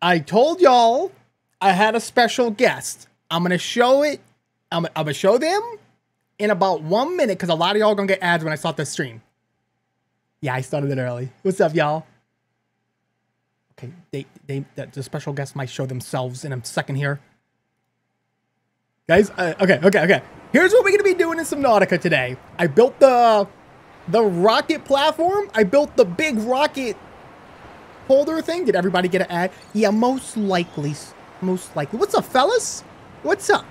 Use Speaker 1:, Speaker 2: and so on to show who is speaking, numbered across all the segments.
Speaker 1: I told y'all I had a special guest. I'm gonna show it. I'm, I'm gonna show them in about one minute because a lot of y'all gonna get ads when I start the stream. Yeah, I started it early. What's up, y'all? Okay, they they the, special guest might show themselves in a second here. Guys, uh, okay, okay, okay. Here's what we're gonna be doing in Subnautica today. I built the the rocket platform. I built the big rocket holder thing. Did everybody get an ad? Yeah, most likely. Most likely. What's up, fellas? What's up?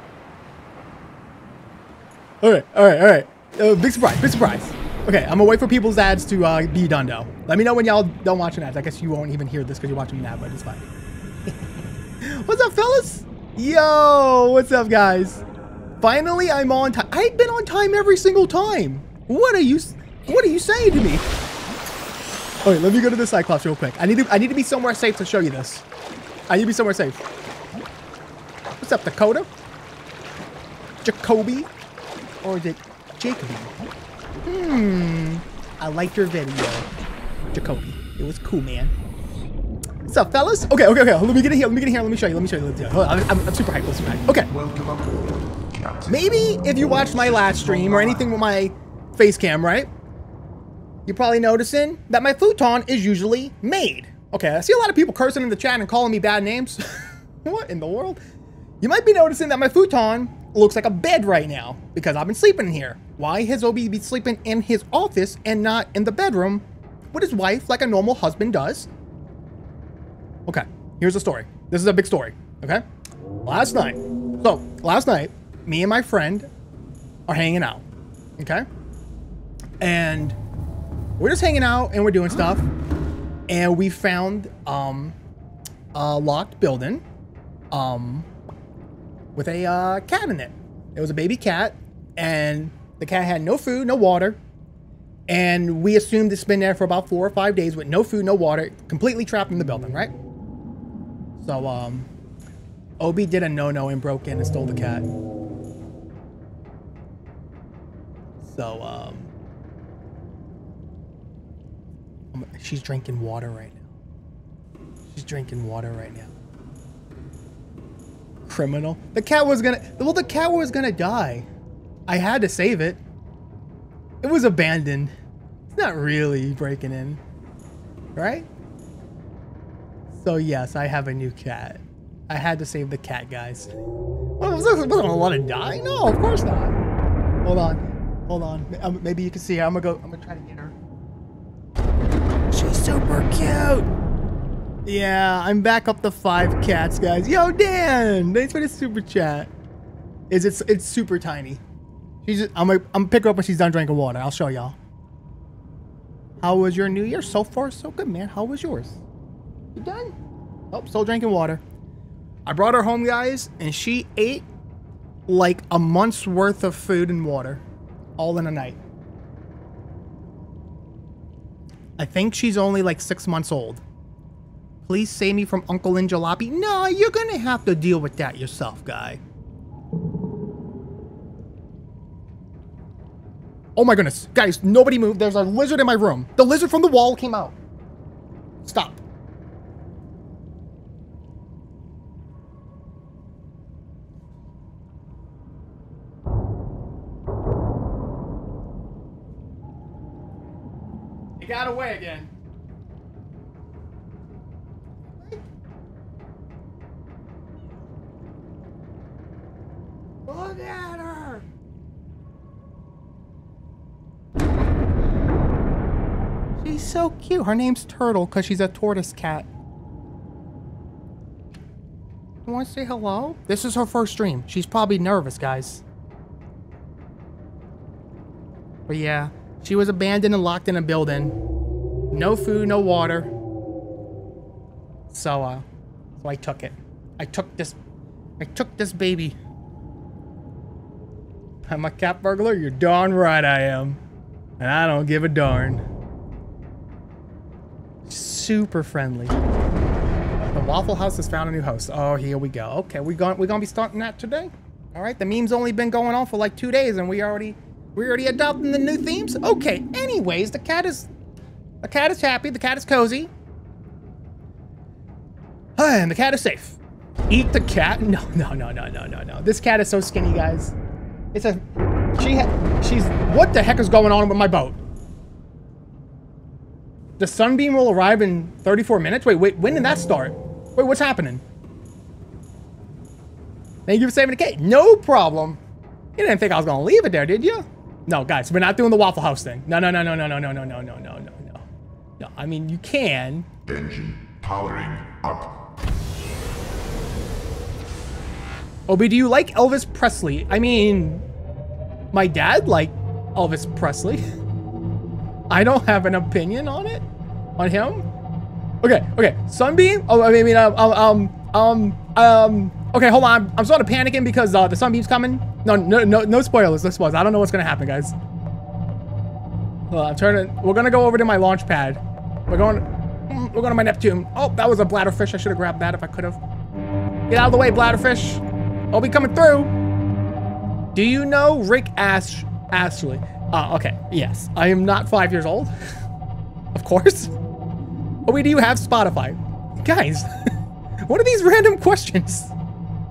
Speaker 1: All right, all right, all right. Uh, big surprise, big surprise. Okay, I'm gonna wait for people's ads to uh, be done though. Let me know when y'all don't watch an ads. I guess you won't even hear this because you're watching an ad, but it's fine. what's up, fellas? Yo, what's up, guys? Finally, I'm on time. I've been on time every single time. What are you? What are you saying to me? Okay, let me go to the Cyclops real quick. I need to. I need to be somewhere safe to show you this. I need to be somewhere safe. What's up, Dakota? Jacoby? Or is it Jacoby? Hmm. I liked your video, Jacoby. It was cool, man. What's up, fellas? Okay, okay, okay. Let me get in here. Let me get in here. Let me show you. Let me show you. Let me show you. I'm, I'm, I'm super hyped. I'm super hyped. Okay.
Speaker 2: Welcome.
Speaker 1: Maybe if you watched my last stream or anything with my face cam, right? You're probably noticing that my futon is usually made. Okay, I see a lot of people cursing in the chat and calling me bad names. what in the world? You might be noticing that my futon looks like a bed right now because I've been sleeping in here. Why has Obi be sleeping in his office and not in the bedroom with his wife like a normal husband does? Okay, here's the story. This is a big story, okay? Last night, so last night, me and my friend are hanging out, okay? And we're just hanging out and we're doing stuff. And we found um, a locked building um, with a uh, cat in it. It was a baby cat, and the cat had no food, no water. And we assumed it's been there for about four or five days with no food, no water, completely trapped in the building, right? So, um, Obi did a no-no and broke in and stole the cat. So, um, um, she's drinking water right now. She's drinking water right now. Criminal. The cat was gonna, well, the cat was gonna die. I had to save it. It was abandoned. It's not really breaking in, right? So yes, I have a new cat. I had to save the cat, guys. Well, was wasn't gonna let it die? No, of course not. Hold on, hold on. Maybe you can see her. I'm gonna go. I'm gonna try to get. She's super cute. Yeah, I'm back up to five cats, guys. Yo, Dan, thanks for the super chat. Is it's it's super tiny. She's just, I'm gonna I'm gonna pick her up when she's done drinking water. I'll show y'all. How was your New Year? So far, so good, man. How was yours? You done? Oh, still drinking water. I brought her home, guys, and she ate like a month's worth of food and water all in a night. I think she's only like six months old. Please save me from Uncle and Jalopy. No, you're gonna have to deal with that yourself, guy. Oh my goodness. Guys, nobody move. There's a lizard in my room. The lizard from the wall came out. Stop. Got away again. Look at her. She's so cute. Her name's Turtle because she's a tortoise cat. You want to say hello? This is her first stream. She's probably nervous, guys. But yeah, she was abandoned and locked in a building. No food, no water. So, uh, so I took it. I took this, I took this baby. I'm a cat burglar? You're darn right I am. And I don't give a darn. Super friendly. The Waffle House has found a new host. Oh, here we go. Okay, we're gonna, we gonna be starting that today. All right, the meme's only been going on for like two days, and we already we already adopting the new themes. Okay. Anyways, the cat is the cat is happy. The cat is cozy. And the cat is safe. Eat the cat? No, no, no, no, no, no, no. This cat is so skinny, guys. It's a, she, ha she's, what the heck is going on with my boat? The sunbeam will arrive in 34 minutes? Wait, wait, when did that start? Wait, what's happening? Thank you for saving the cat. No problem. You didn't think I was gonna leave it there, did you? No, guys, we're not doing the Waffle House thing. No, no, no, no, no, no, no, no, no, no, no, no, no. No, I mean, you can.
Speaker 2: Engine powering up.
Speaker 1: Obi, do you like Elvis Presley? I mean, my dad liked Elvis Presley. I don't have an opinion on it, on him. Okay, okay. Sunbeam. Oh, I mean, um, um, um, um. Okay, hold on. I'm sort of panicking because uh, the sunbeam's coming. No, no, no, no spoilers. No spoilers. I don't know what's gonna happen, guys. I'm turning. We're gonna go over to my launch pad. We're going. We're going to my Neptune. Oh, that was a bladderfish. I should have grabbed that if I could have. Get out of the way, bladderfish. I'll be coming through. Do you know Rick Ash Ashley? Uh, okay. Yes. I am not five years old. of course. Oh, wait, do you have Spotify? Guys, what are these random questions?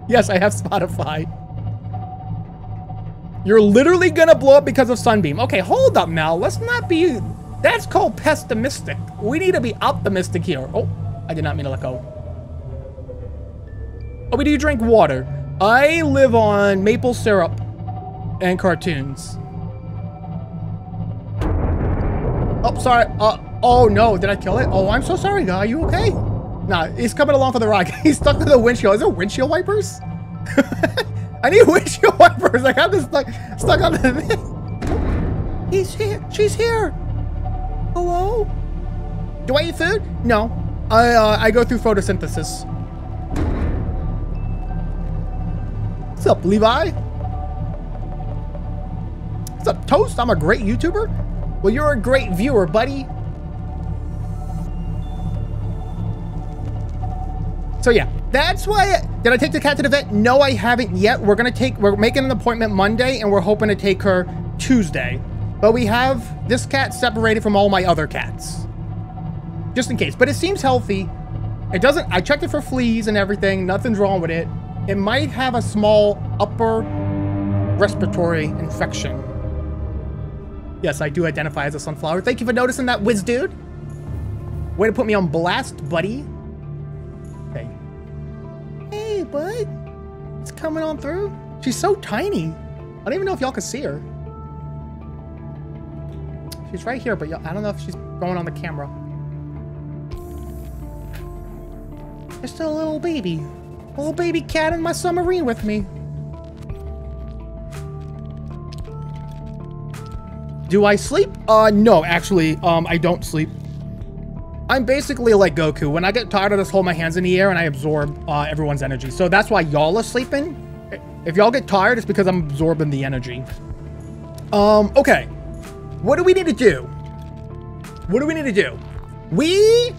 Speaker 1: Yes, I have Spotify. You're literally gonna blow up because of Sunbeam. Okay, hold up now. Let's not be... That's called pessimistic. We need to be optimistic here. Oh, I did not mean to let go. Oh, but do you drink water? I live on maple syrup and cartoons. Oh, sorry. Uh, oh no, did I kill it? Oh, I'm so sorry, guy. Are you okay? Nah, he's coming along for the ride. he's stuck to the windshield. Is there windshield wipers? I need windshield wipers. I got this stuck, stuck on the thing. He's here. She's here. Hello? Do I eat food? No. I, uh, I go through photosynthesis. What's up, Levi? What's up, Toast? I'm a great YouTuber? Well, you're a great viewer, buddy. So yeah, that's why. Did I take the cat to the vet? No, I haven't yet. We're gonna take. We're making an appointment Monday, and we're hoping to take her Tuesday. But we have this cat separated from all my other cats, just in case. But it seems healthy. It doesn't. I checked it for fleas and everything. Nothing's wrong with it. It might have a small upper respiratory infection. Yes, I do identify as a sunflower. Thank you for noticing that, whiz dude. Way to put me on blast, buddy. Bud. It's coming on through. She's so tiny. I don't even know if y'all can see her. She's right here, but I don't know if she's going on the camera. Just a little baby. A little baby cat in my submarine with me. Do I sleep? Uh, no, actually, um, I don't sleep. I'm basically like Goku. When I get tired, I just hold my hands in the air and I absorb uh, everyone's energy. So that's why y'all are sleeping. If y'all get tired, it's because I'm absorbing the energy. Um, okay. What do we need to do? What do we need to do? We...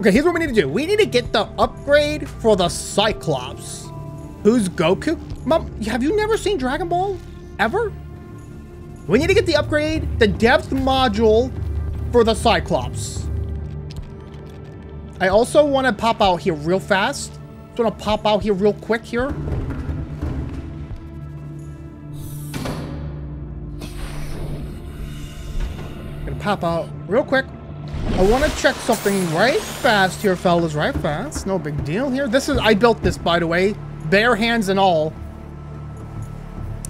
Speaker 1: Okay, here's what we need to do. We need to get the upgrade for the Cyclops. Who's Goku? Mom, have you never seen Dragon Ball? Ever? We need to get the upgrade, the depth module for the Cyclops. I also want to pop out here real fast. Just want to pop out here real quick here. Gonna pop out real quick. I want to check something right fast here, fellas. Right fast. No big deal here. This is, I built this, by the way. Bare hands and all.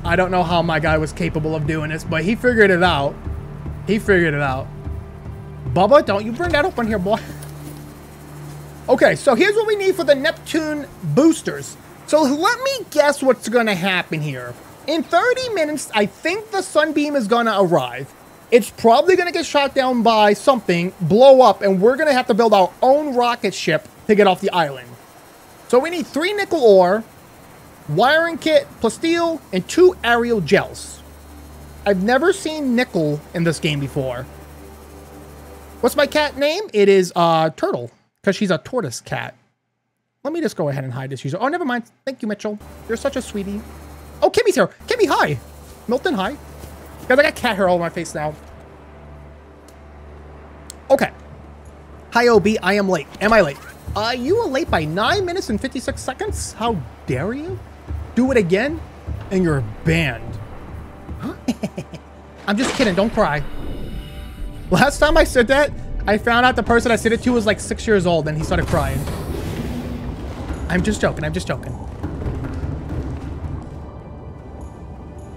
Speaker 1: I don't know how my guy was capable of doing this, but he figured it out. He figured it out. Bubba, don't you bring that up on here, boy. Okay, so here's what we need for the Neptune boosters. So let me guess what's going to happen here. In 30 minutes, I think the Sunbeam is going to arrive. It's probably going to get shot down by something, blow up, and we're going to have to build our own rocket ship to get off the island. So we need three nickel ore, wiring kit, plasteel, and two aerogels. I've never seen nickel in this game before. What's my cat name? It is uh, Turtle, because she's a tortoise cat. Let me just go ahead and hide this user. Oh, never mind. Thank you, Mitchell. You're such a sweetie. Oh, Kimmy's here. Kimmy, hi. Milton, hi. Guys, I got cat hair all over my face now. Okay. Hi, OB. I am late. Am I late? Uh, you were late by 9 minutes and 56 seconds? How dare you? Do it again, and you're banned. Huh? I'm just kidding, don't cry. Last time I said that, I found out the person I said it to was like six years old and he started crying. I'm just joking, I'm just joking.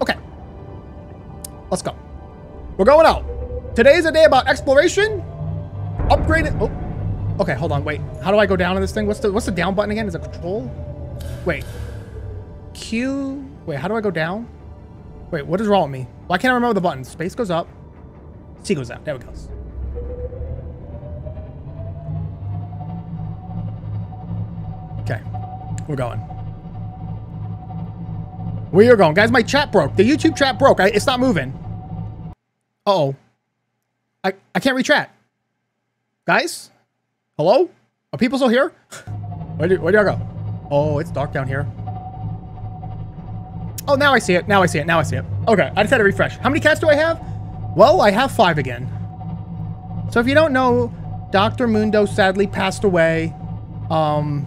Speaker 1: Okay. Let's go. We're going out. Today's a day about exploration. Upgraded. Oh. Okay, hold on. Wait. How do I go down on this thing? What's the what's the down button again? Is it control? Wait. Q. Wait, how do I go down? Wait, what is wrong with me? Why can't I remember the buttons? Space goes up. C goes out. There we go. We're going. We are going. Guys, my chat broke. The YouTube chat broke. I, it's not moving. Uh-oh. I, I can't rechat. Guys? Hello? Are people still here? Where do, where do I go? Oh, it's dark down here. Oh, now I see it. Now I see it. Now I see it. Okay, I just had to refresh. How many cats do I have? Well, I have five again. So if you don't know, Dr. Mundo sadly passed away um,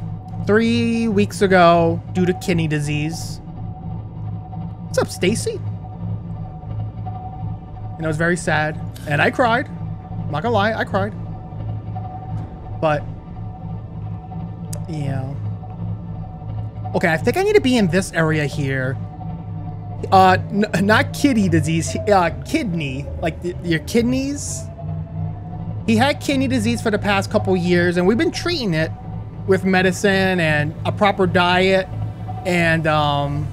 Speaker 1: three weeks ago due to kidney disease. What's up, Stacy? And I was very sad. And I cried. I'm not gonna lie, I cried. But, yeah. Okay, I think I need to be in this area here. Uh, not kidney disease, uh, kidney, like your kidneys. He had kidney disease for the past couple years, and we've been treating it with medicine and a proper diet, and um,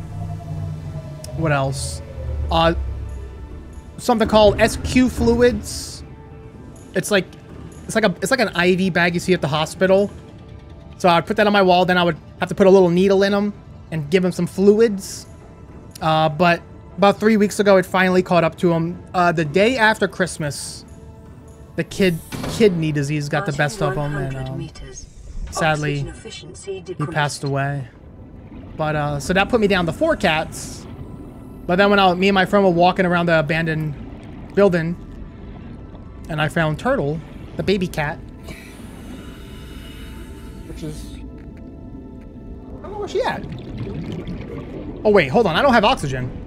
Speaker 1: what else? Uh, something called SQ fluids. It's like, it's like a, it's like an IV bag you see at the hospital. So I'd put that on my wall, then I would have to put a little needle in them and give him some fluids. Uh, but about three weeks ago, it finally caught up to him. Uh, the day after Christmas, the kid kidney disease got the best of him, and um, sadly, he passed away. But uh, so that put me down to four cats. But then when I, me and my friend were walking around the abandoned building, and I found Turtle, the baby cat, which is I don't know where she at. Oh, wait, hold on. I don't have oxygen.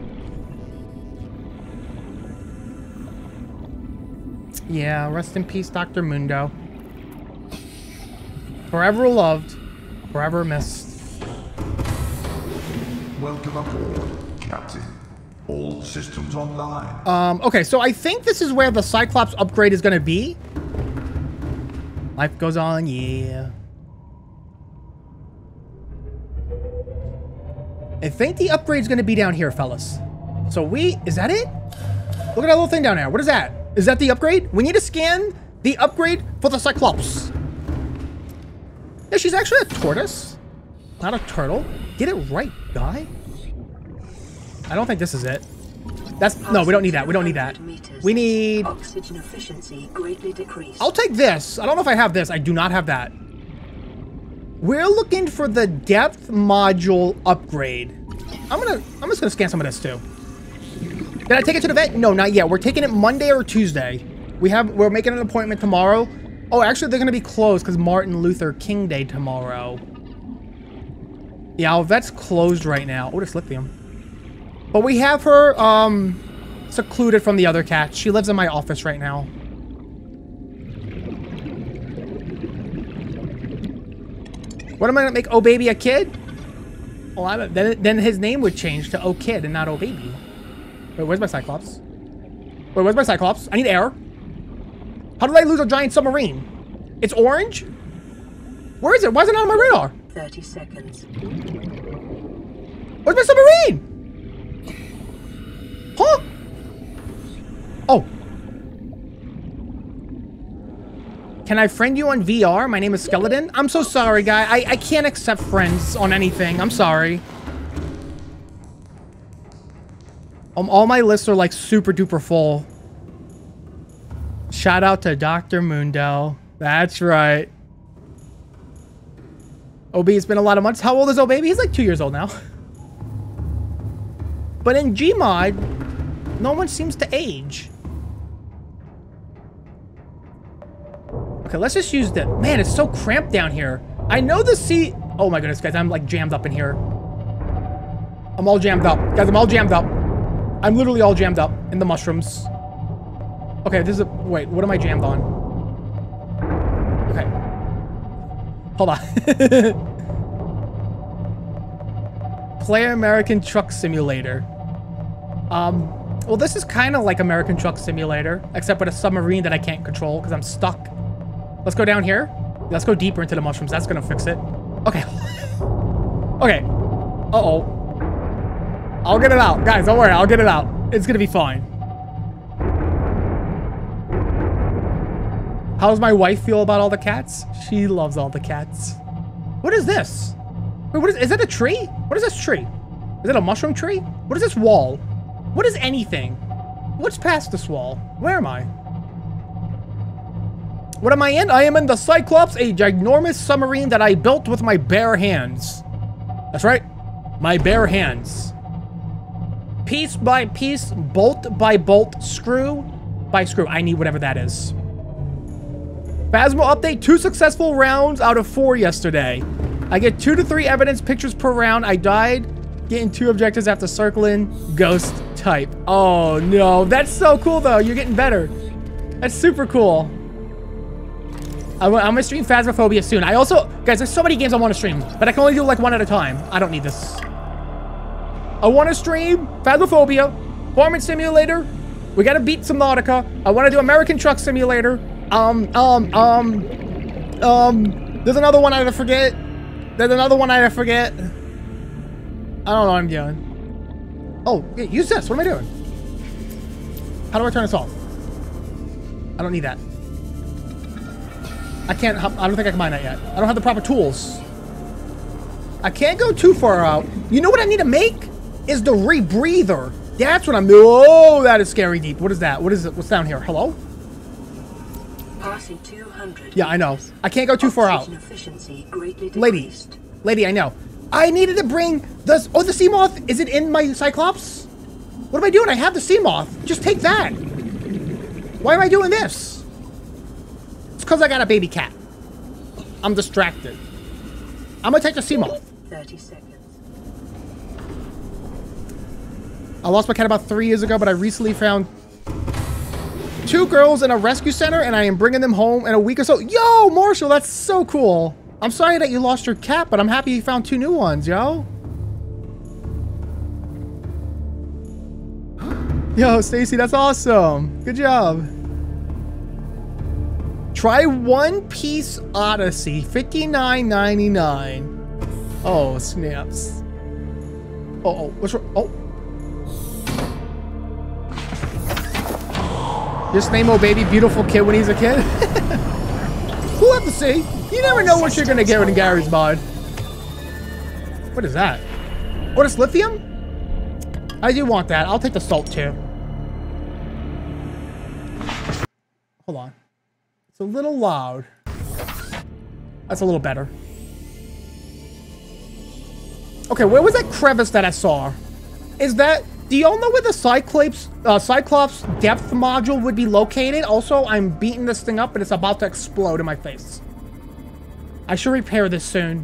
Speaker 1: Yeah, rest in peace, Dr. Mundo. Forever loved, forever missed.
Speaker 2: Welcome aboard, Captain. All systems online.
Speaker 1: Um, okay, so I think this is where the Cyclops upgrade is going to be. Life goes on, yeah. I think the upgrade's gonna be down here, fellas. So we, is that it? Look at that little thing down there. What is that? Is that the upgrade? We need to scan the upgrade for the Cyclops. Yeah, she's actually a tortoise, not a turtle. Get it right, guy. I don't think this is it. That's, no, we don't need that. We don't need that. We need...
Speaker 3: Oxygen efficiency greatly decreased.
Speaker 1: I'll take this. I don't know if I have this. I do not have that. We're looking for the depth module upgrade. I'm gonna, I'm just gonna scan some of this too. Did I take it to the vet? No, not yet. We're taking it Monday or Tuesday. We have, we're making an appointment tomorrow. Oh, actually, they're gonna be closed because Martin Luther King Day tomorrow. Yeah, vet's closed right now. Oh, there's lithium. But we have her, um, secluded from the other cats. She lives in my office right now. What am I gonna make Oh Baby a kid? Well, I, then, then his name would change to Oh Kid and not Oh Baby. Wait, where's my Cyclops? Wait, where's my Cyclops? I need air. How did I lose a giant submarine? It's orange? Where is it? Why is it not on my radar?
Speaker 3: 30 seconds.
Speaker 1: Where's my submarine? Huh? Oh. Can I friend you on VR? My name is Skeleton. I'm so sorry, guy. I, I can't accept friends on anything. I'm sorry. Um, all my lists are like super duper full. Shout out to Dr. Mundo. That's right. OB, it's been a lot of months. How old is O baby? He's like two years old now. But in Gmod, no one seems to age. Okay, let's just use the... Man, it's so cramped down here. I know the sea... Oh my goodness, guys. I'm like jammed up in here. I'm all jammed up. Guys, I'm all jammed up. I'm literally all jammed up in the mushrooms. Okay, this is a... Wait, what am I jammed on? Okay. Hold on. Play American Truck Simulator. Um, well, this is kind of like American Truck Simulator, except with a submarine that I can't control because I'm stuck. Let's go down here. Let's go deeper into the mushrooms. That's going to fix it. Okay. okay. Uh-oh. I'll get it out. Guys, don't worry. I'll get it out. It's going to be fine. How does my wife feel about all the cats? She loves all the cats. What is this? Wait, what is, is that a tree? What is this tree? Is it a mushroom tree? What is this wall? What is anything? What's past this wall? Where am I? What am I in? I am in the Cyclops, a ginormous submarine that I built with my bare hands. That's right. My bare hands. Piece by piece, bolt by bolt, screw by screw. I need whatever that is. Phasmo update, two successful rounds out of four yesterday. I get two to three evidence pictures per round. I died getting two objectives after circling ghost type. Oh no, that's so cool though. You're getting better. That's super cool. I'm, I'm gonna stream Phasmophobia soon. I also, guys, there's so many games I want to stream, but I can only do like one at a time. I don't need this. I want to stream Phasmophobia, Farming Simulator. We gotta beat Subnautica. I want to do American Truck Simulator. Um, um, um, um. There's another one I forget. There's another one I forget. I don't know what I'm doing. Oh, use this. What am I doing? How do I turn this off? I don't need that. I can't, I don't think I can mine that yet. I don't have the proper tools. I can't go too far out. You know what I need to make? Is the rebreather. That's what I'm doing. Oh, that is scary deep. What is that? What is it? What's down here? Hello?
Speaker 3: Passing 200
Speaker 1: Yeah, I know. I can't go too far out. Lady. Lady, I know. I needed to bring the... Oh, the sea moth. Is it in my Cyclops? What am I doing? I have the sea moth. Just take that. Why am I doing this? It's because I got a baby cat. I'm distracted. I'm going to take the sea moth.
Speaker 3: 30 seconds.
Speaker 1: I lost my cat about three years ago, but I recently found two girls in a rescue center, and I am bringing them home in a week or so. Yo, Marshall, that's so cool. I'm sorry that you lost your cat, but I'm happy you found two new ones, yo. Yo, Stacy, that's awesome. Good job. Try One Piece Odyssey, $59.99. Oh, snaps. Oh, oh, what's wrong? Oh. Just name old baby beautiful kid when he's a kid. we'll have to see. You never know what you're gonna get in Garry's Mod. What is that? What is lithium? I do want that. I'll take the salt too. Hold on. It's a little loud. That's a little better. Okay, where was that crevice that I saw? Is that... Do y'all know where the Cyclops, uh, Cyclops depth module would be located? Also, I'm beating this thing up and it's about to explode in my face. I should repair this soon.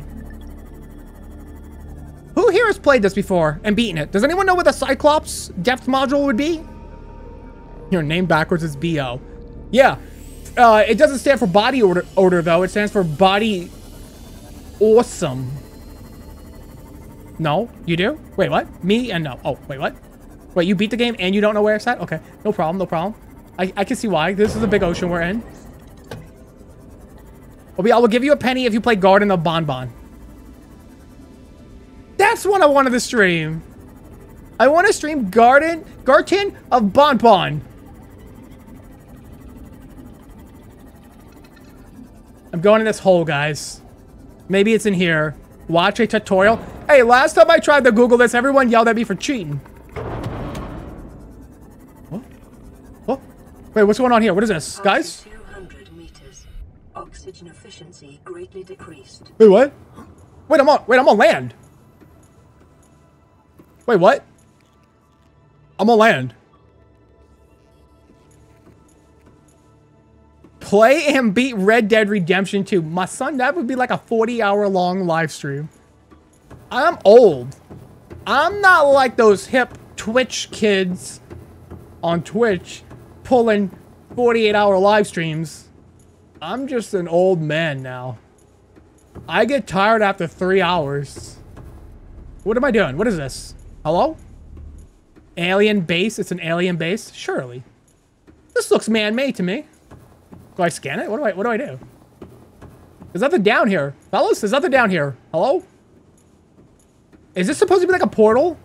Speaker 1: Who here has played this before and beaten it? Does anyone know where the Cyclops depth module would be? Your name backwards is BO. Yeah. Uh, it doesn't stand for body order, order, though. It stands for body awesome. No, you do? Wait, what? Me and no. Oh, wait, what? Wait, you beat the game and you don't know where it's at? Okay, no problem, no problem. I, I can see why. This is a big ocean we're in. Well, I will give you a penny if you play Garten of Banban. That's what I wanted to stream. I want to stream Garden, Garten of Banban. I'm going in this hole, guys. Maybe it's in here. Watch a tutorial. Hey, last time I tried to Google this, everyone yelled at me for cheating. Wait, what's going on here? What is this, guys?
Speaker 3: 200 meters. Oxygen efficiency greatly decreased.
Speaker 1: Wait, what? Wait, I'm on. Wait, I'm on land. Wait, what? I'm on land. Play and beat Red Dead Redemption 2. My son, that would be like a 40 hour long live stream. I'm old. I'm not like those hip Twitch kids on Twitch pulling 48 hour live streams. I'm just an old man now. I get tired after three hours. What am I doing? What is this? Hello? Alien base? It's an alien base? Surely. This looks man-made to me. Do I scan it? What do I what do I do? There's nothing down here. Fellas, there's nothing down here. Hello? Is this supposed to be like a portal?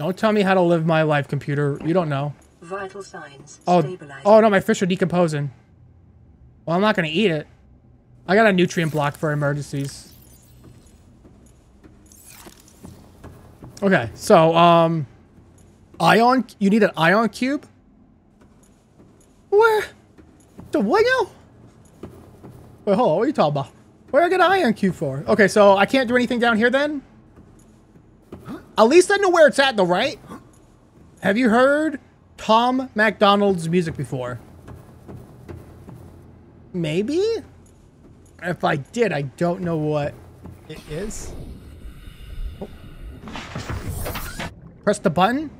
Speaker 1: Don't tell me how to live my life, computer. You don't know.
Speaker 3: Vital signs
Speaker 1: Oh,
Speaker 3: stabilizing.
Speaker 1: oh no, my fish are decomposing. Well, I'm not gonna eat it. I got a nutrient block for emergencies. Okay, so, um... Ion... You need an ion cube? Where? The what now? Wait, hold on, what are you talking about? Where I get an ion cube for? Okay, so I can't do anything down here then? At least I know where it's at though, right? Have you heard Tom MacDonald's music before? Maybe? If I did, I don't know what it is. Oh. Press the button?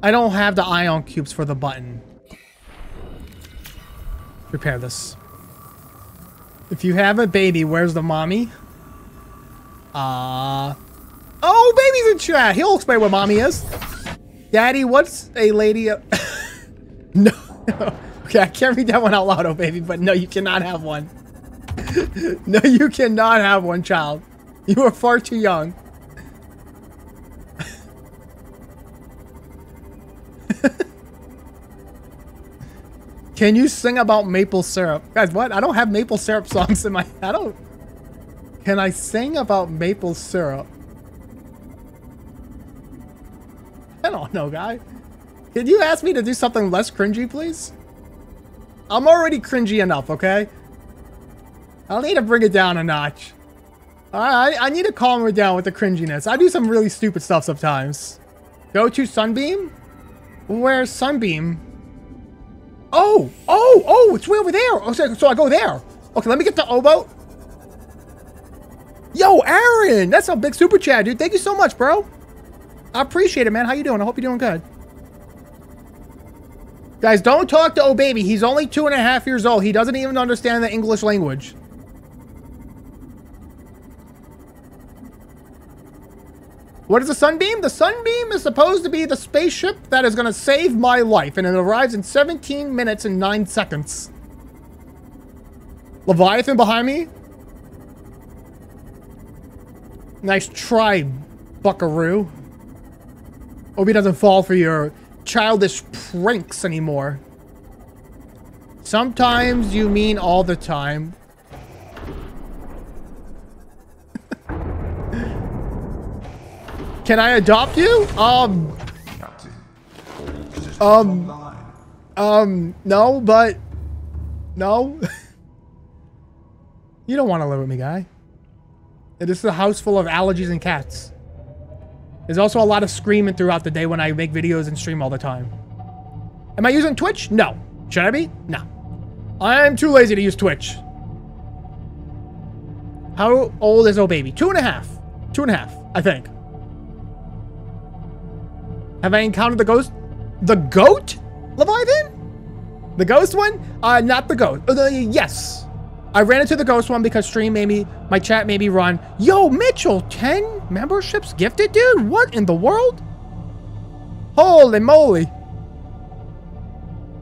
Speaker 1: I don't have the ion cubes for the button. Repair this. If you have a baby, where's the mommy? Uh... Oh, baby's in chat. He'll explain where mommy is. Daddy, what's a lady? no. okay, I can't read that one out loud, oh baby, but no, you cannot have one. no, you cannot have one, child. You are far too young. Can you sing about maple syrup? Guys, what? I don't have maple syrup songs in my... I don't... Can I sing about maple syrup? I don't know, guy. Can you ask me to do something less cringy, please? I'm already cringy enough, okay? I'll need to bring it down a notch. I, I need to calm her down with the cringiness. I do some really stupid stuff sometimes. Go to Sunbeam? Where's Sunbeam? Oh, oh, oh, it's way over there. Oh, so, so I go there. Okay, let me get the O-boat. Yo, Aaron, that's a big super chat, dude. Thank you so much, bro. I appreciate it, man. How you doing? I hope you're doing good. Guys, don't talk to Oh Baby. He's only two and a half years old. He doesn't even understand the English language. What is the Sunbeam? The Sunbeam is supposed to be the spaceship that is going to save my life, and it arrives in 17 minutes and 9 seconds. Leviathan behind me? Nice try, buckaroo. Hope he doesn't fall for your childish pranks anymore. Sometimes you mean all the time. Can I adopt you? Um, Um, um, no, but no. you don't want to live with me, guy. This is a house full of allergies and cats. There's also a lot of screaming throughout the day when I make videos and stream all the time. Am I using Twitch? No. Should I be? No. I'm too lazy to use Twitch. How old is Oh Baby? Two and a half. Two and a half, I think. Have I encountered the ghost? The goat? Leviathan? The ghost one? Uh, not the goat. Uh, yes. I ran into the ghost one because stream made me, my chat made me run. Yo, Mitchell, 10 memberships gifted, dude? What in the world? Holy moly.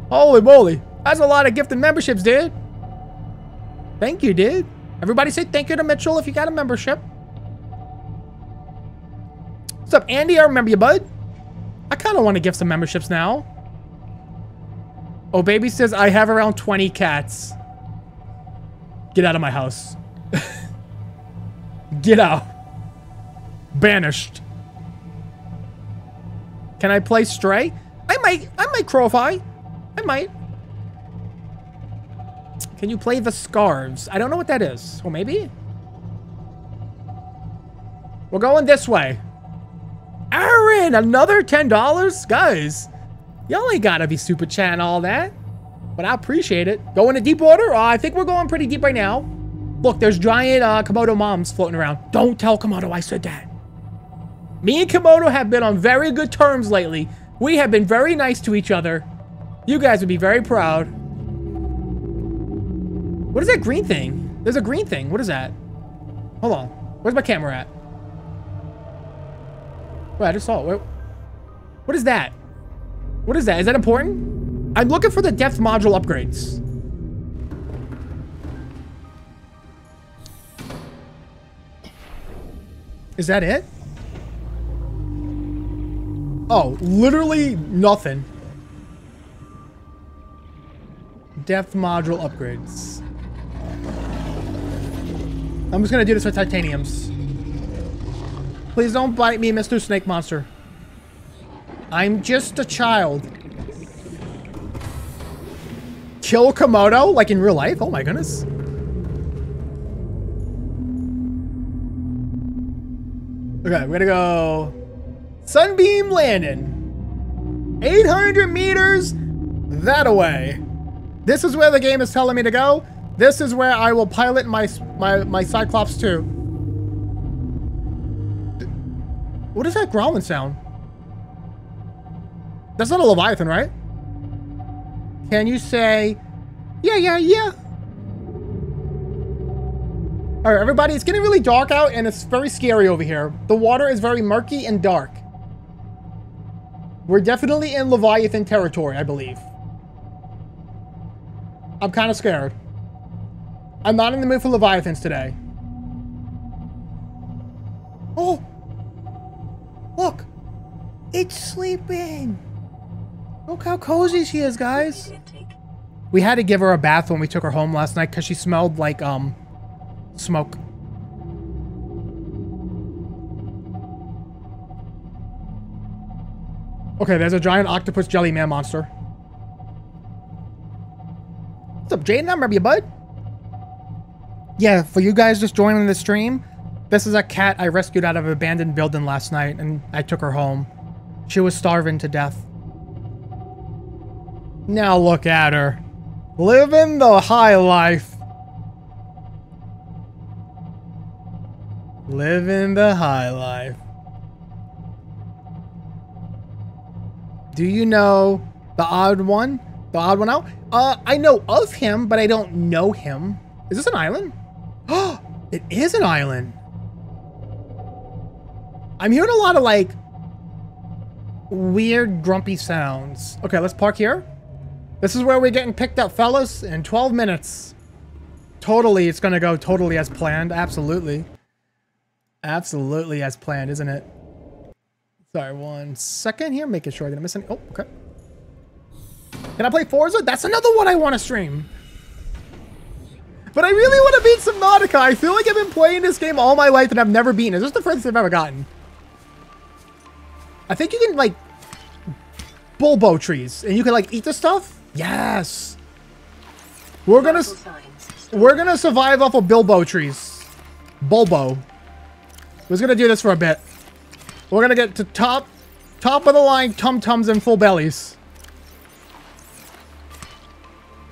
Speaker 1: Holy moly. That's a lot of gifted memberships, dude. Thank you, dude. Everybody say thank you to Mitchell if you got a membership. What's up, Andy? I remember you, bud. I kind of want to give some memberships now. Oh, baby says I have around 20 cats. Get out of my house. Get out. Banished. Can I play Stray? I might. I might Crowfy. I might. Can you play the Scarves? I don't know what that is. Or maybe? We're going this way. Giant, another $10? Guys, y'all ain't gotta be super chatting all that. But I appreciate it. Going to deep water? Uh, I think we're going pretty deep right now. Look, there's giant uh, Camodo moms floating around. Don't tell Camodo I said that. Me and Camodo have been on very good terms lately. We have been very nice to each other. You guys would be very proud. What is that green thing? There's a green thing. What is that? Hold on. Where's my camera at? Wait, I just saw it. What is that? What is that? Is that important? I'm looking for the depth module upgrades. Is that it? Oh, literally nothing. Depth module upgrades. I'm just gonna do this with titaniums. Please don't bite me, Mr. Snake Monster. I'm just a child. Kill Camodo? Like in real life? Oh my goodness. Okay, we're gonna go Sunbeam Landing. 800 meters that away. This is where the game is telling me to go. This is where I will pilot my my my Cyclops 2. What is that growling sound? That's not a Leviathan, right? Can you say, yeah, yeah, yeah? All right, everybody, it's getting really dark out and it's very scary over here. The water is very murky and dark. We're definitely in Leviathan territory, I believe. I'm kind of scared. I'm not in the mood for Leviathans today. Oh! Look! It's sleeping! Look how cozy she is, guys! We had to give her a bath when we took her home last night because she smelled like, um, smoke. Okay, there's a giant octopus jelly man monster. What's up, Jaden? I remember you, bud. Yeah, for you guys just joining the stream, this is a cat I rescued out of an abandoned building last night, and I took her home. She was starving to death. Now look at her. Living the high life. Living the high life. Do you know the odd one? The odd one out? Uh, I know of him, but I don't know him. Is this an island? Oh, it is an island. I'm hearing a lot of like weird grumpy sounds. Okay, let's park here. This is where we're getting picked up, fellas, in 12 minutes. Totally, it's gonna go totally as planned. Absolutely. Absolutely as planned, isn't it? Sorry, one second here, making sure I didn't miss any. Oh, okay. Can I play Forza? That's another one I want to stream. But I really want to beat Subnautica. I feel like I've been playing this game all my life and I've never beaten it. This is the furthest I've ever gotten. I think you can, like, bulbo trees. And you can, like, eat the stuff? Yes. We're gonna... We're gonna survive off of bilbo trees. Bulbo. We're gonna do this for a bit. We're gonna get to top... Top of the line tum-tums and full bellies.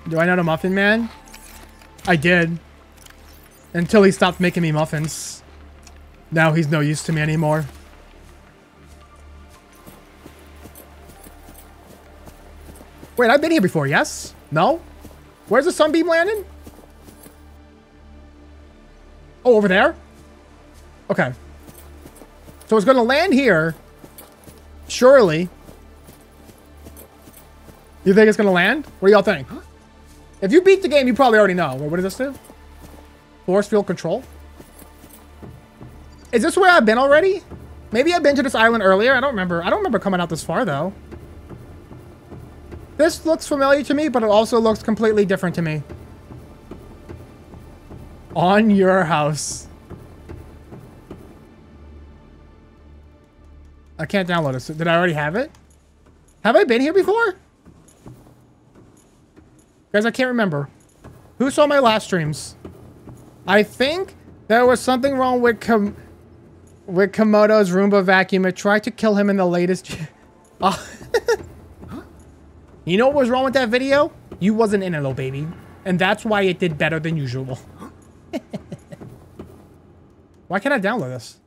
Speaker 1: Do I know the Muffin Man? I did. Until he stopped making me muffins. Now he's no use to me anymore. Wait, I've been here before, yes? No? Where's the sunbeam landing? Oh, over there? Okay. So it's going to land here. Surely. You think it's going to land? What do y'all think? If you beat the game, you probably already know. What does this do? Force field control? Is this where I've been already? Maybe I've been to this island earlier. I don't remember. I don't remember coming out this far, though. This looks familiar to me, but it also looks completely different to me. On your house. I can't download this. Did I already have it? Have I been here before? Guys, I can't remember. Who saw my last streams? I think there was something wrong with com with Camodo's Roomba vacuum. It tried to kill him in the latest. oh. you know what was wrong with that video? You wasn't in it, little baby. And that's why it did better than usual. why can't I download this?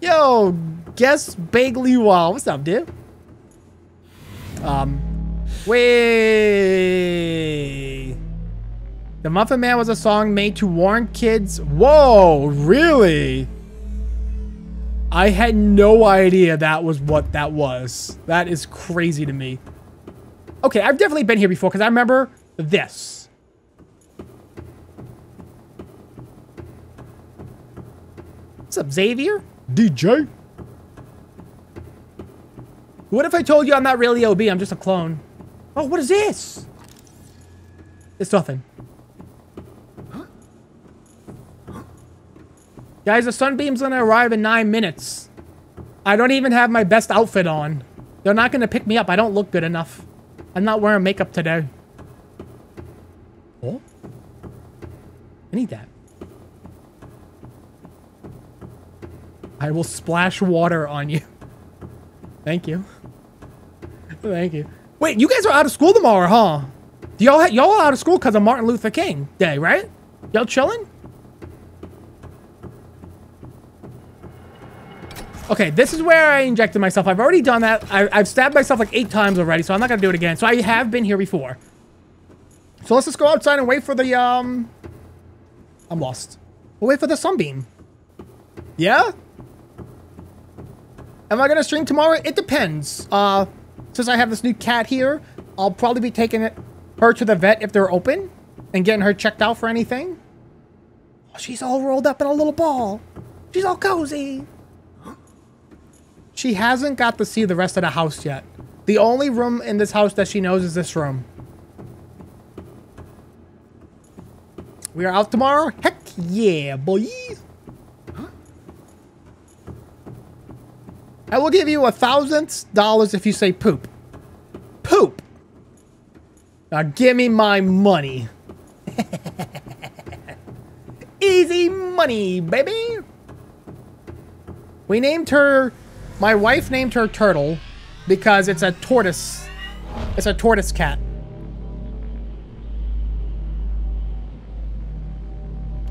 Speaker 1: Yo, guess Bagley Wall. What's up, dude? Um, wait. The Muffin Man was a song made to warn kids. Whoa, really? I had no idea that was what that was. That is crazy to me. Okay, I've definitely been here before because I remember this. What's up, Xavier? DJ? What if I told you I'm not really OB, I'm just a clone? Oh, what is this? It's nothing. Guys, the sunbeam's gonna arrive in nine minutes. I don't even have my best outfit on. They're not gonna pick me up. I don't look good enough. I'm not wearing makeup today. Oh? I need that. I will splash water on you. Thank you. Thank you. Wait, you guys are out of school tomorrow, huh? Y'all y'all out of school because of Martin Luther King Day, right? Y'all chilling? Okay, this is where I injected myself. I've already done that. I, have stabbed myself like eight times already, so I'm not to do it again. So I have been here before. So let's just go outside and wait for the, um... I'm lost. We'll wait for the sunbeam. Yeah? Am I to stream tomorrow? It depends. Uh, since I have this new cat here, I'll probably be taking it, her to the vet if they're open and getting her checked out for anything. Oh, she's all rolled up in a little ball. She's all cozy. She hasn't got to see the rest of the house yet. The only room in this house that she knows is this room. We are out tomorrow? Heck yeah, boy. I will give you a thousand dollars if you say poop. Poop. Now give me my money. Easy money, baby. We named her my wife named her Turtle because it's a tortoise. It's a tortoise cat.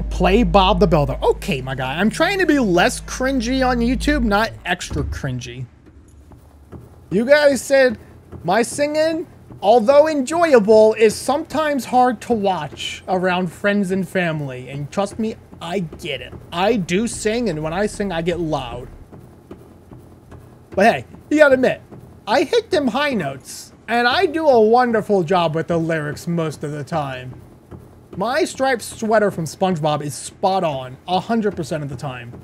Speaker 1: Play Bob the Builder. Okay, my guy. I'm trying to be less cringy on YouTube, not extra cringy. You guys said my singing, although enjoyable, is sometimes hard to watch around friends and family. And trust me, I get it. I do sing, and when I sing, I get loud. But hey, you gotta admit, I hit them high notes, and I do a wonderful job with the lyrics most of the time. My striped sweater from SpongeBob is spot on 100% of the time.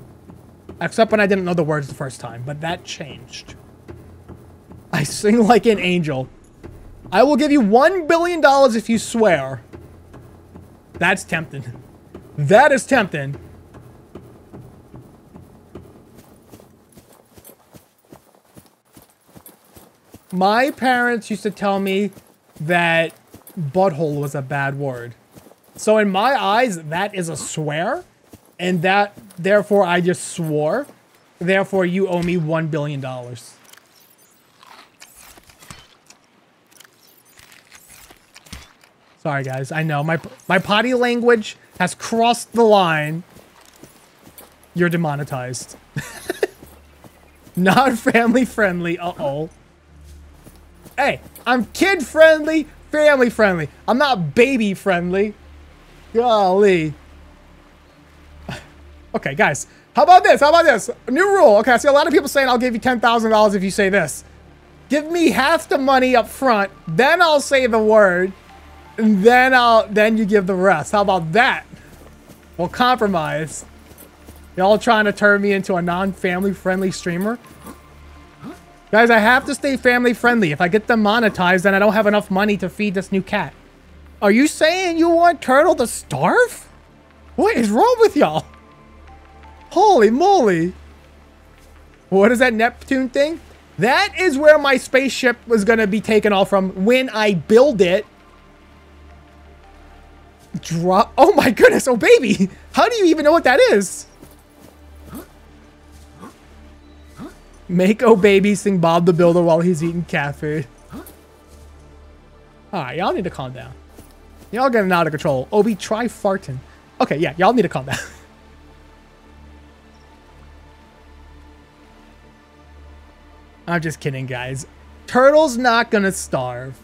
Speaker 1: Except when I didn't know the words the first time, but that changed. I sing like an angel. I will give you $1 billion if you swear. That's tempting. That is tempting. My parents used to tell me that butthole was a bad word. So in my eyes, that is a swear. And that, therefore, I just swore. Therefore, you owe me $1 billion. Sorry, guys. I know. My, my potty language has crossed the line. You're demonetized. Not family friendly. Uh-oh. Hey, I'm kid friendly, family friendly. I'm not baby friendly. Golly. Okay, guys. How about this? How about this? New rule. Okay, I see a lot of people saying I'll give you $10,000 if you say this. Give me half the money up front, then I'll say the word, and then I'll then you give the rest. How about that? We'll compromise. Y'all trying to turn me into a non-family friendly streamer? Guys, I have to stay family friendly. If I get them monetized, then I don't have enough money to feed this new cat. Are you saying you want Turtle to starve? What is wrong with y'all? Holy moly. What is that Neptune thing? That is where my spaceship was going to be taken off from when I build it. Drop. Oh my goodness. Oh baby. How do you even know what that is? Make oh baby sing Bob the Builder while he's eating cat food. Alright, y'all need to calm down. Y'all getting out of control. Obi, try farting. Okay, yeah, y'all need to calm down. I'm just kidding, guys. Turtle's not gonna starve.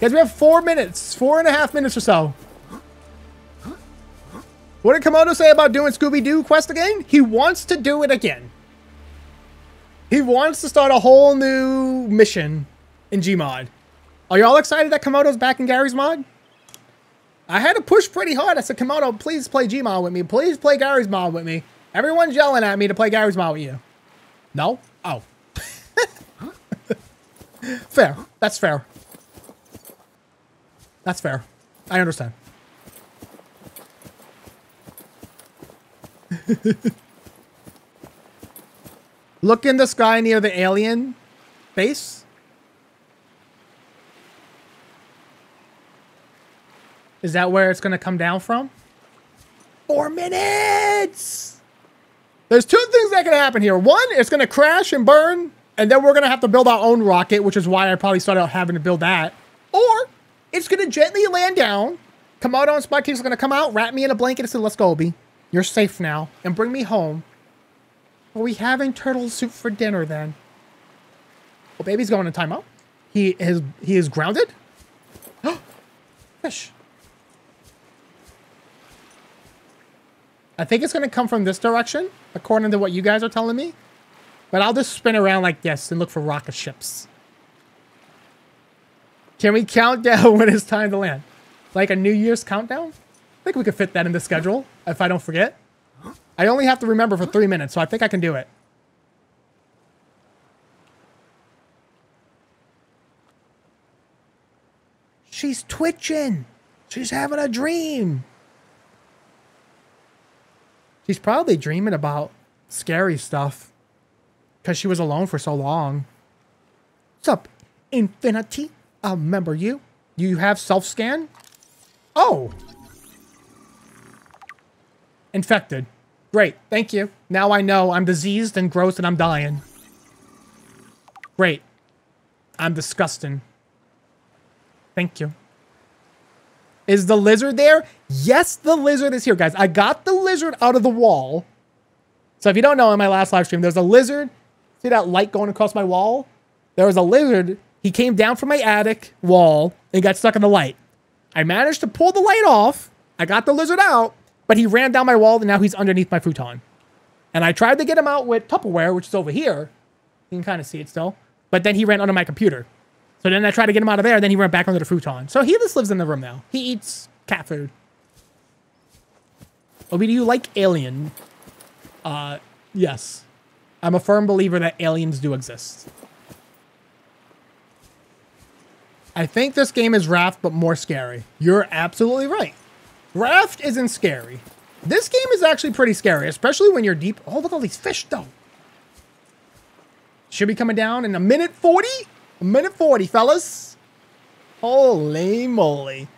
Speaker 1: Guys, we have four minutes, four and a half minutes or so. What did Camodo say about doing Scooby-Doo quest again? He wants to do it again. He wants to start a whole new mission in Gmod. Are y'all excited that Camodo's back in Garry's Mod? I had to push pretty hard. I said, Camodo, please play Gmod with me. Please play Garry's Mod with me. Everyone's yelling at me to play Garry's Mod with you. No? Oh. fair. That's fair. That's fair. I understand. Look in the sky near the alien base. Is that where it's going to come down from? Four minutes! There's two things that can happen here. One, it's going to crash and burn, and then we're going to have to build our own rocket, which is why I probably started out having to build that. Or, it's going to gently land down. Camodo and SpyCakes going to come out, wrap me in a blanket and say, let's go, Obi. You're safe now, and bring me home. Are we having turtle soup for dinner then? Well, baby's going to timeout. He is he is grounded. Fish. I think it's going to come from this direction, according to what you guys are telling me. But I'll just spin around like this and look for rocket ships. Can we count down when it's time to land? Like a New Year's countdown? I think we could fit that in the schedule, if I don't forget. I only have to remember for three minutes, so I think I can do it. She's twitching. She's having a dream. She's probably dreaming about scary stuff. Because she was alone for so long. What's up, Infinity? I remember you. You have self-scan? Oh. Infected. Great, thank you. Now I know I'm diseased and gross and I'm dying. Great. I'm disgusting. Thank you. Is the lizard there? Yes, the lizard is here, guys. I got the lizard out of the wall. So if you don't know, in my last live stream, there's a lizard. See that light going across my wall? There was a lizard. He came down from my attic wall and got stuck in the light. I managed to pull the light off. I got the lizard out, but he ran down my wall and now he's underneath my futon. And I tried to get him out with Tupperware, which is over here. You can kind of see it still. But then he ran under my computer. So then I tried to get him out of there, and then he ran back under the futon. So he just lives in the room now. He eats cat food. Obi, do you like Alien? Uh, yes. I'm a firm believer that aliens do exist. I think this game is Raft, but more scary. You're absolutely right. Raft isn't scary. This game is actually pretty scary, especially when you're deep. Oh, look at all these fish, though. Should be coming down in a minute 40? A minute 40, fellas. Holy moly.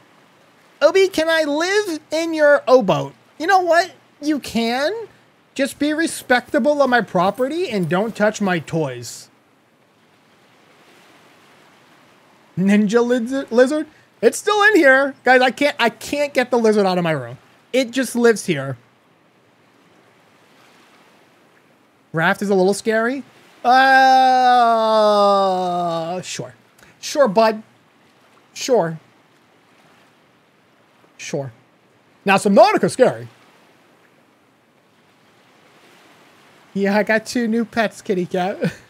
Speaker 1: Obi, can I live in your O-boat? You know what? You can. Just be respectable of my property and don't touch my toys. Ninja lizard? It's still in here. Guys, I can't I can't get the lizard out of my room. It just lives here. Raft is a little scary. Uh, sure. Sure, bud. Sure. Sure. Now, Subnautica scary. Yeah, I got two new pets, kitty cat.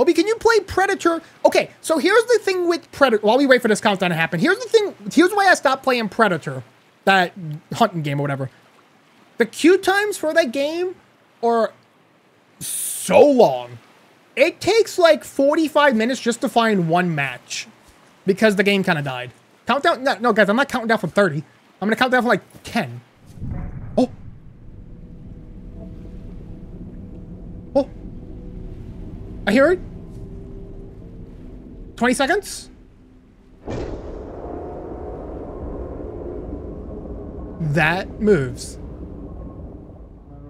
Speaker 1: Obi, can you play Predator? Okay, so here's the thing with Predator. While we wait for this countdown to happen, here's the thing. Here's why I stopped playing Predator, that hunting game or whatever. The queue times for that game are so long. It takes like 45 minutes just to find one match because the game kind of died. Countdown? No, no, guys, I'm not counting down from 30. I'm going to count down from like 10. Oh. Oh. I hear it. 20 seconds. That moves.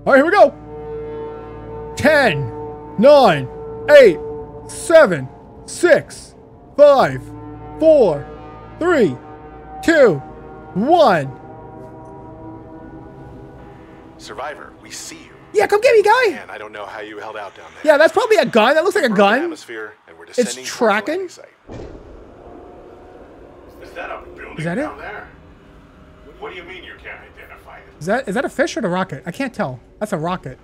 Speaker 1: All right, here we go. 10, 9, 8, 7, 6, 5, 4, 3, 2, 1.
Speaker 4: Survivor, we see you.
Speaker 1: Yeah, come get me, guy.
Speaker 4: Man, I don't know how you held out down there.
Speaker 1: Yeah, that's probably a gun. That looks like a
Speaker 4: We're in the
Speaker 1: gun.
Speaker 4: Atmosphere, and we're descending towards
Speaker 1: tracking?
Speaker 4: site.
Speaker 5: Is that a building
Speaker 1: Is that it?
Speaker 5: down there? What do you mean you can't identify it?
Speaker 1: Is that is that a fish or a rocket? I can't tell. That's a rocket.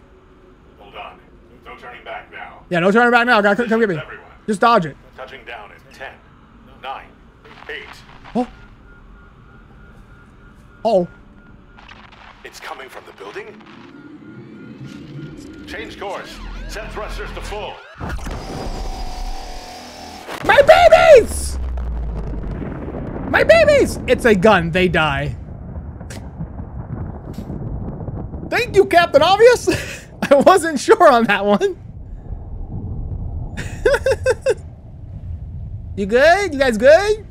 Speaker 5: Hold on. No turning back now.
Speaker 1: Yeah, no turning back now. Guy, come get me.
Speaker 5: Everyone.
Speaker 1: Just dodge it.
Speaker 5: Touching down in 10, 9, 8.
Speaker 1: Oh. Oh.
Speaker 4: It's coming from the building?
Speaker 5: Change course. Set thrusters to full.
Speaker 1: My babies! My babies! It's a gun. They die. Thank you, Captain Obvious. I wasn't sure on that one. you good? You guys good?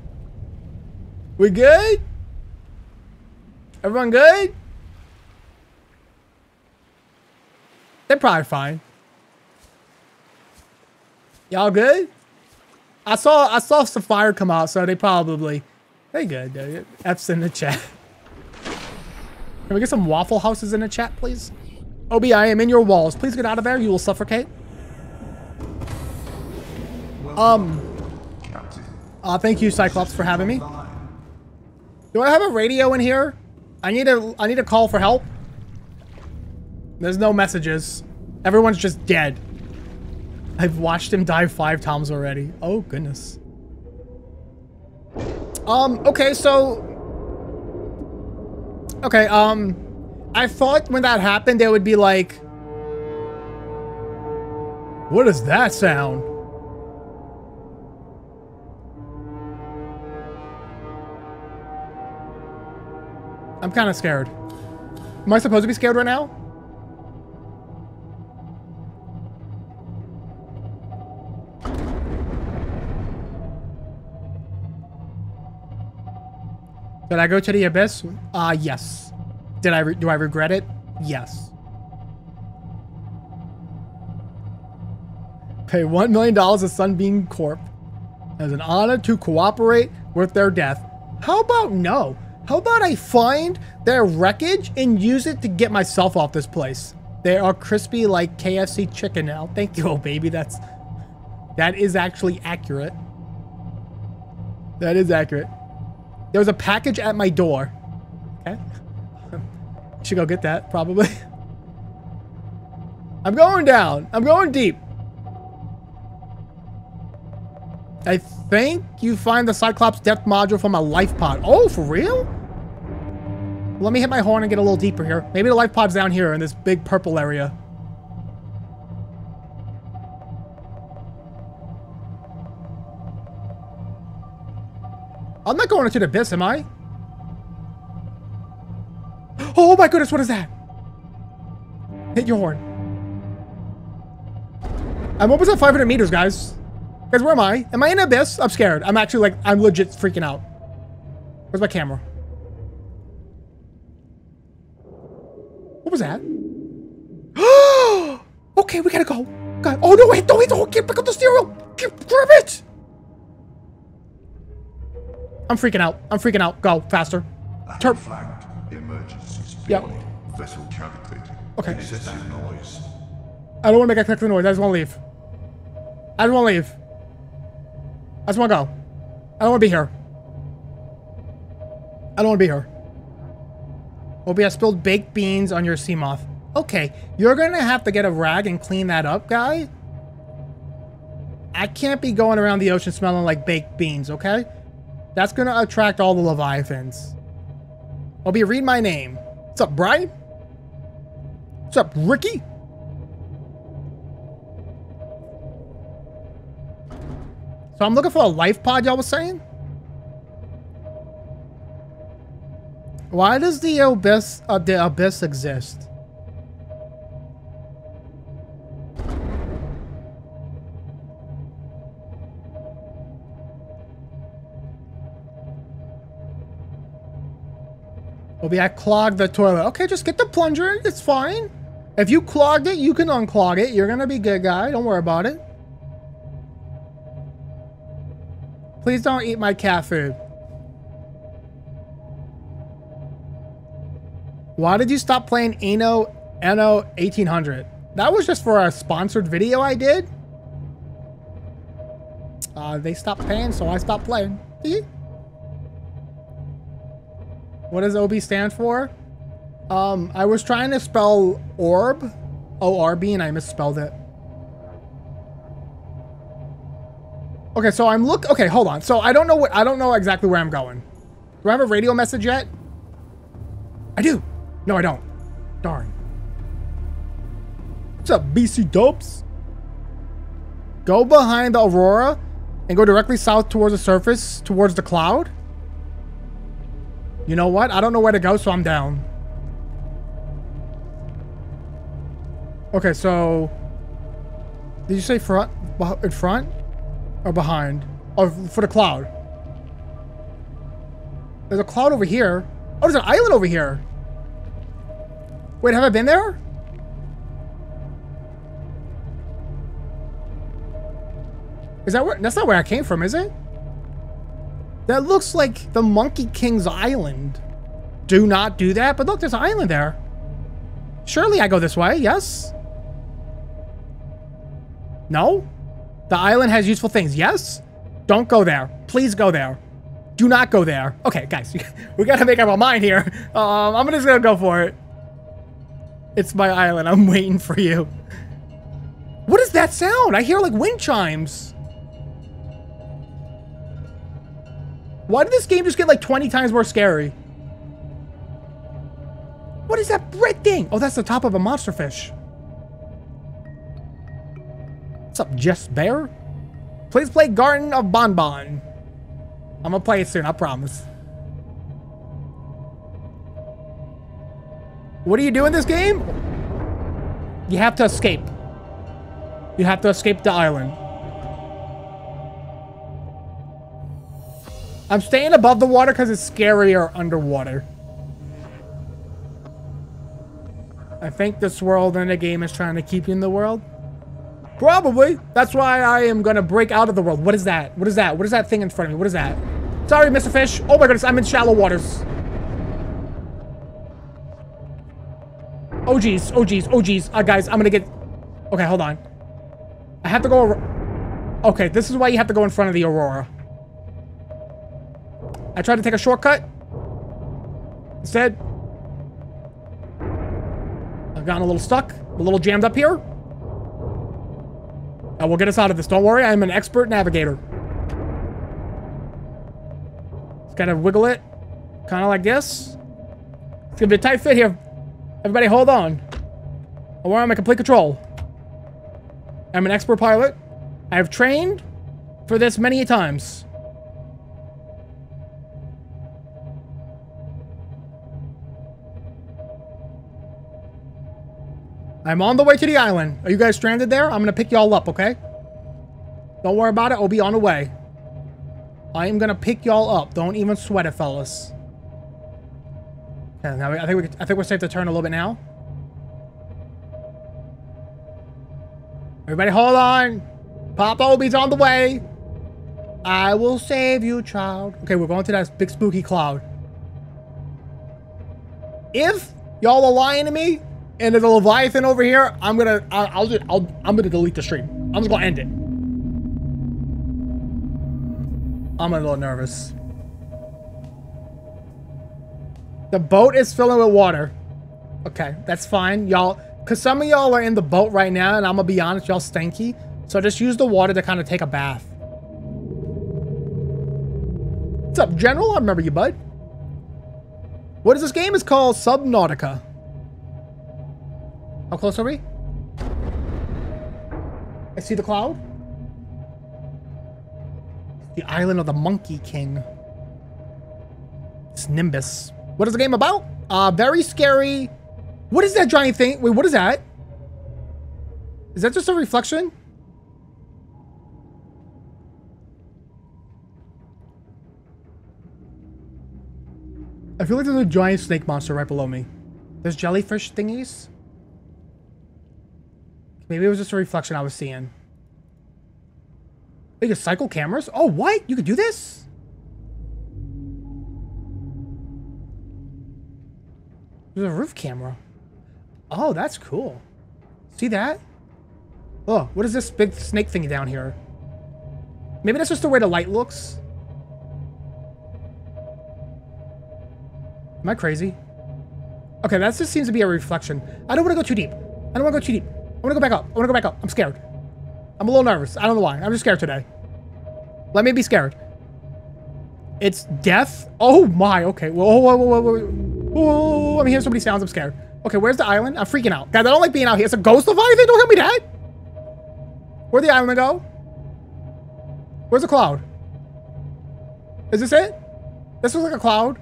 Speaker 1: We good? Everyone good? They're probably fine. Y'all good? I saw I saw some fire come out, so they probably they good. Dude. F's in the chat. Can we get some waffle houses in the chat, please? Obi, I am in your walls. Please get out of there. You will suffocate. Um. Uh, thank you, Cyclops, for having me. Do I have a radio in here? I need a I need a call for help. There's no messages. Everyone's just dead. I've watched him die five times already. Oh goodness. Um, okay, so Okay, um I thought when that happened they would be like What does that sound? I'm kind of scared. Am I supposed to be scared right now? Did I go to the abyss? Uh, yes. Did I, do I regret it? Yes. Pay $1 million to Sunbeam Corp as an honor to cooperate with their death. How about no? How about I find their wreckage and use it to get myself off this place? They are crispy like KFC chicken now. Thank you, oh baby. That's that is actually accurate. That is accurate. There was a package at my door. Okay. Should go get that, probably. I'm going down. I'm going deep. I think you find the Cyclops depth module from a life pod. Oh, for real? Let me hit my horn and get a little deeper here. Maybe the life pod's down here in this big purple area. I'm not going into the abyss, am I? Oh my goodness, what is that? Hit your horn. I'm almost at 500 meters, guys. Guys, where am I? Am I in abyss? I'm scared. I'm actually like, I'm legit freaking out. Where's my camera? What was that? okay, we gotta go. God. Oh no, wait, don't wait, don't get back up the steering wheel. Grab it. I'm freaking out. I'm freaking out. Go faster.
Speaker 2: Flagged. Emergency
Speaker 1: Yep.
Speaker 2: Vessel.
Speaker 1: Okay.
Speaker 2: Excessive noise.
Speaker 1: I don't want to make a excessive noise. I just want to leave. I just want to leave. I just want to go. I don't want to be here. I don't want to be here. Obi, I spilled baked beans on your Seamoth. Okay, you're going to have to get a rag and clean that up, guy. I can't be going around the ocean smelling like baked beans, okay? That's going to attract all the Leviathans. I'll be read my name. What's up, Brian? What's up, Ricky? So I'm looking for a life pod, y'all was saying? Why does the abyss, uh, the abyss exist? Obi, I clogged the toilet. Okay, just get the plunger. It's fine. If you clogged it, you can unclog it. You're gonna be good guy. Don't worry about it. Please don't eat my cat food. Why did you stop playing Anno Anno 1800? That was just for a sponsored video I did. Uh, they stopped paying, so I stopped playing. What does OB stand for? Um, I was trying to spell orb, O-R-B, and I misspelled it. Okay, so I'm look. Okay, hold on. So I don't know what. I don't know exactly where I'm going. Do I have a radio message yet? I do. No, I don't. Darn. What's up, BC Dopes? Go behind the Aurora and go directly south towards the surface, towards the cloud. You know what? I don't know where to go, so I'm down. Okay, so... Did you say front? In front? Or behind? Or for the cloud? There's a cloud over here. Oh, there's an island over here. Wait, have I been there? Is that where? That's not where I came from, is it? That looks like the Monkey King's island. Do not do that, but look, there's an island there. Surely I go this way, yes? No? The island has useful things, yes? Don't go there. Please go there. Do not go there. Okay, guys, we gotta make up our mind here. Um, I'm just gonna go for it. It's my island. I'm waiting for you. What is that sound? I hear like wind chimes. Why did this game just get like 20 times more scary? What is that red thing? Oh, that's the top of a monster fish. What's up, Jess Bear? Please play Garten of Banban. I'm gonna play it soon, I promise. What do you do in this game? You have to escape. You have to escape the island. I'm staying above the water because it's scarier underwater. I think this world in the game is trying to keep you in the world. Probably. That's why I am going to break out of the world. What is that? What is that? What is that thing in front of me? What is that? Sorry, Mr. Fish. Oh my goodness, I'm in shallow waters. Oh geez, oh geez, oh geez. Uh, guys, I'm gonna get... Okay, hold on. I have to go... Okay, this is why you have to go in front of the Aurora. I tried to take a shortcut. Instead, I've gotten a little stuck, a little jammed up here. I will get us out of this. Don't worry, I'm an expert navigator. Just kind of wiggle it, kind of like this. It's gonna be a tight fit here. Everybody hold on. I want my complete control. I'm an expert pilot. I have trained for this many times. I'm on the way to the island. Are you guys stranded there? I'm going to pick y'all up, okay? Don't worry about it. I'll be on the way. I am going to pick y'all up. Don't even sweat it, fellas. Okay, now I think we I think we're safe to turn a little bit now. Everybody hold on. Papa Obi's on the way. I will save you, child. Okay, we're going to that big spooky cloud. If y'all are lying to me, and there's a Leviathan over here, I'm gonna, I'll, I'll, just, I'll, I'm gonna delete the stream. I'm just gonna end it. I'm a little nervous. The boat is filling with water. Okay, that's fine, y'all. Cause some of y'all are in the boat right now, and I'm gonna be honest, y'all stanky. So just use the water to kind of take a bath. What's up, General? I remember you, bud. What is this game? It's called Subnautica. How close are we? I see the cloud. The island of the Monkey King. It's Nimbus. What is the game about? Uh, very scary. What is that giant thing? Wait, what is that? Is that just a reflection? I feel like there's a giant snake monster right below me. There's jellyfish thingies. Maybe it was just a reflection I was seeing. You can cycle cameras? Oh, what? You could do this? There's a roof camera. Oh, that's cool. See that? Oh, what is this big snake thingy down here? Maybe that's just the way the light looks. Am I crazy? Okay, that just seems to be a reflection. I don't want to go too deep. I don't want to go too deep. I want to go back up. I want to go back up. I'm scared. I'm a little nervous. I don't know why. I'm just scared today. Let me be scared. It's death? Oh my, okay. Whoa, whoa, whoa, whoa, whoa. I'm hearing so many sounds. I'm scared. Okay, where's the island? I'm freaking out. Guys, I don't like being out here. It's a ghost of anything. Don't tell me that. Where'd the island go? Where's the cloud? Is this it? This looks like a cloud.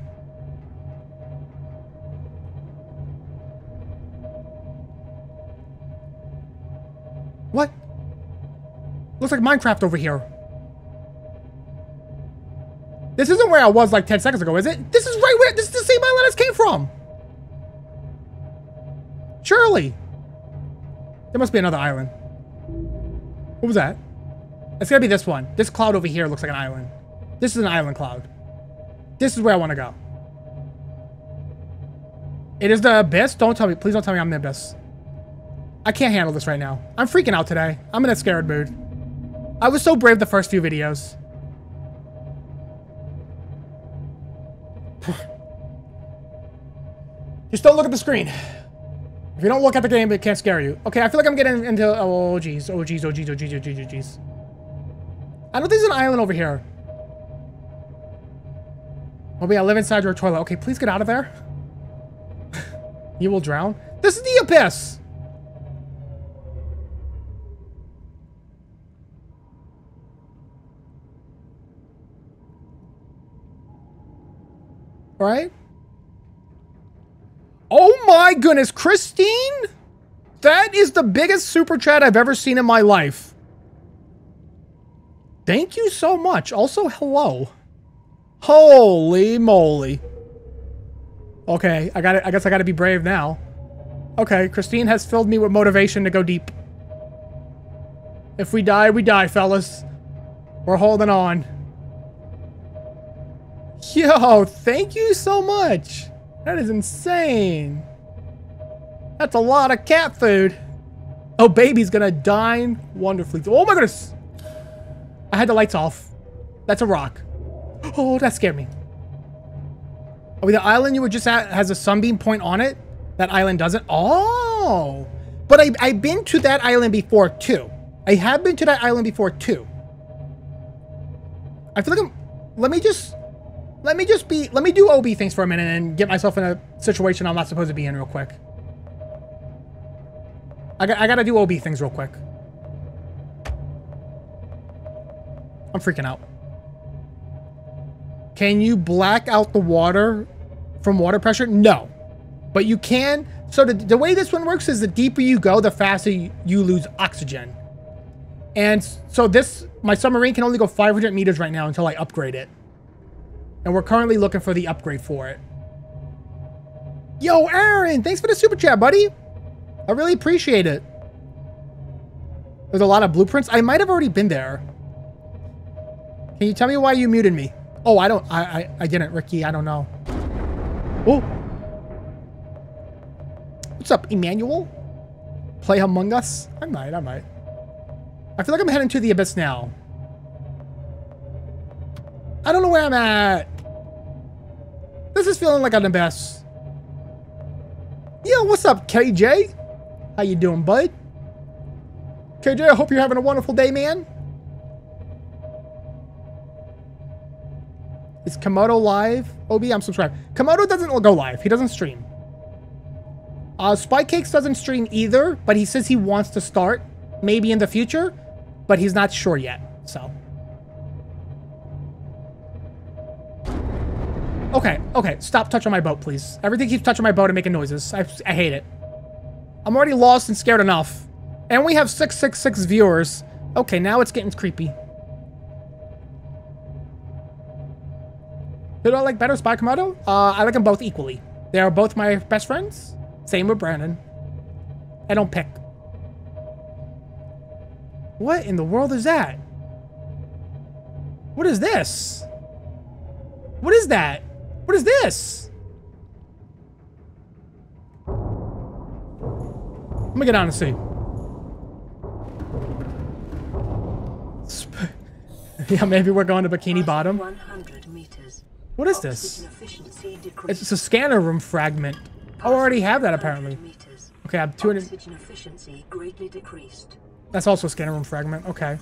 Speaker 1: Looks like Minecraft over here. This isn't where I was like 10 seconds ago, is it? This is right where, this is the same island I came from. Surely. There must be another island. What was that? It's gotta be this one. This cloud over here looks like an island. This is an island cloud. This is where I want to go. It is the abyss? Don't tell me. Please don't tell me I'm the abyss. I can't handle this right now. I'm freaking out today. I'm in a scared mood. I was so brave the first few videos. Just don't look at the screen. If you don't look at the game, it can't scare you. Okay, I feel like I'm getting into... Oh, jeez. Oh, jeez. Oh, jeez. Oh, jeez. Oh, jeez. Oh, jeez. I know there's an island over here. Oh, yeah, I live inside your toilet. Okay, please get out of there. you will drown. This is the abyss. Right. Oh my goodness, Christine? That is the biggest super chat I've ever seen in my life. Thank you so much. Also, hello. Holy moly. Okay, I got I guess I got to be brave now. Okay, Christine has filled me with motivation to go deep. If we die, we die, fellas. We're holding on. Yo, thank you so much. That is insane. That's a lot of cat food. Oh, baby's gonna dine wonderfully. Oh my goodness. I had the lights off. That's a rock. Oh, that scared me. Oh, the island you were just at has a sunbeam point on it? That island doesn't? Oh. But I, I've been to that island before, too. I have been to that island before, too. I feel like I'm... Let me just... Let me just be... Let me do OB things for a minute and get myself in a situation I'm not supposed to be in real quick. I, got, I gotta do OB things real quick. I'm freaking out. Can you black out the water from water pressure? No. But you can. So the, the way this one works is the deeper you go, the faster you, you lose oxygen. And so this, my submarine can only go 500 meters right now until I upgrade it. And we're currently looking for the upgrade for it. Yo, Aaron, thanks for the super chat, buddy. I really appreciate it. There's a lot of blueprints. I might have already been there. Can you tell me why you muted me? Oh, I don't, I, I, I didn't, Ricky. I don't know. Oh. What's up, Emmanuel? Play Among Us? I might, I might. I feel like I'm heading to the abyss now. I don't know where I'm at. This is feeling like I'm an abyss. Yo, what's up, KJ? How you doing, bud? KJ, I hope you're having a wonderful day, man. Is Camodo live? OB, I'm subscribed. Camodo doesn't go live. He doesn't stream. Uh, SpyCakes doesn't stream either, but he says he wants to start maybe in the future, but he's not sure yet, so. Okay, okay, stop touching my boat, please. Everything keeps touching my boat and making noises. I, I hate it. I'm already lost and scared enough. And we have 666 viewers. Okay, now it's getting creepy. Who do I like better, Spy Camodo? Uh, I like them both equally. They are both my best friends. Same with Brandon. I don't pick. What in the world is that? What is this? What is that? What is this? Let me get down and see. Sp- yeah, maybe we're going to Bikini Bottom.
Speaker 3: 100 meters.
Speaker 1: What is this?
Speaker 3: Oxygen efficiency decreased.
Speaker 1: It's a scanner room fragment. Oh, I already have that apparently.
Speaker 3: meters.
Speaker 1: Okay, I have 200.
Speaker 3: Oxygen efficiency greatly decreased.
Speaker 1: That's also a scanner room fragment. Okay.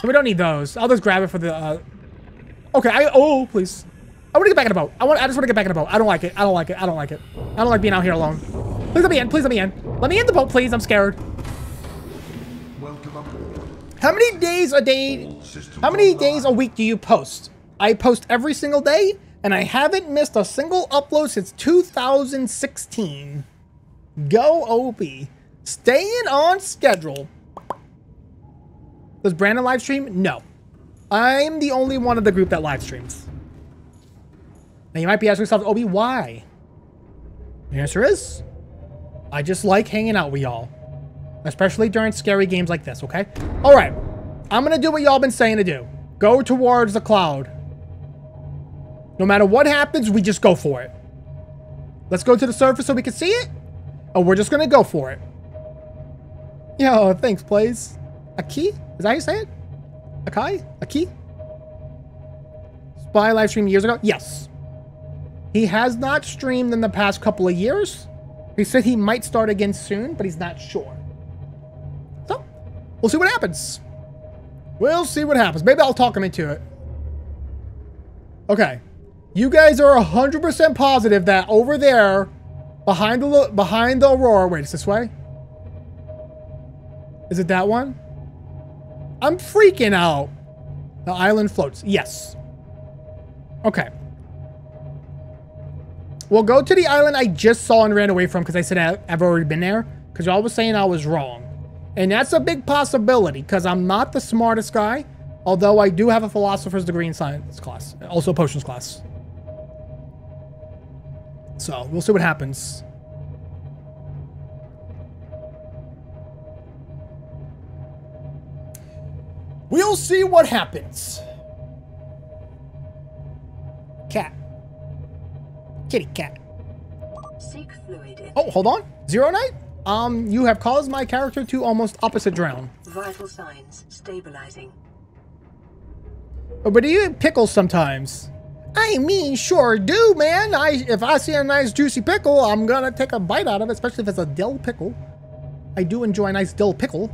Speaker 1: So we don't need those. I'll just grab it for the, uh... Okay, I... Oh, please. I want to get back in a boat. I want. I just want to get back in a boat. I don't like it. I don't like it. I don't like it. I don't like being out here alone. Please let me in. Please let me in. Let me in the boat, please. I'm scared.
Speaker 2: Welcome.
Speaker 1: How many days a day... How many days a week do you post? I post every single day, and I haven't missed a single upload since 2016. Go OP. Staying on schedule. Does Brandon live stream? No. I'm the only one of the group that live streams. Now you might be asking yourself, Obi, why? The answer is, I just like hanging out with y'all. Especially during scary games like this, okay? Alright. I'm gonna do what y'all been saying to do. Go towards the cloud. No matter what happens, we just go for it. Let's go to the surface so we can see it. And we're just gonna go for it. Yo, thanks, plays. A key? Is that how you say it? A kai? A key? Spy live stream years ago? Yes. He has not streamed in the past couple of years. He said he might start again soon, but he's not sure. So, we'll see what happens. We'll see what happens. Maybe I'll talk him into it. Okay. You guys are 100% positive that over there, behind the behind the Aurora, wait, it's this way? Is it that one? I'm freaking out. The island floats. Yes. Okay. We'll go to the island I just saw and ran away from because I said I've already been there. Because y'all was saying I was wrong. And that's a big possibility because I'm not the smartest guy. Although I do have a philosopher's degree in science class. Also potions class. So we'll see what happens. We'll see what happens. Kitty cat.
Speaker 3: Seek fluid
Speaker 1: Oh, hold on. Zero night? Um, you have caused my character to almost opposite drown.
Speaker 3: vital signs stabilizing.
Speaker 1: Oh, but do you eat pickles sometimes? I mean, sure do, man. I if I see a nice juicy pickle, I'm gonna take a bite out of it, especially if it's a dill pickle. I do enjoy a nice dill pickle.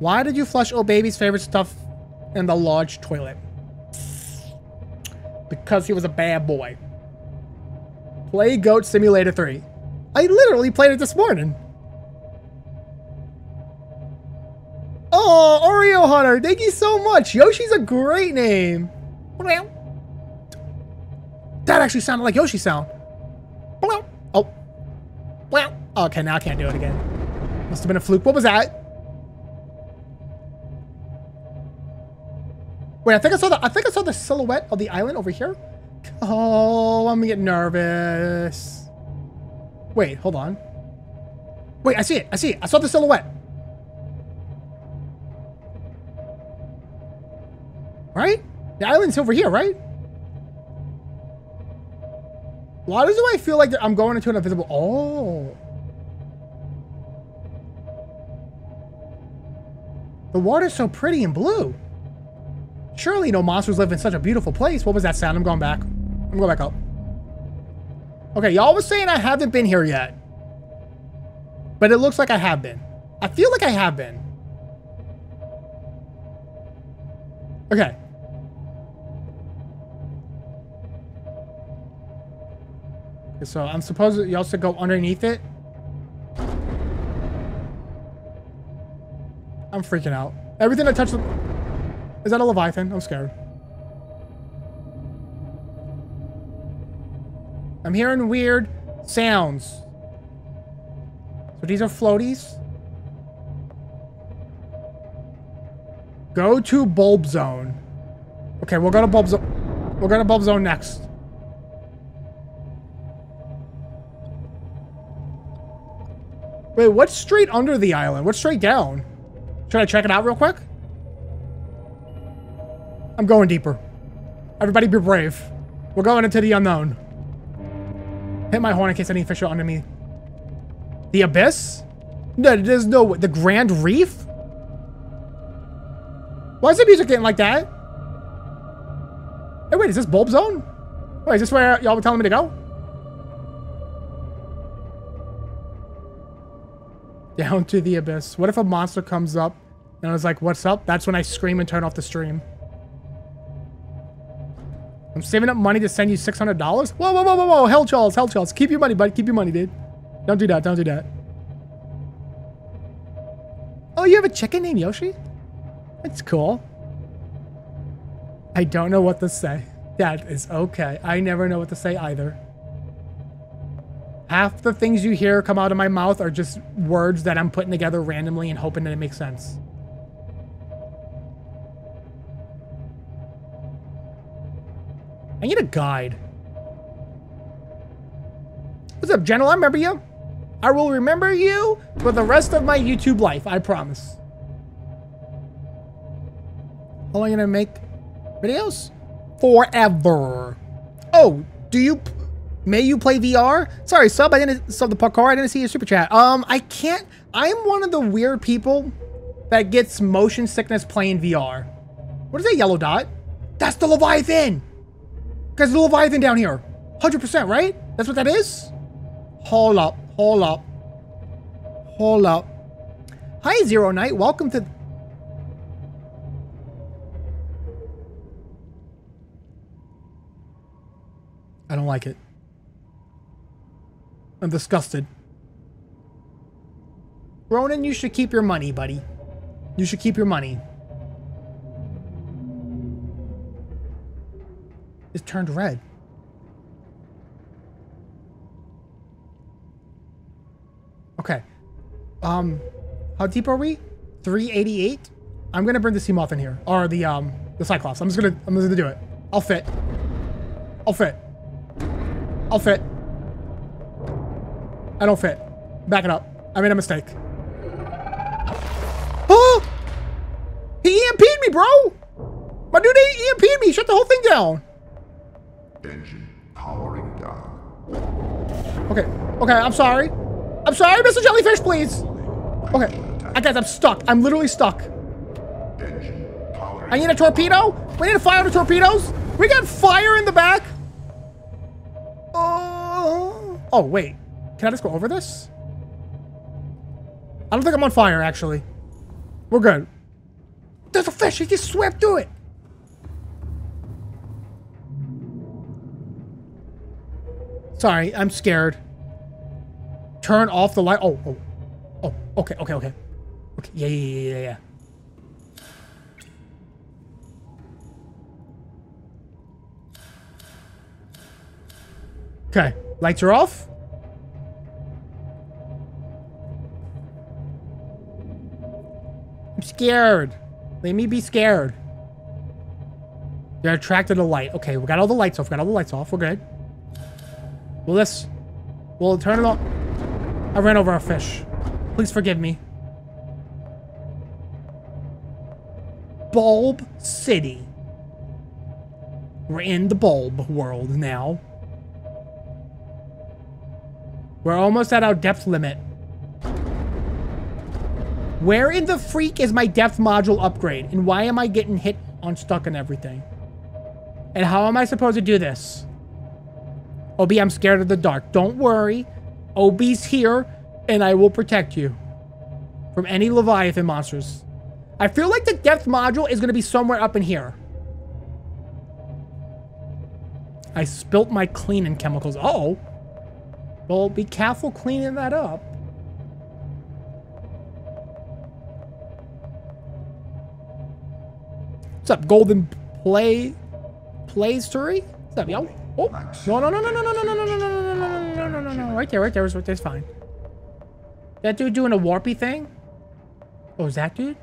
Speaker 1: Why did you flush Oh Baby's favorite stuff in the large toilet? Because he was a bad boy. Play Goat Simulator 3. I literally played it this morning. Oh, Oreo Hunter, thank you so much. Yoshi's a great name. That actually sounded like Yoshi sound. Oh. Okay, now I can't do it again. Must have been a fluke. What was that? Wait, I think I saw the I think I saw the silhouette of the island over here. Oh, I'm getting nervous. Wait, hold on. Wait, I see it. I see it. I saw the silhouette. Right? The island's over here, right? Why does I feel like I'm going into an invisible... Oh. The water's so pretty and blue. Surely no monsters live in such a beautiful place. What was that sound? I'm going back. I'm going back up. Okay, y'all was saying I haven't been here yet. But it looks like I have been. I feel like I have been. Okay. Okay, So I'm supposed y'all should go underneath it. I'm freaking out. Everything I touch... Is that a Leviathan? I'm scared. I'm hearing weird sounds. So these are floaties. Go to bulb zone. Okay, we'll go to bulb zone. We're going to Bulb Zone next. Wait, what's straight under the island? What's straight down? Should I check it out real quick? I'm going deeper. Everybody be brave. We're going into the unknown. Hit my horn in case any fish are under me. The abyss? No, there's no... The Grand Reef? Why is the music getting like that? Hey, wait, is this Bulb Zone? Wait, is this where y'all were telling me to go? Down to the abyss. What if a monster comes up and I was like, what's up? That's when I scream and turn off the stream. I'm saving up money to send you $600? Whoa, whoa, whoa, whoa, whoa. Hell, Charles, hell, Charles. Keep your money, buddy. Keep your money, dude. Don't do that. Don't do that. Oh, you have a chicken named Yoshi? That's cool. I don't know what to say. That is okay. I never know what to say either. Half the things you hear come out of my mouth are just words that I'm putting together randomly and hoping that it makes sense. I need a guide. What's up, General? I remember you. I will remember you for the rest of my YouTube life, I promise. How long are you gonna make videos? Forever. Oh, do you... May you play VR? Sorry, sub. I didn't sub the parkour. I didn't see your super chat. Um, I can't... I'm one of the weird people that gets motion sickness playing VR. What is that yellow dot? That's the Leviathan! Guys, the Leviathan down here. 100%, right? That's what that is? Hold up. Hold up. Hold up. Hi, Zero Night. Welcome to... I don't like it. I'm disgusted. Ronan, you should keep your money, buddy. You should keep your money. It turned red. Okay. Um, how deep are we? 388? I'm gonna bring the Seamoth in here. Or the, um, the Cyclops. I'm just gonna, I'm just gonna do it. I'll fit. I'll fit. I'll fit. I don't fit. Back it up. I made a mistake. Oh! He EMP'd me, bro! My dude EMP'd me! Shut the whole thing down!
Speaker 2: Engine powering down.
Speaker 1: Okay. Okay, I'm sorry. I'm sorry, Mr. Jellyfish, please! Okay. I guys, I'm stuck. I'm literally stuck. I need a torpedo? We need to fire the torpedoes? We got fire in the back? Oh. Oh, wait. Can I just go over this? I don't think I'm on fire, actually. We're good. There's a fish. He just swam through it. Sorry, I'm scared. Turn off the light. Oh, oh. Oh, okay, okay, okay. Okay, yeah, yeah, yeah, yeah. Okay, lights are off. I'm scared. Let me be scared. They're attracted to light. Okay, we got all the lights off. We got all the lights off. We're good. Will this... Will it turn it off? I ran over a fish. Please forgive me. Bulb City. We're in the bulb world now. We're almost at our depth limit. Where in the freak is my depth module upgrade? And why am I getting hit on stuck and everything? And how am I supposed to do this? Obi, I'm scared of the dark. Don't worry. Obi's here, and I will protect you from any Leviathan monsters. I feel like the depth module is going to be somewhere up in here. I spilt my cleaning chemicals. Uh oh. Well, be careful cleaning that up. What's up, Golden Play Play Story? What's up, yo? Oh, no, no, no, no, no, no, no, no, no, no, no, no, no, no, no, no, no, right there, right there, right there's fine. That dude doing a warpy thing? Oh, is that dude?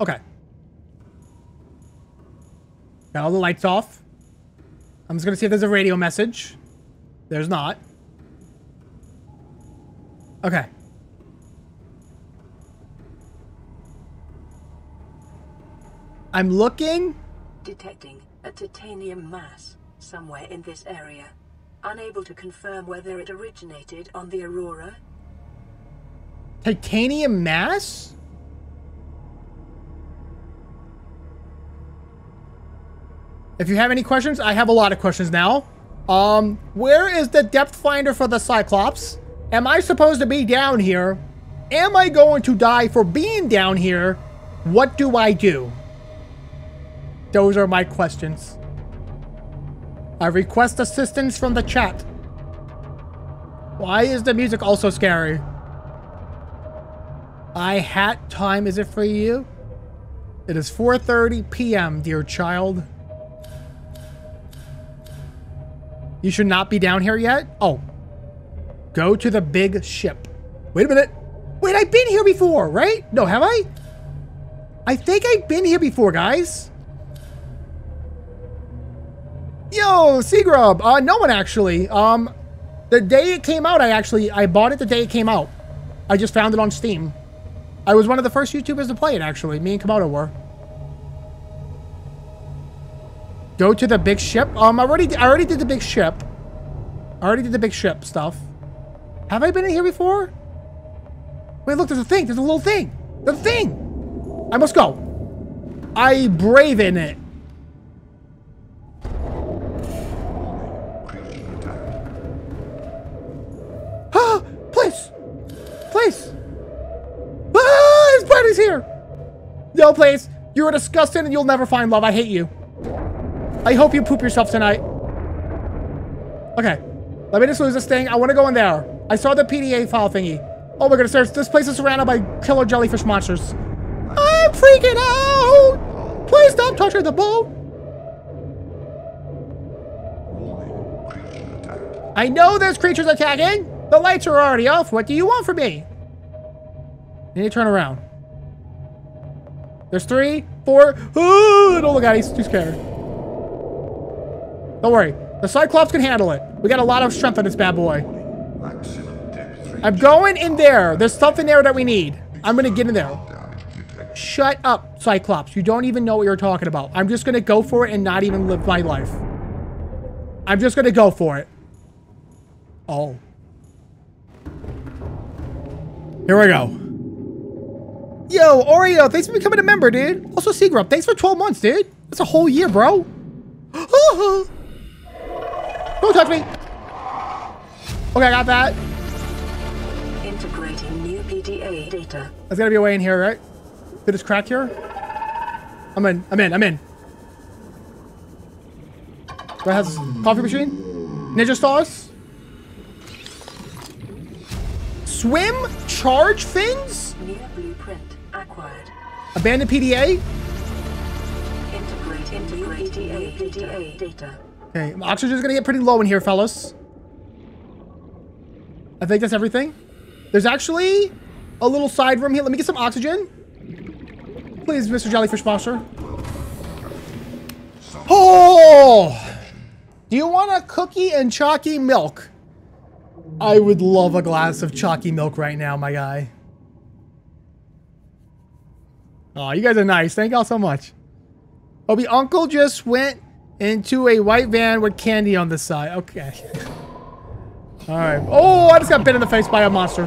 Speaker 1: Okay. Got all the lights off. I'm just gonna see if there's a radio message. There's not. Okay. I'm looking.
Speaker 3: Detecting a titanium mass somewhere in this area. Unable to confirm whether it originated on the Aurora.
Speaker 1: Titanium mass? If you have any questions, I have a lot of questions now. Um, where is the depth finder for the Cyclops? Am I supposed to be down here? Am I going to die for being down here? What do I do? Those are my questions. I request assistance from the chat. Why is the music also scary? I hat time is it for you? It is 4.30 p.m., dear child. You should not be down here yet? Oh. Go to the big ship. Wait a minute. Wait, I've been here before, right? No, have I? I think I've been here before, guys. Yo, Seagrub. Uh, no one actually. Um, the day it came out, I actually, I bought it the day it came out. I just found it on Steam. I was one of the first YouTubers to play it, actually. Me and Camodo were. Go to the big ship. Um, I already, I already did the big ship. I already did the big ship stuff. Have I been in here before? Wait, look, there's a thing. There's a little thing. The thing. I must go. I brave in it. Ah, please. Please. Ah, his buddy's here. No, please. You're disgusting and you'll never find love. I hate you. I hope you poop yourself tonight. Okay. Let me just lose this thing. I want to go in there. I saw the PDA file thingy. Oh my goodness, this place is surrounded by killer jellyfish monsters. I'm freaking out! Please stop touching the boat! I know there's creatures attacking! The lights are already off. What do you want from me? Then You turn around. There's three, four. Oh, don't look at it. He's too scared. Don't worry. The Cyclops can handle it. We got a lot of strength on this bad boy. I'm going in there. There's something there that we need. I'm going to get in there. Shut up, Cyclops. You don't even know what you're talking about. I'm just going to go for it and not even live my life. I'm just going to go for it. Oh. Here we go. Yo, Oreo, thanks for becoming a member, dude. Also, Seagrub, thanks for 12 months, dude. That's a whole year, bro. Don't touch me. Okay, I got that.
Speaker 3: Integrating new PDA data.
Speaker 1: There's gotta be a way in here, right? Did this crack here? I'm in. I'm in. I'm in. Do I have this coffee machine? Ninja stars? Swim? Charge fins?
Speaker 3: New blueprint acquired.
Speaker 1: Abandoned PDA?
Speaker 3: Integrate into PDA, PDA data.
Speaker 1: Okay, oxygen's gonna get pretty low in here, fellas. I think that's everything. There's actually a little side room here. Let me get some oxygen. Please, Mr. Jellyfish Monster. Oh! Do you want a cookie and chalky milk? I would love a glass of chalky milk right now, my guy. Oh, you guys are nice. Thank y'all so much. Obi, Uncle just went into a white van with candy on the side. Okay. All right. Oh, I just got bit in the face by a monster.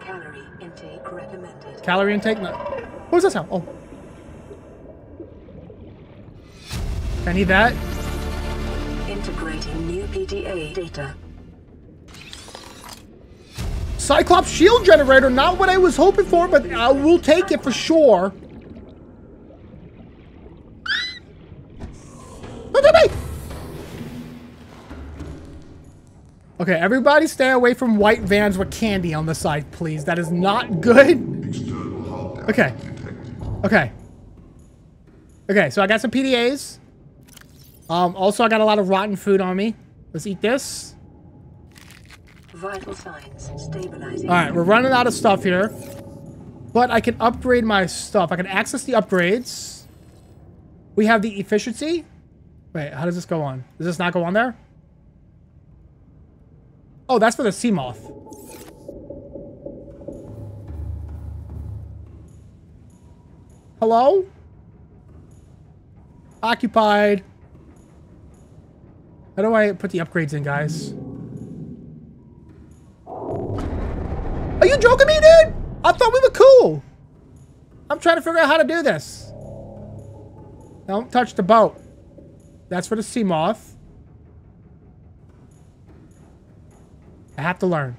Speaker 3: Calorie intake recommended.
Speaker 1: Calorie intake? No. What was that sound? Oh. I need that.
Speaker 3: Integrating new PDA data.
Speaker 1: Cyclops shield generator, not what I was hoping for, but I will take it for sure. Don't me! Okay, everybody stay away from white vans with candy on the side, please. That is not good. Okay. Okay. Okay, so I got some PDAs. Um, also, I got a lot of rotten food on me. Let's eat this.
Speaker 3: Vital signs stabilizing.
Speaker 1: All right, we're running out of stuff here. But I can upgrade my stuff. I can access the upgrades. We have the efficiency. Wait, how does this go on? Does this not go on there? Oh, that's for the Seamoth. Hello? Occupied. How do I put the upgrades in, guys? Are you joking me, dude? I thought we were cool. I'm trying to figure out how to do this. Don't touch the boat. That's for the Seamoth. I have to learn.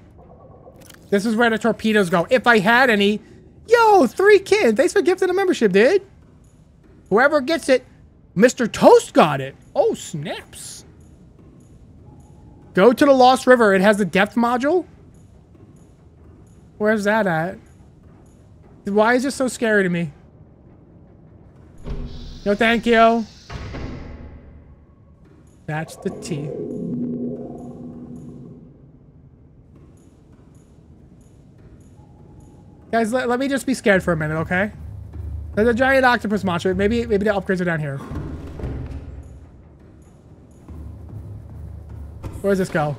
Speaker 1: This is where the torpedoes go. If I had any. Yo, three kids. Thanks for gifting a membership, dude. Whoever gets it. Mr. Toast got it. Oh, snaps. Go to the Lost River. It has the depth module. Where's that at? Why is this so scary to me? No, thank you. That's the T. Guys, let, let me just be scared for a minute, okay? There's a giant octopus monster. Maybe maybe the upgrades are down here. Where does this go?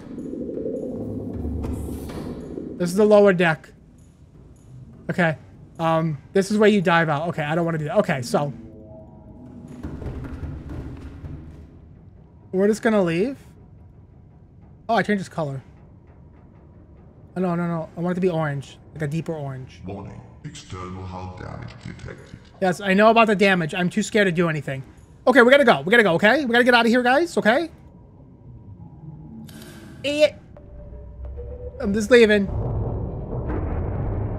Speaker 1: This is the lower deck. Okay. Um, this is where you dive out. Okay, I don't want to do that. Okay, so. We're just gonna leave. Oh, I changed its color. Oh, no, no, no. I want it to be orange. Like a deeper orange.
Speaker 2: Warning. External hull damage detected.
Speaker 1: Yes, I know about the damage. I'm too scared to do anything. Okay, we gotta go. We gotta go, okay? We gotta get out of here, guys, okay? Eh. I'm just leaving.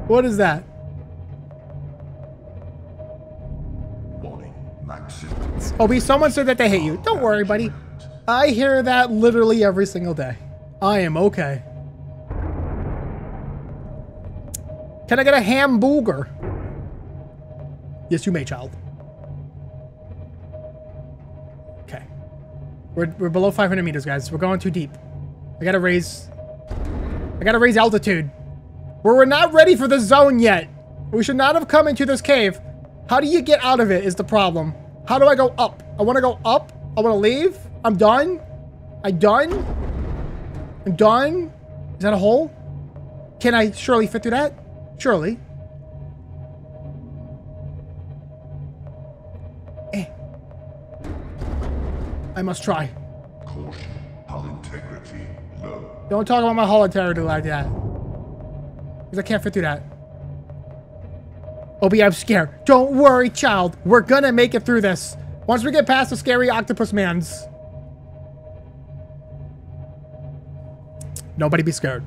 Speaker 1: What is that? Obi, oh, someone said that they hate you. Don't worry, buddy. I hear that literally every single day. I am okay. Can I get a hamburger? Yes, you may, child. Okay. We're, we're below 500 meters, guys. We're going too deep. I gotta raise... I gotta raise altitude. We're, not ready for the zone yet. We should not have come into this cave. How do you get out of it is the problem. How do I go up? I want to go up. I want to leave. I'm done. I'm done. I'm done. Is that a hole? Can I surely fit through that? Surely. Eh. I must try. Don't talk about my integrity like that. Because I can't fit through that. Obi, I'm scared. Don't worry, child. We're gonna make it through this. Once we get past the scary octopus mans. Nobody be scared.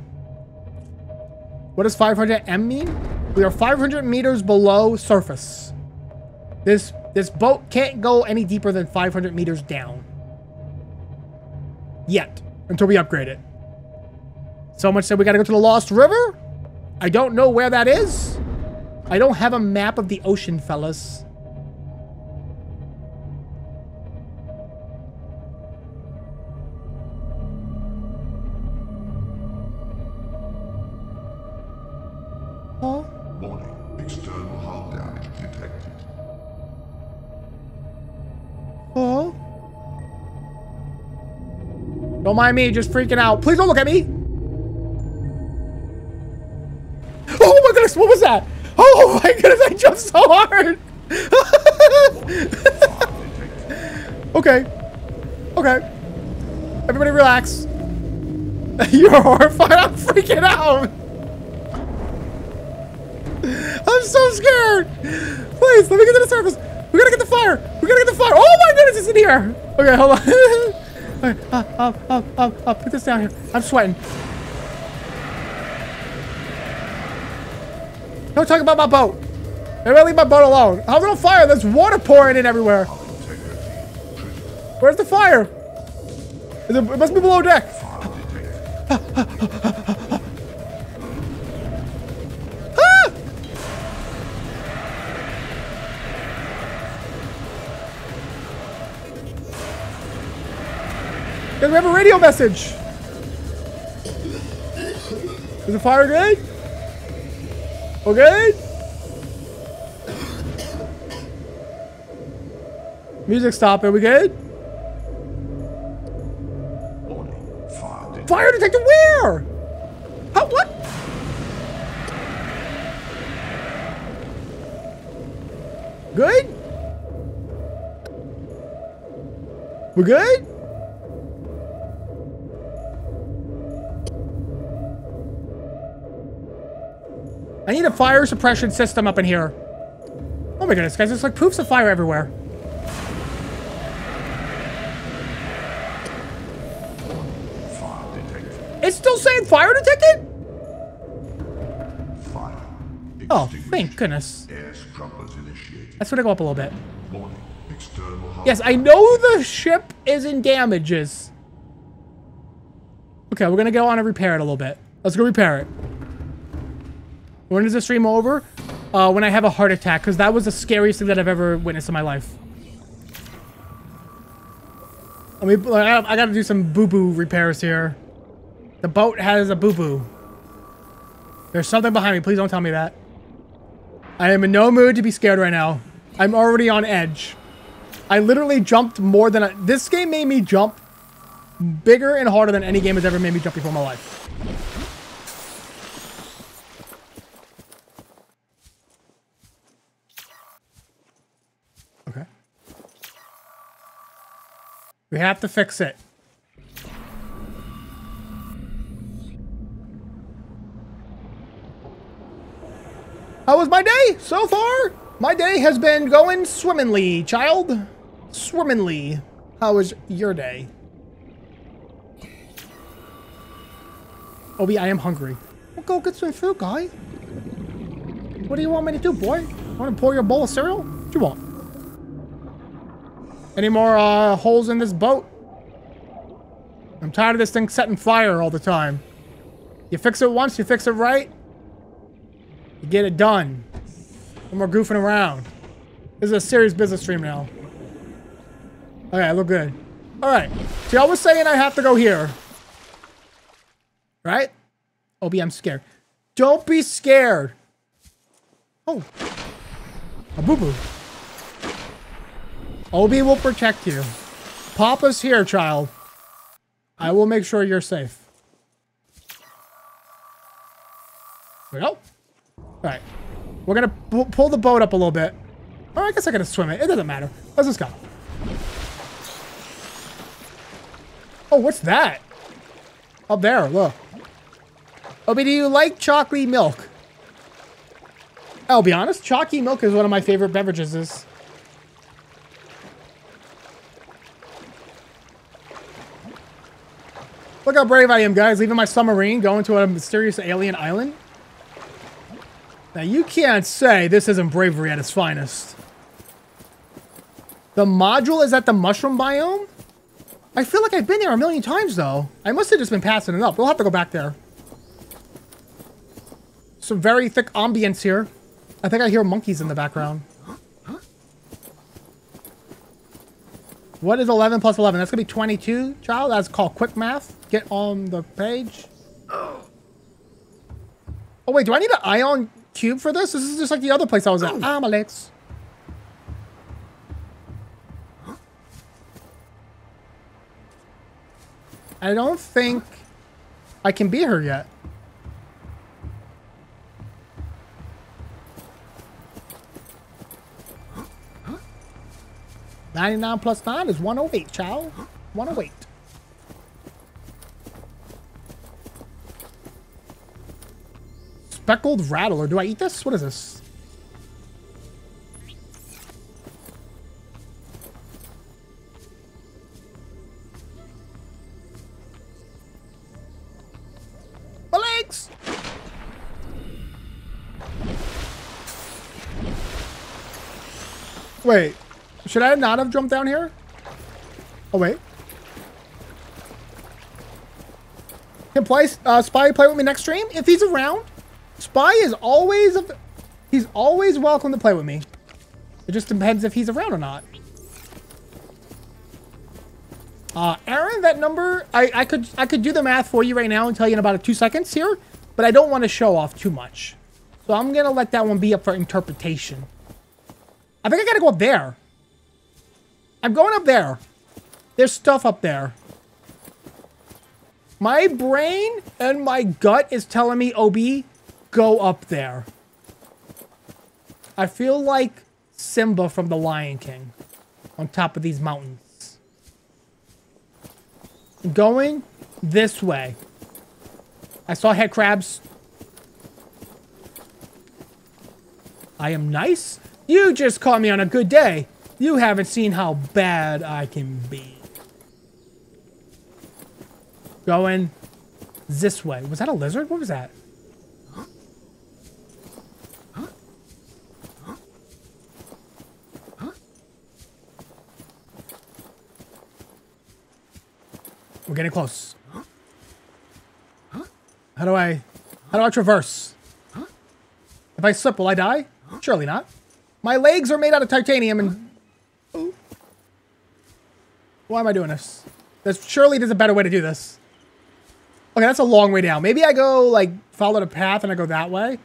Speaker 1: What does 500 M mean? We are 500 meters below surface. This this boat can't go any deeper than 500 meters down. Yet. Until we upgrade it. Someone said we gotta go to the Lost River? I don't know where that is. I don't have a map of the ocean, fellas. Huh?
Speaker 2: Warning. External damage detected.
Speaker 1: Huh? Don't mind me, just freaking out. Please don't look at me. What was that? Oh my goodness, I jumped so hard. okay. Okay. Everybody relax. You're horrified. I'm freaking out. I'm so scared. Please, let me get to the surface. We gotta get the fire. We gotta get the fire. Oh my goodness, it's in here. Okay, hold on. okay, uh, uh, uh, uh, put this down here. I'm sweating. Don't talk about my boat. Everybody leave my boat alone. How's it on fire? There's water pouring in everywhere. Where's the fire? It, it must be below deck. Ah! We have a radio message. Is the fire good? Okay? Music stop, are we good? Fire detector where? How, what? Good? We're good? I need a fire suppression system up in here. Oh my goodness, guys, there's like poofs of fire everywhere. It's still saying fire detected?
Speaker 2: Fire.
Speaker 1: Oh, thank goodness. That's gonna go up a little bit. Yes, I know the ship is in damages. Okay, we're gonna go on and repair it a little bit. Let's go repair it. When is the stream over? Uh, when I have a heart attack, because that was the scariest thing that I've ever witnessed in my life. I mean, I gotta, do some boo-boo repairs here. The boat has a boo-boo. There's something behind me. Please don't tell me that. I am in no mood to be scared right now. I'm already on edge. I literally jumped more than I, this game made me jump bigger and harder than any game has ever made me jump before in my life. We have to fix it. How was my day so far? My day has been going swimmingly, child. Swimmingly. How was your day? Obi, I am hungry. Well, go get some food, guy. What do you want me to do, boy? Want to pour your bowl of cereal? What do you want? Any more uh, holes in this boat? I'm tired of this thing setting fire all the time. You fix it once, you fix it right, you get it done. No more goofing around. This is a serious business stream now. Okay, I look good. Alright. So y'all was saying I have to go here. Right? Obi, I'm scared. Don't be scared. Oh. A boo-boo. Obi will protect you. Papa's here, child. I will make sure you're safe. There we go. Alright. We're gonna pull the boat up a little bit. Or I guess I gotta swim it. It doesn't matter. Let's just go. Oh, what's that? Up there, look. Obi, do you like chocolate milk? I'll be honest, chalky milk is one of my favorite beverages. Look how brave I am, guys. Leaving my submarine, going to a mysterious alien island. Now, you can't say this isn't bravery at its finest. The module is at the mushroom biome? I feel like I've been there a million times, though. I must have just been passing it up. We'll have to go back there. Some very thick ambience here. I think I hear monkeys in the background. What is 11 plus 11? That's going to be 22, child. That's called quick math. Get on the page. Oh, wait. Do I need an ion cube for this? This is just like the other place I was at. Ah, Amalix. I don't think I can be her yet. Ninety-nine plus nine is one hundred eight, child. One hundred eight. Speckled rattler. Do I eat this? What is this? Wait. Should I not have jumped down here? Oh, wait. Can play, uh, Spy play with me next stream? If he's around, Spy is always, he's always welcome to play with me. It just depends if he's around or not. Uh, Aaron, that number, I, I could I could do the math for you right now and tell you in about two seconds here, but I don't want to show off too much. So I'm going to let that one be up for interpretation. I think I got to go up there. I'm going up there. There's stuff up there. My brain and my gut is telling me, OB, go up there. I feel like Simba from The Lion King on top of these mountains. Going this way. I saw head crabs. I am nice? You just caught me on a good day. You haven't seen how bad I can be. Going this way. Was that a lizard? What was that? We're getting close. How do I... How do I traverse? If I slip, will I die? Surely not. My legs are made out of titanium and... Why am I doing this? There's, surely there's a better way to do this. Okay, that's a long way down. Maybe I go, like, follow the path and I go that way.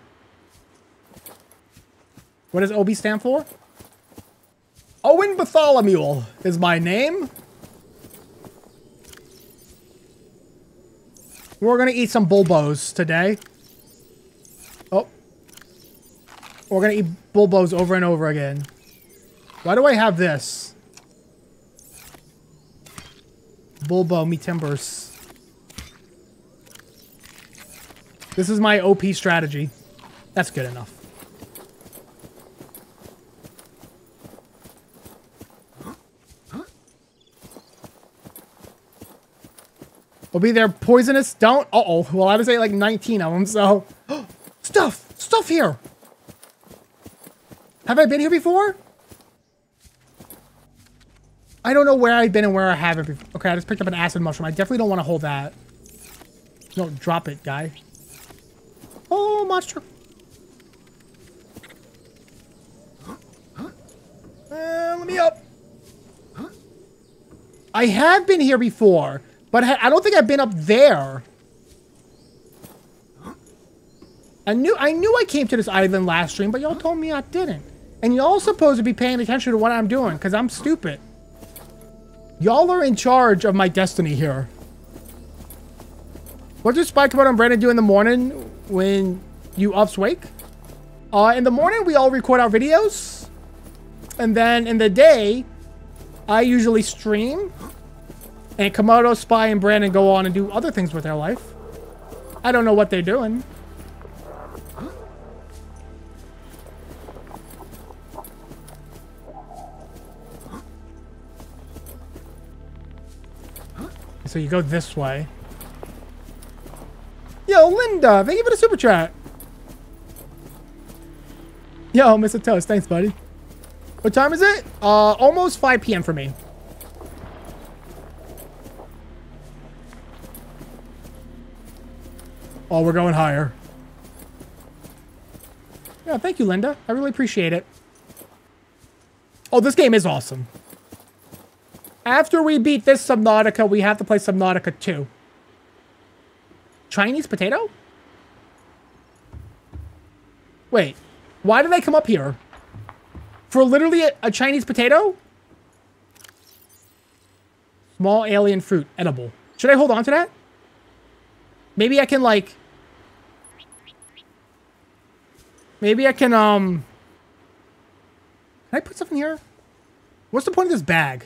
Speaker 1: What does OB stand for? Owen Bartholomew is my name. We're to eat some bulbos today. Oh. We're to eat bulbos over and over again. Why do I have this? Bulbo me timbers. This is my OP strategy. That's good enough. Will be there poisonous? Don't. Uh oh. Well, I would say like 19 of them, so. stuff! Stuff here! Have I been here before? I don't know where I've been and where I haven't. Okay, I just picked up an acid mushroom. I definitely don't want to hold that. No, drop it, guy. Oh, monster. Uh, let me up. I have been here before. But I don't think I've been up there. I knew I knew I came to this island last stream, but y'all told me I didn't. And y'all supposed to be paying attention to what I'm doing, because I'm stupid. Y'all are in charge of my destiny here. What does Spike Mode and Brandon do in the morning when you ups wake? Uh, in the morning, we all record our videos. And then in the day, I usually stream and Camodo, Spy, and Brandon go on and do other things with their life. I don't know what they're doing. So you go this way. Yo, Linda, thank you for the super chat. Yo, Mr. Toast, thanks, buddy. What time is it? Uh, almost 5 p.m. for me. Oh, we're going higher. Yeah, thank you, Linda. I really appreciate it. Oh, this game is awesome. After we beat this Subnautica, we have to play Subnautica 2. Chinese potato? Wait, why did they come up here? For literally a, a Chinese potato? Small alien fruit, edible. Should I hold on to that? Maybe I can, like... Maybe I can, um... Can I put in here? What's the point of this bag?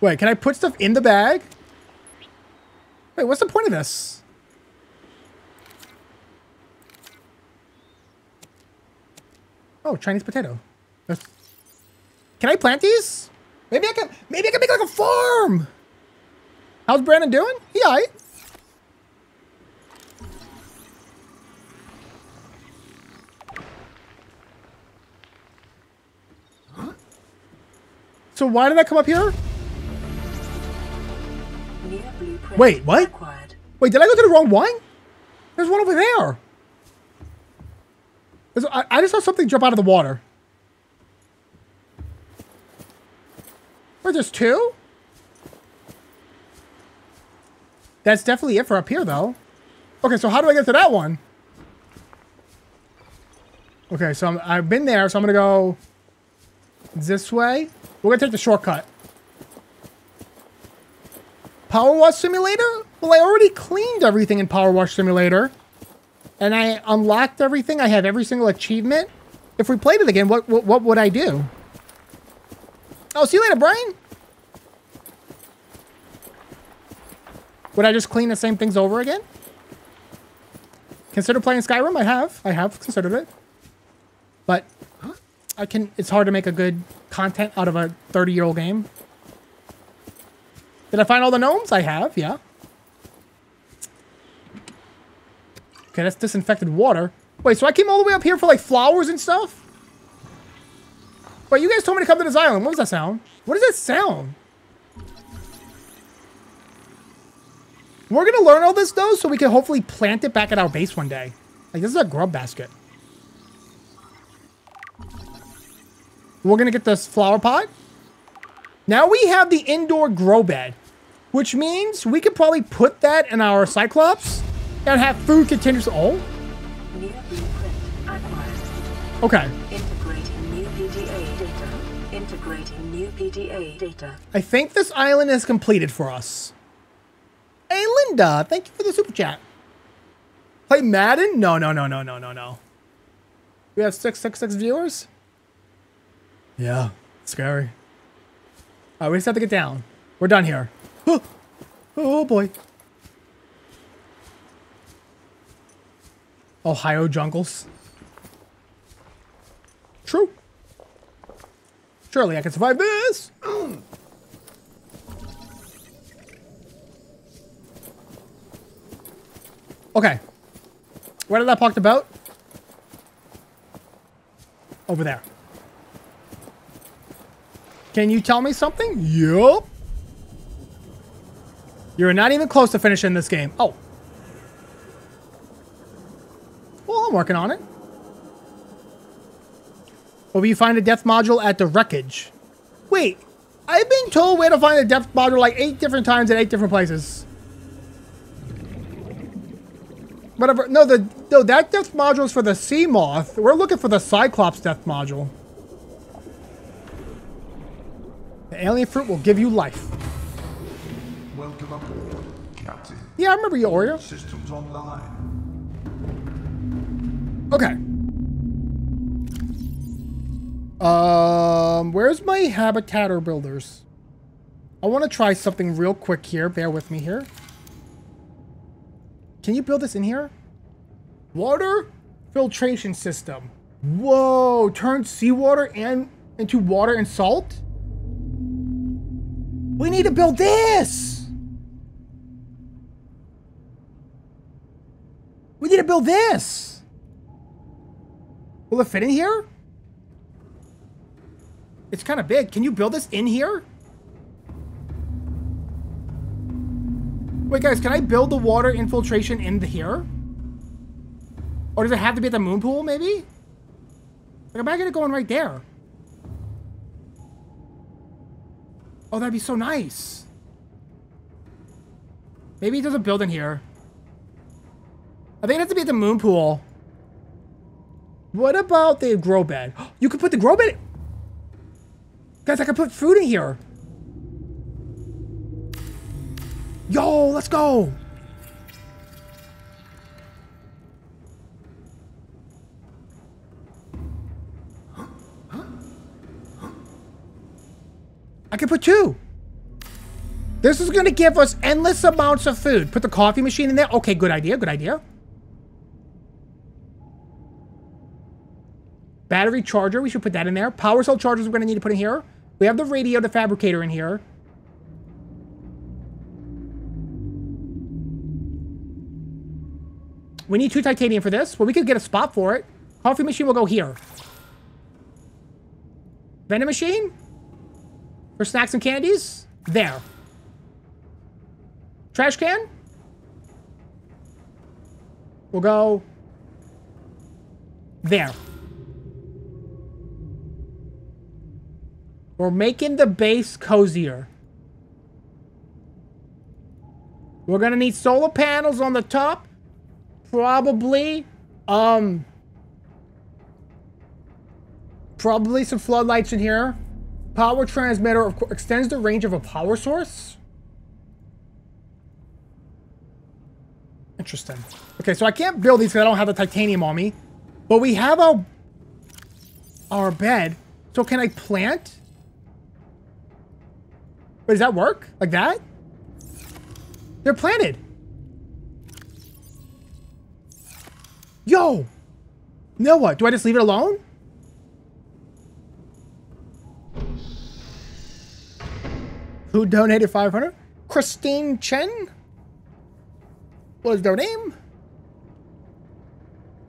Speaker 1: Wait, can I put stuff in the bag? Wait, what's the point of this? Oh, Chinese potato. Can I plant these? Maybe I can, maybe I can make like a farm! How's Brandon doing? He alright. So why did I come up here? Wait, what? Acquired. Wait, did I go to the wrong one? There's one over there. I, I just saw something jump out of the water. Wait, there's two? That's definitely it for up here, though. Okay, so how do I get to that one? Okay, so i have been there, so I'm going to go this way. We're going to take the shortcut. Power Wash Simulator? Well, I already cleaned everything in Power Wash Simulator. And I unlocked everything. I have every single achievement. If we played it again, what, what, what would I do? Oh, see you later, Brian. Would I just clean the same things over again? Consider playing Skyrim? I have. I have considered it. But I can. It's hard to make a good content out of a 30-year-old game. Did I find all the gnomes? I have, yeah. Okay, that's disinfected water. Wait, so I came all the way up here for, like, flowers and stuff? Wait, you guys told me to come to this island. What was that sound? What does that sound? We're gonna learn all this, though, so we can hopefully plant it back at our base one day. Like, this is a grub basket. We're gonna get this flower pot. Now we have the indoor grow bed, which means we could probably put that in our Cyclops and have food containers. Oh,
Speaker 3: New
Speaker 1: okay.
Speaker 3: Integrating new PDA data. Integrating new PDA data.
Speaker 1: I think this island is completed for us. Hey, Linda, thank you for the super chat. Play Madden? No, no, no, no, no, no, no. We have 666 viewers? Yeah, scary. All right, we just have to get down. We're done here. Oh, oh boy. Ohio jungles. True. Surely I can survive this. Okay. Where did that park the boat? Over there. Can you tell me something? Yup. You're not even close to finishing this game. Oh. Well, I'm working on it. Will you find a death module at the wreckage? Wait, I've been told where to find a death module like eight different times in eight different places. Whatever. No, the no that death module is for the Seamoth. We're looking for the Cyclops death module. The alien fruit will give you life.
Speaker 2: Welcome aboard, Captain.
Speaker 1: Yeah, I remember you, Oreo.
Speaker 2: Systems online.
Speaker 1: Okay. Um, where's my habitator builders? I want to try something real quick here. Bear with me here. Can you build this in here? Water filtration system. Whoa, turn seawater and into water and salt? We need to build this. We need to build this. Will it fit in here? It's kind of big. Can you build this in here? Wait, guys, can I build the water infiltration in here? Or does it have to be at the moon pool, maybe? Like, am I gonna go in right there? Oh, that'd be so nice. Maybe it doesn't build in here. I think it has to be at the moon pool. What about the grow bed? You could put the grow bed... Guys, I could put food in here. Yo, let's go. I can put two. This is going to give us endless amounts of food. Put the coffee machine in there. Okay, good idea, good idea. Battery charger, we should put that in there. Power cell chargers we're going to need to put in here. We have the radio, the fabricator in here. We need two titanium for this. Well, we could get a spot for it. Coffee machine will go here. Vending machine? For snacks and candies? There. Trash can? We'll go... There. We're making the base cozier. We're gonna need solar panels on the top. Probably, um... Probably some floodlights in here. Power transmitter of course, extends the range of a power source. Interesting. Okay, so I can't build these because I don't have the titanium on me. But we have our our bed. So can I plant? Wait, does that work? Like that? They're planted. Yo! Now what? Do I just leave it alone? Who donated 500? Christine Chen? What is their name?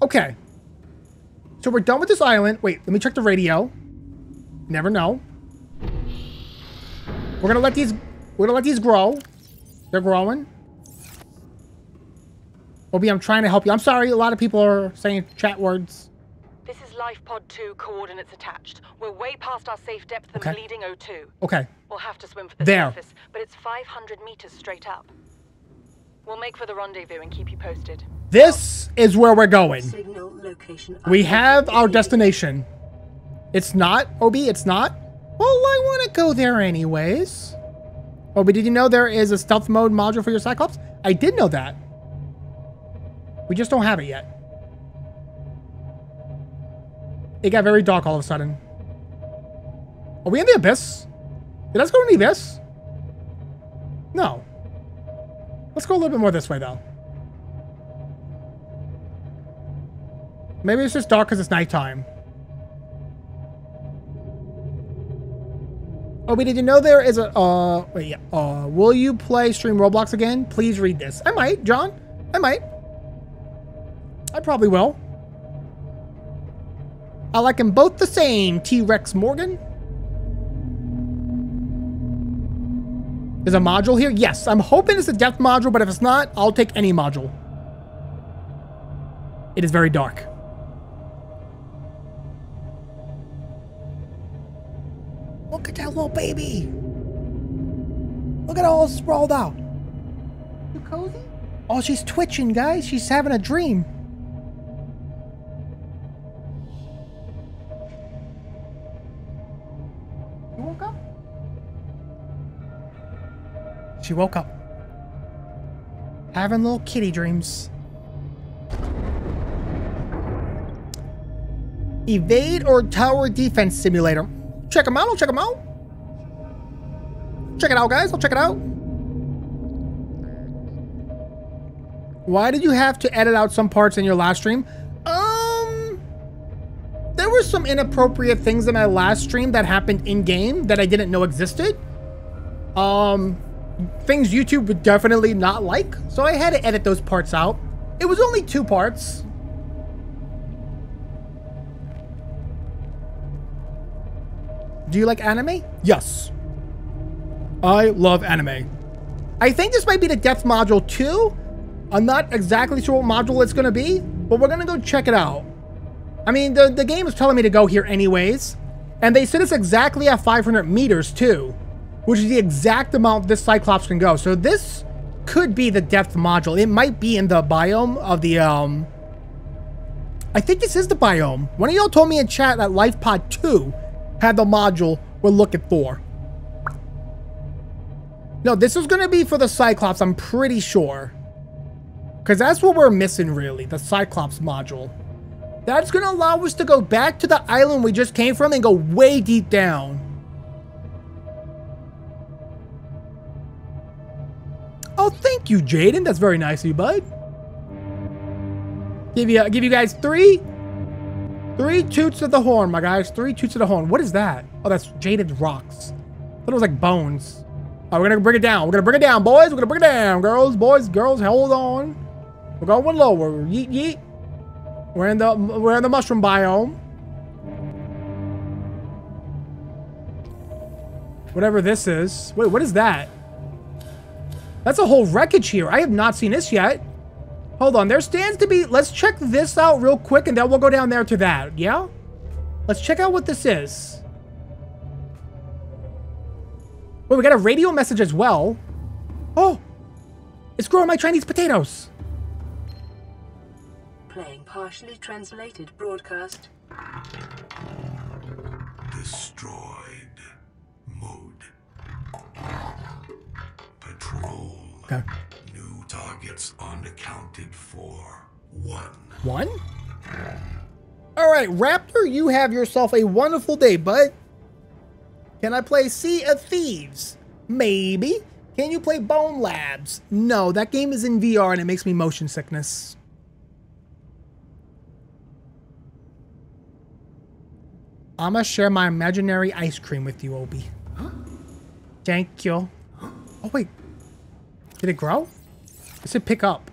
Speaker 1: Okay. So we're done with this island. Wait, let me check the radio. Never know. We're gonna let these we're gonna let these grow. They're growing. Obi, I'm trying to help you. I'm sorry, a lot of people are saying chat words.
Speaker 6: This is Life Pod 2 coordinates attached. We're way past our safe depth and
Speaker 1: Okay.
Speaker 6: bleeding O2.
Speaker 1: Okay.
Speaker 6: We'll have to swim for the
Speaker 1: There.
Speaker 6: surface, but it's 500 meters straight up. We'll make for the rendezvous and keep you posted.
Speaker 1: This is where we're going.
Speaker 3: Signal location.
Speaker 1: We have our destination. It's not, Obi, it's not? Well, I want to go there anyways. Oh, but did you know there is a stealth mode module for your Cyclops? I did know that. We just don't have it yet. It got very dark all of a sudden. Are we in the abyss? Did us go in the abyss? No. Let's go a little bit more this way, though. Maybe it's just dark because it's nighttime. Oh, we did you know there is a, uh, wait, yeah, uh, will you play stream Roblox again? Please read this. I might, John. I might. I probably will. I like them both the same, T-Rex Morgan. There's a module here? Yes, I'm hoping it's a depth module, but if it's not, I'll take any module. It is very dark. Look at that little baby. Look at all sprawled out. You cozy? Oh, she's twitching, guys. She's having a dream. You woke up? She woke up. Having little kitty dreams. Evade or Tower Defense Simulator. Check them out. I'll check them out. Check it out, guys. I'll check it out. Why did you have to edit out some parts in your last stream? Um, there were some inappropriate things in my last stream that happened in game that I didn't know existed. Um, things YouTube would definitely not like, so I had to edit those parts out. It was only two parts. Do you like anime? Yes. I love anime. I think this might be the depth module too. I'm not exactly sure what module it's going to be, but we're going to go check it out. I mean, the, the game is telling me to go here anyways. And they said it's exactly at 500 meters too, which is the exact amount this Cyclops can go. So this could be the depth module. It might be in the biome of the, um... I think this is the biome. One of y'all told me in chat that Life Pod 2 had the module we're looking for. No, this is going to be for the Cyclops, I'm pretty sure. Because that's what we're missing, really, the Cyclops module. That's going to allow us to go back to the island we just came from and go way deep down. Oh, thank you, Jaden. That's very nice of you, bud. Give you, give you guys three, three toots of the horn, my guys. Three toots of the horn. What is that? Oh, that's jaded rocks. I thought it was like bones. Oh, we're gonna bring it down. We're gonna bring it down, boys. We're gonna bring it down, girls, boys, girls. Hold on. We're going lower. Yeet, yeet. We're in the we're in the mushroom biome. Whatever this is. Wait, what is that? That's a whole wreckage here. I have not seen this yet. Hold on, there stands to be... Let's check this out real quick, and then we'll go down there to that, yeah? Let's check out what this is. Wait, we got a radio message as well. Oh! It's growing my Chinese potatoes.
Speaker 3: Playing partially translated broadcast.
Speaker 2: Destroyed. Mode. Patrol.
Speaker 1: Okay.
Speaker 2: New target. Targets unaccounted for. One.
Speaker 1: One? Alright, Raptor, you have yourself a wonderful day, bud. Can I play Sea of Thieves? Maybe. Can you play Bone Labs? No, that game is in VR and it makes me motion sickness. I'ma share my imaginary ice cream with you, Obi. Thank you. Oh, wait. Did it grow? It said pick up.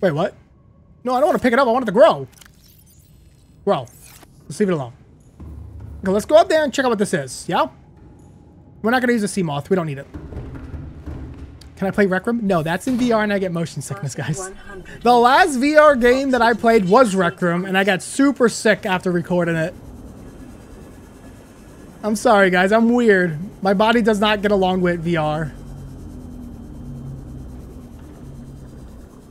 Speaker 1: Wait, what? No, I don't want to pick it up. I want it to grow. Grow. Let's leave it alone. Okay, let's go up there and check out what this is. Yeah? We're not going to use a Seamoth. We don't need it. Can I play Rec Room? No, that's in VR and I get motion sickness, guys. The last VR game that I played was Rec Room and I got super sick after recording it. I'm sorry, guys. I'm weird. My body does not get along with VR.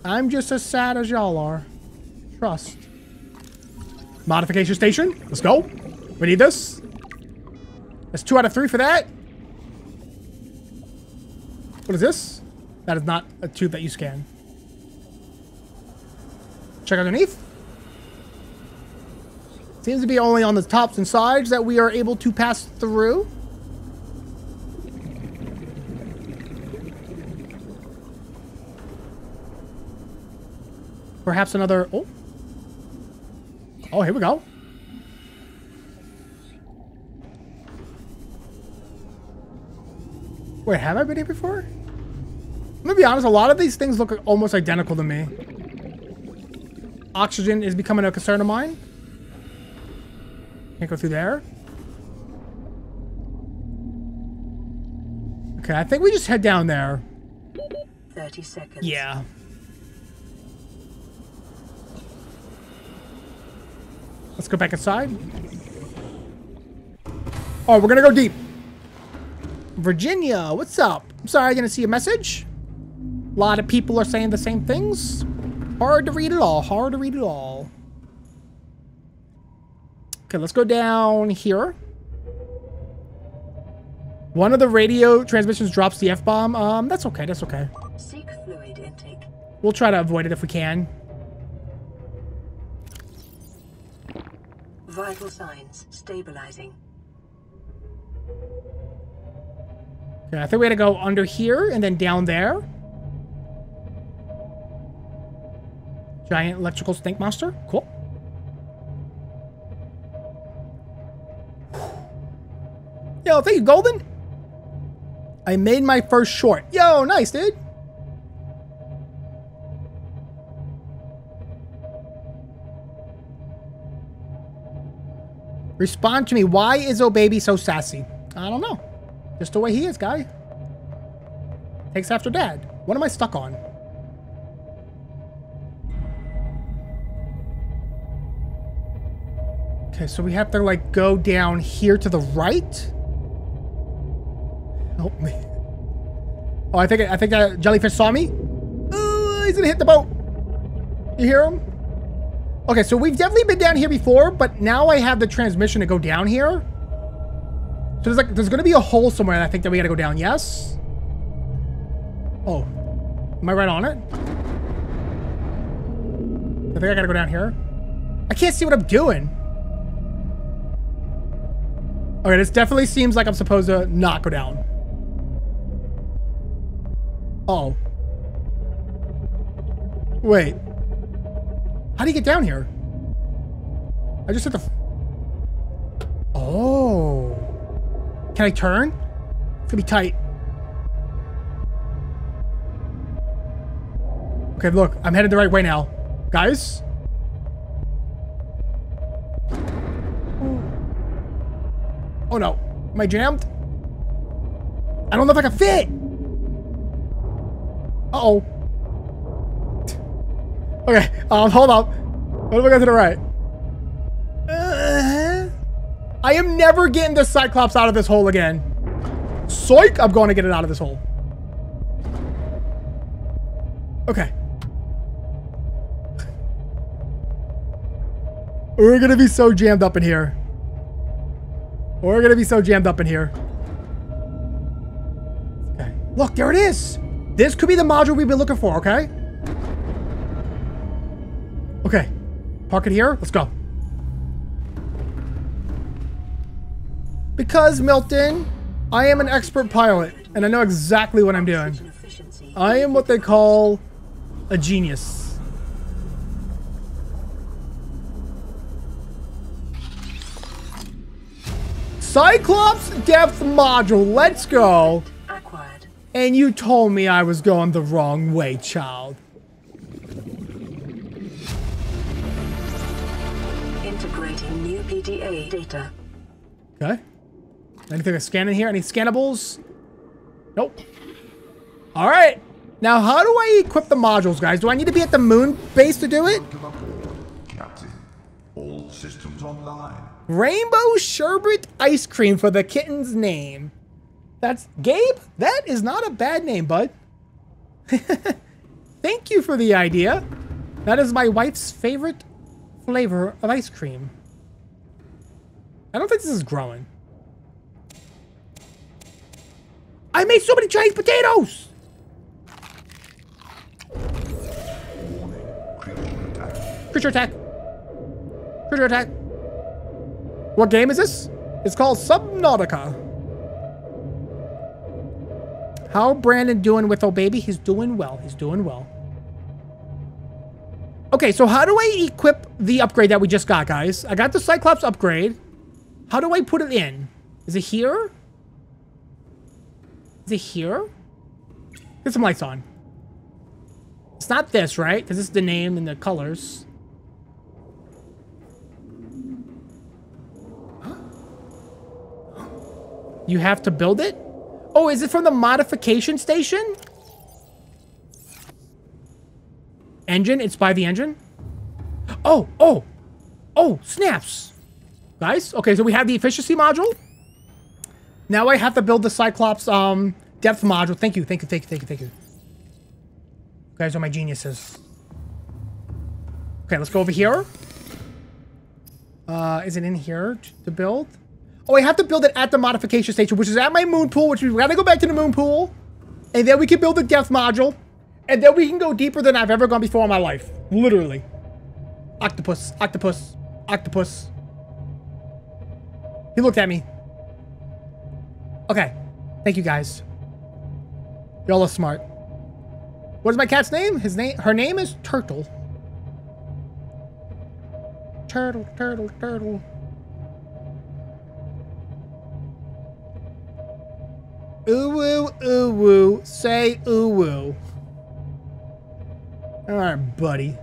Speaker 1: I'm just as sad as y'all are. Trust. Modification station. Let's go. We need this. That's two out of three for that. What is this? That is not a tube that you scan. Check underneath. Seems to be only on the tops and sides that we are able to pass through. Perhaps another... Oh. Oh, here we go. Wait, have I been here before? I'm gonna be honest, a lot of these things look almost identical to me. Oxygen is becoming a concern of mine. Can't go through there. Okay, I think we just head down there.
Speaker 3: 30 seconds.
Speaker 1: Yeah. Let's go back inside. Oh, we're gonna go deep. Virginia, what's up? I'm sorry I didn't see a message. A lot of people are saying the same things. Hard to read it all. Hard to read it all. Okay, let's go down here. One of the radio transmissions drops the F-bomb. Um, that's okay. That's okay.
Speaker 3: Seek fluid intake.
Speaker 1: We'll try to avoid it if we can.
Speaker 3: Vital signs stabilizing.
Speaker 1: Okay, I think we to go under here and then down there. Giant electrical stink monster. Cool. Yo, thank you, Golden. I made my first short. Yo, nice, dude. Respond to me. Why is Oh Baby so sassy? I don't know. Just the way he is, guy. Takes after dad. What am I stuck on? Okay, so we have to like go down here to the right. Help me. Oh, I think I think that jellyfish saw me. Uh, he's gonna hit the boat. You hear him? Okay, so we've definitely been down here before, but now I have the transmission to go down here. So there's like there's gonna be a hole somewhere. I think that we gotta go down. Yes. Oh, am I right on it? I think I gotta go down here. I can't see what I'm doing. Okay, this definitely seems like I'm supposed to not go down. Oh. Wait. How do you get down here? I just hit the... Oh. Can I turn? It's gonna be tight. Okay, look. I'm headed the right way now. Guys? Oh no. Am I jammed? I don't know if I can fit! Uh-oh. Okay, um, hold up. What if I go to the right? Uh, I am never getting this Cyclops out of this hole again. Psych! I'm going to get it out of this hole. Okay. We're gonna be so jammed up in here. We're gonna be so jammed up in here. Okay. Look, there it is. This could be the module we've been looking for, okay? Okay. Park it here. Let's go. Because, Milton, I am an expert pilot, and I know exactly what I'm doing. I am what they call a genius. Cyclops depth module, let's go.
Speaker 3: Acquired.
Speaker 1: And you told me I was going the wrong way, child.
Speaker 3: Integrating new PDA data.
Speaker 1: Okay. Anything to scan in here? Any scannables? Nope. All right. Now, how do I equip the modules, guys? Do I need to be at the moon base to do it?
Speaker 2: Captain. All systems online.
Speaker 1: Rainbow sherbet ice cream for the kitten's name. That's Gabe. That is not a bad name, bud. Thank you for the idea. That is my wife's favorite flavor of ice cream. I don't think this is growing. I made so many Chinese potatoes!
Speaker 2: Creature attack.
Speaker 1: Creature attack. What game is this? It's called Subnautica. How Brandon doing with oh baby? He's doing well. He's doing well. Okay, so how do I equip the upgrade that we just got, guys? I got the Cyclops upgrade. How do I put it in? Is it here? Is it here? Get some lights on. It's not this, right? Because this is the name and the colors. You have to build it? Oh, is it from the modification station? Engine? It's by the engine? Oh, oh, oh, snaps. Guys, okay, so we have the efficiency module. Now I have to build the Cyclops um, depth module. Thank you, thank you, thank you, thank you, thank you. You guys are my geniuses. Okay, let's go over here. Uh, is it in here to build? Oh, I have to build it at the modification station, which is at my moon pool, which we gotta go back to the moon pool. And then we can build the depth module. And then we can go deeper than I've ever gone before in my life. Literally. Octopus, octopus, octopus. He looked at me. Okay. Thank you guys. Y'all are smart. What is my cat's name? His name her name is Turtle. Turtle, turtle, turtle. Ooh woo, say ooh woo. Alright, buddy.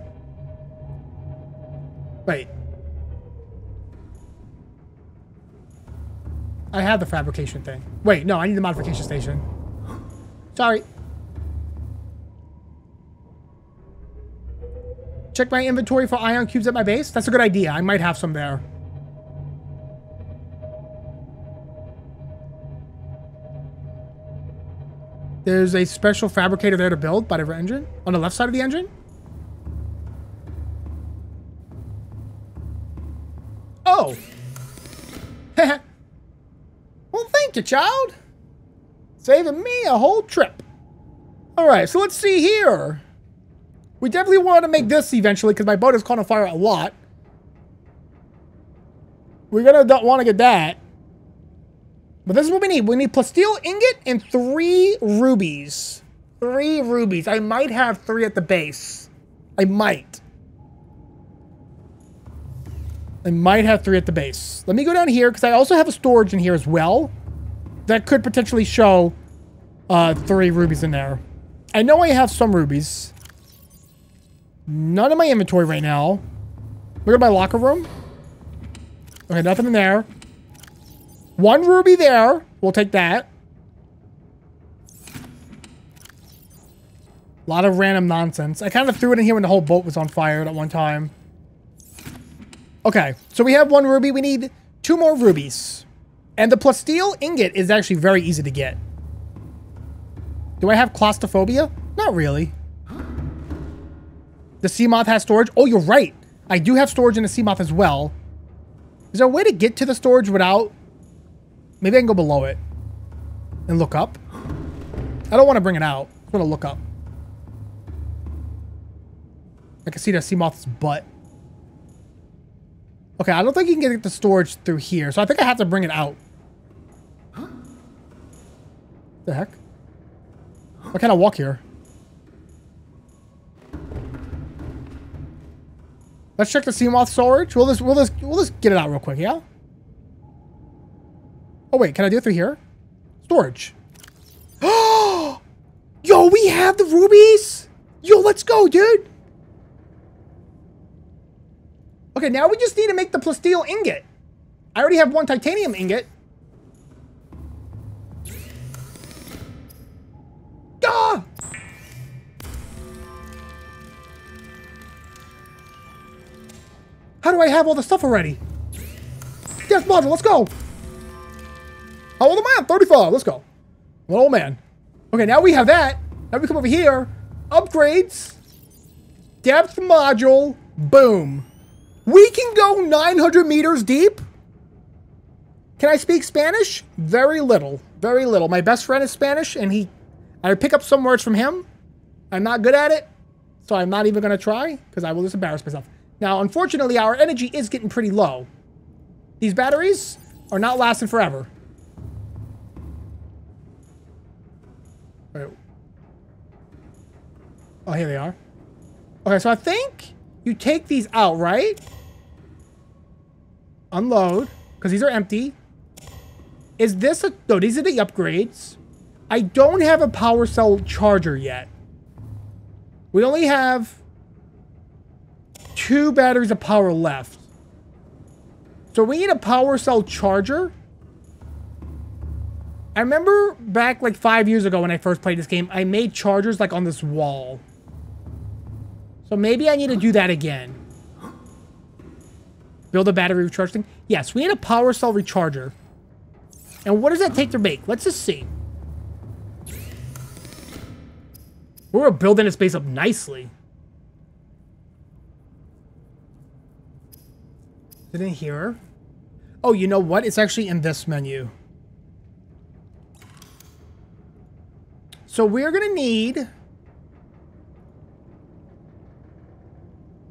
Speaker 1: Wait. I have the fabrication thing. Wait, no, I need the modification station. Sorry. Check my inventory for ion cubes at my base? That's a good idea. I might have some there. There's a special fabricator there to build by the engine? On the left side of the engine? Oh. well, thank you, child. Saving me a whole trip. All right, so let's see here. We definitely want to make this eventually because my boat is caught on fire a lot. We're going to want to get that. But this is what we need. We need plasteel ingot and three rubies. Three rubies. I might have three at the base. I might. I might have three at the base. Let me go down here because I also have a storage in here as well. That could potentially show uh, three rubies in there. I know I have some rubies. None in my inventory right now. Look at my locker room. Okay, nothing in there. One ruby there. We'll take that. A lot of random nonsense. I kind of threw it in here when the whole boat was on fire at one time. Okay, so we have one ruby. We need two more rubies. And the plasteel ingot is actually very easy to get. Do I have claustrophobia? Not really. The Seamoth has storage. Oh, you're right. I do have storage in the Seamoth as well. Is there a way to get to the storage without... Maybe I can go below it. And look up. I don't want to bring it out. I'm going to look up. I can see the Seamoth's butt. Okay, I don't think you can get the storage through here, so I think I have to bring it out. The heck? Why can't I walk here? Let's check the Seamoth storage. We'll just we'll just we'll just get it out real quick, yeah? Oh wait, can I do it through here? Storage. Oh! Yo, we have the rubies! Yo, let's go, dude! Okay, now we just need to make the plasteel ingot. I already have one titanium ingot. Ah! How do I have all the stuff already? Depth module, let's go! How old am I? I'm 35. Let's go. One old man. Okay, now we have that. Now we come over here. Upgrades. Depth module. Boom. We can go 900 meters deep. Can I speak Spanish? Very little. Very little. My best friend is Spanish, and he... I pick up some words from him. I'm not good at it, so I'm not even going to try, because I will just embarrass myself. Now, unfortunately, our energy is getting pretty low. These batteries are not lasting forever. Oh, here they are. Okay, so I think you take these out, right? Unload, because these are empty. Is this a... No, these are the upgrades. I don't have a power cell charger yet. We only have two batteries of power left. So we need a power cell charger. I remember back like five years ago when I first played this game, I made chargers like on this wall. So maybe I need to do that again. Build a battery recharge thing? Yes, we need a power cell recharger. And what does that take to make? Let's just see. We're building this base up nicely. Is it in here? Oh, you know what? It's actually in this menu. So we're going to need...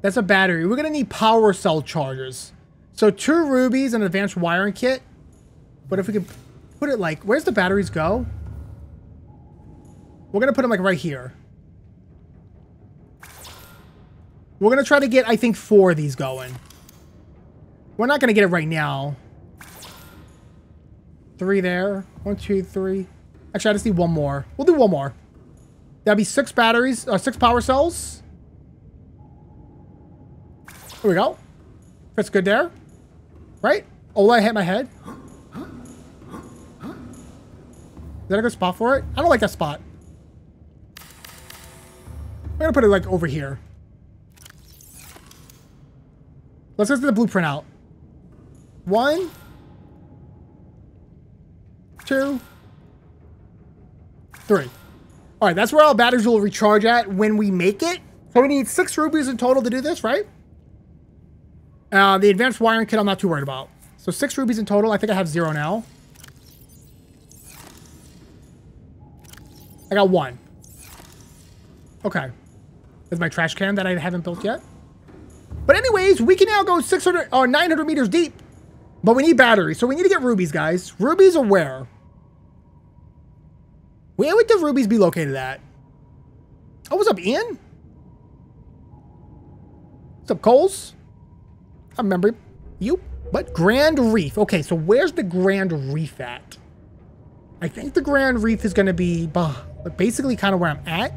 Speaker 1: That's a battery. We're going to need power cell chargers. So two rubies and an advanced wiring kit. But if we could put it like... Where's the batteries go? We're going to put them like right here. We're going to try to get, I think, four of these going. We're not going to get it right now. Three there. One, two, three. Actually, I just need one more. We'll do one more. That'd be six batteries, uh, six power cells. Here we go. Fits good there. Right? Oh, I hit my head. Is that a good spot for it? I don't like that spot. I'm gonna put it like over here. Let's get the blueprint out. One. Two. Three. All right, that's where our batteries will recharge at when we make it. So we need six rubies in total to do this, right? Uh, the advanced wiring kit I'm not too worried about. So six rubies in total. I think I have zero now. I got one. Okay. There's my trash can that I haven't built yet. But anyways, we can now go 600 or 900 meters deep. But we need batteries, so we need to get rubies, guys. Rubies are where? Where would the rubies be located at? Oh, what's up, Ian? What's up, Coles? I remember you. What? Grand Reef. Okay, so where's the Grand Reef at? I think the Grand Reef is going to be basically kind of where I'm at.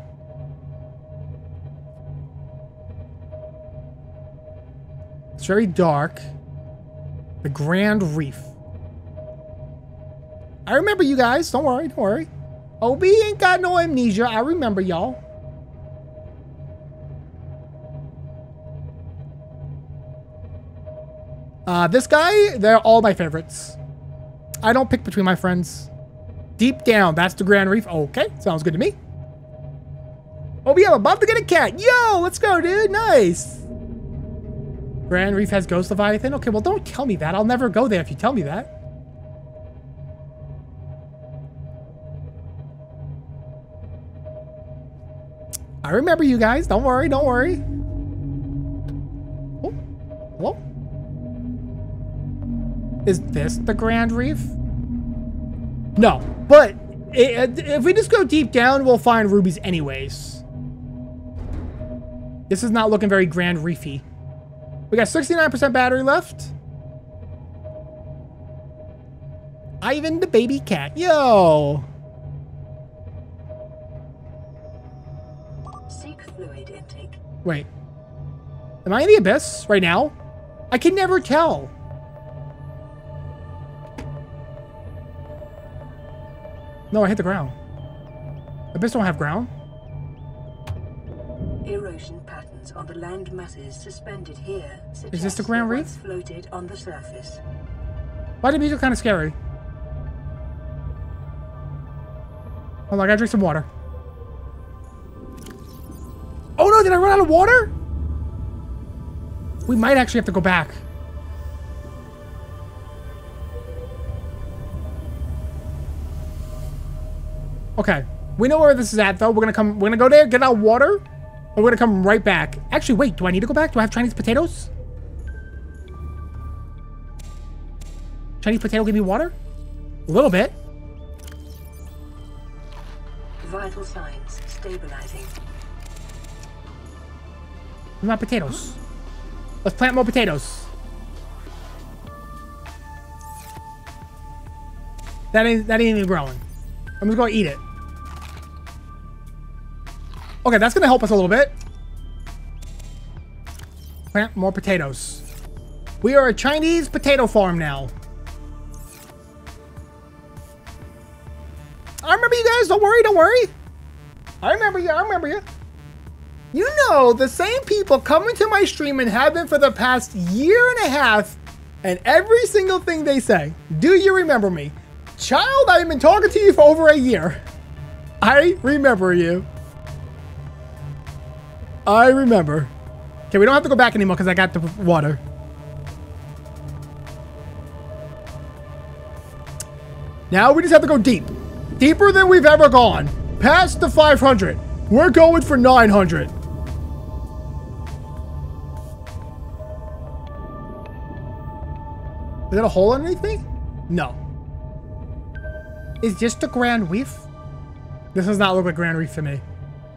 Speaker 1: It's very dark. The Grand Reef. I remember you guys. Don't worry. Don't worry. OB ain't got no amnesia. I remember y'all. Uh, this guy, they're all my favorites. I don't pick between my friends. Deep down, that's the Grand Reef. Okay, sounds good to me. Oh, yeah, I'm about to get a cat. Yo, let's go, dude. Nice. Grand Reef has Ghost Leviathan? Okay, well, don't tell me that. I'll never go there if you tell me that. I remember you guys. Don't worry, don't worry. Oh, hello? Is this the Grand Reef? No, but if we just go deep down, we'll find rubies anyways. This is not looking very Grand Reefy. We got 69% battery left. Ivan the baby cat. Yo!
Speaker 3: Seek fluid intake.
Speaker 1: Wait. Am I in the abyss right now? I can never tell. No, I hit the ground. Abyss don't have ground.
Speaker 3: Erosion patterns on the land masses suspended here
Speaker 1: Is this the Grand Reef?
Speaker 3: floated on the surface.
Speaker 1: Why did music kind of scary? Hold on, I gotta drink some water. Oh no, did I run out of water? We might actually have to go back. Okay, we know where this is at though. We're gonna come, we're gonna go there, get our water, and we're gonna come right back. Actually, wait, do I need to go back? Do I have Chinese potatoes? Chinese potato give me water? A little bit.
Speaker 3: Vital signs stabilizing.
Speaker 1: My potatoes. Let's plant more potatoes. That ain't that ain't even growing. I'm just gonna eat it. Okay, that's gonna help us a little bit. Plant more potatoes. We are a Chinese potato farm now. I remember you guys. Don't worry. Don't worry. I remember you. I remember you. You know, the same people coming to my stream and have been for the past year and a half, and every single thing they say. Do you remember me? Child, I've been talking to you for over a year. I remember you. I remember. Okay, we don't have to go back anymore because I got the water. Now we just have to go deep. Deeper than we've ever gone. Past the 500. We're going for 900. Is that a hole underneath me? No. Is this the Grand Reef? This does not look like Grand Reef to me.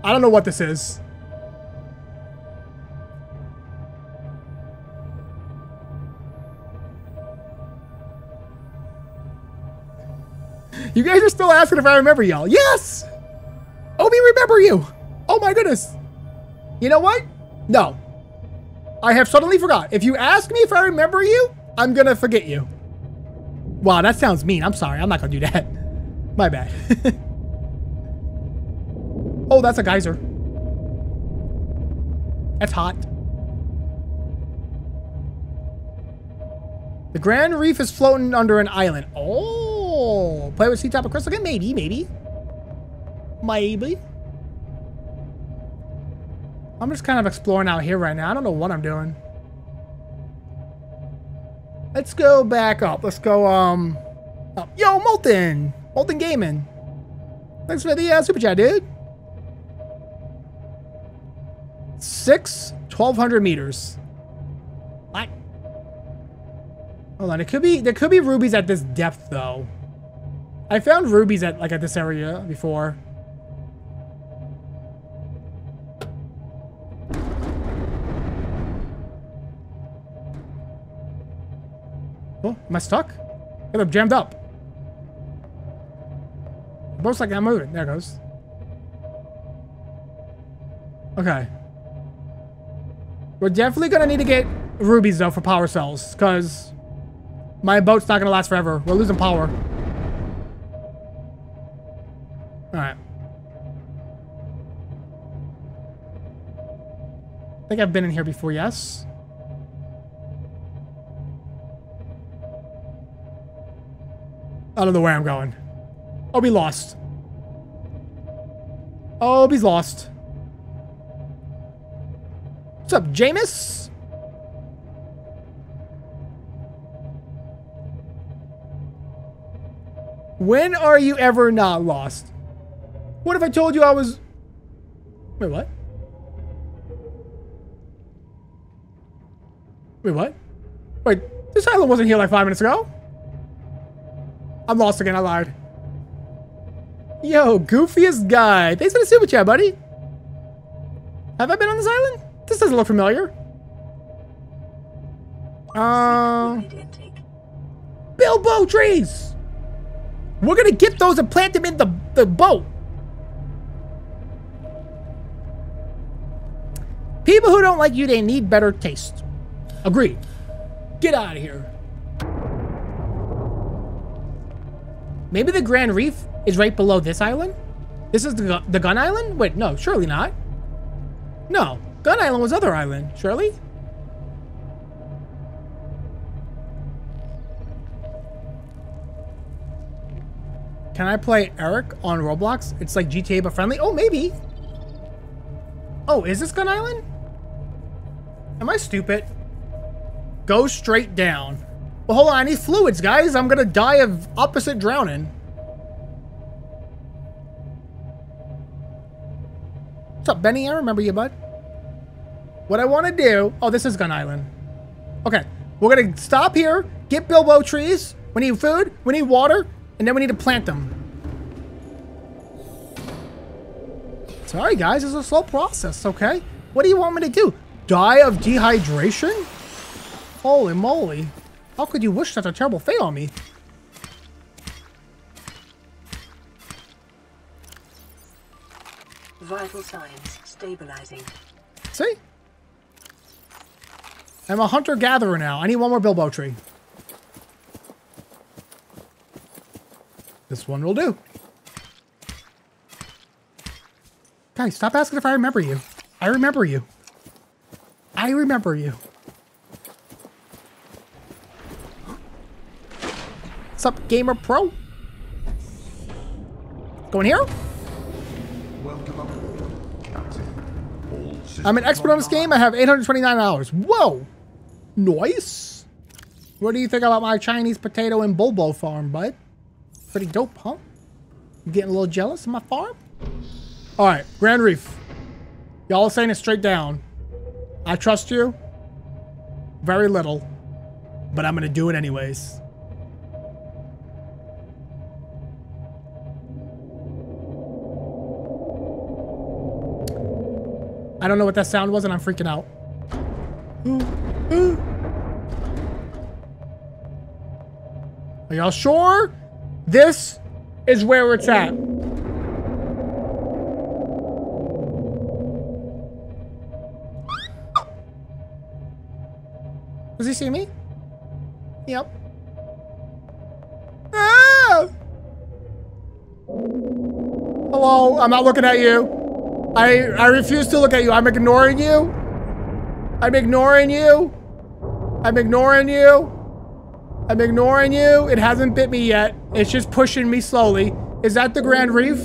Speaker 1: I don't know what this is. You guys are still asking if I remember y'all. Yes! Obi, remember you. Oh my goodness. You know what? No. I have suddenly forgot. If you ask me if I remember you, I'm gonna forget you. Wow, that sounds mean. I'm sorry. I'm not gonna do that. My bad. oh, that's a geyser. That's hot. The Grand Reef is floating under an island. Oh, play with sea top of crystal again? Maybe, maybe. Maybe. I'm just kind of exploring out here right now. I don't know what I'm doing. Let's go back up. Let's go, um... Up. Yo, Molten! Molten Gaming. Thanks for the uh, super chat, dude. Six, 1,200 meters. What? Hold on, it could be, there could be rubies at this depth, though. I found rubies at, like, at this area before. Oh, am I stuck? Up, jammed up. Boat's like I'm moving. There it goes. Okay. We're definitely gonna need to get rubies though for power cells, because my boat's not gonna last forever. We're losing power. Alright. I think I've been in here before, yes? I don't know where I'm going. Oh, be lost. Oh, he's lost. What's up, Jameis? When are you ever not lost? What if I told you I was... Wait, what? Wait, what? Wait, this island wasn't here like five minutes ago. I'm lost again, I lied. Yo, goofiest guy. Thanks for the super chat, buddy. Have I been on this island? This doesn't look familiar. Uh, Bulbo trees. We're gonna get those and plant them in the the boat. People who don't like you, they need better taste. Agreed. Get out of here. Maybe the Grand Reef is right below this island? This is the, the Gun Island? Wait, no, surely not. No, Gun Island was other island, surely? Can I play Eric on Roblox? It's like GTA but friendly. Oh, maybe. Oh, is this Gun Island? Am I stupid? Go straight down. Well, hold on. I need fluids, guys. I'm gonna die of opposite drowning. What's up, Benny? I remember you, bud. What I want to do... Oh, this is Gun Island. Okay. We're gonna stop here, get Bulbo trees. We need food, we need water, and then we need to plant them. Sorry, guys. It's a slow process, okay? What do you want me to do? Die of dehydration? Holy moly. How could you wish such a terrible fate on me?
Speaker 3: Vital signs stabilizing.
Speaker 1: See? I'm a hunter-gatherer now. I need one more Bulbo tree. This one will do. Guys, stop asking if I remember you. I remember you. I remember you. What's up, Gamer Pro? Going here? I'm an expert on this game. I have 829 hours. Whoa! Nice. What do you think about my Chinese potato and bulbo farm, bud? Pretty dope, huh? You getting a little jealous of my farm? All right, Grand Reef. Y'all are saying it straight down. I trust you. Very little. But I'm gonna do it anyways. I don't know what that sound was and I'm freaking out. Are y'all sure? This is where it's at. Does he see me? Yep. Ah! Hello, I'm not looking at you. I I refuse to look at you. I'm ignoring you. I'm ignoring you. I'm ignoring you. I'm ignoring you. It hasn't bit me yet. It's just pushing me slowly. Is that the Grand Reef?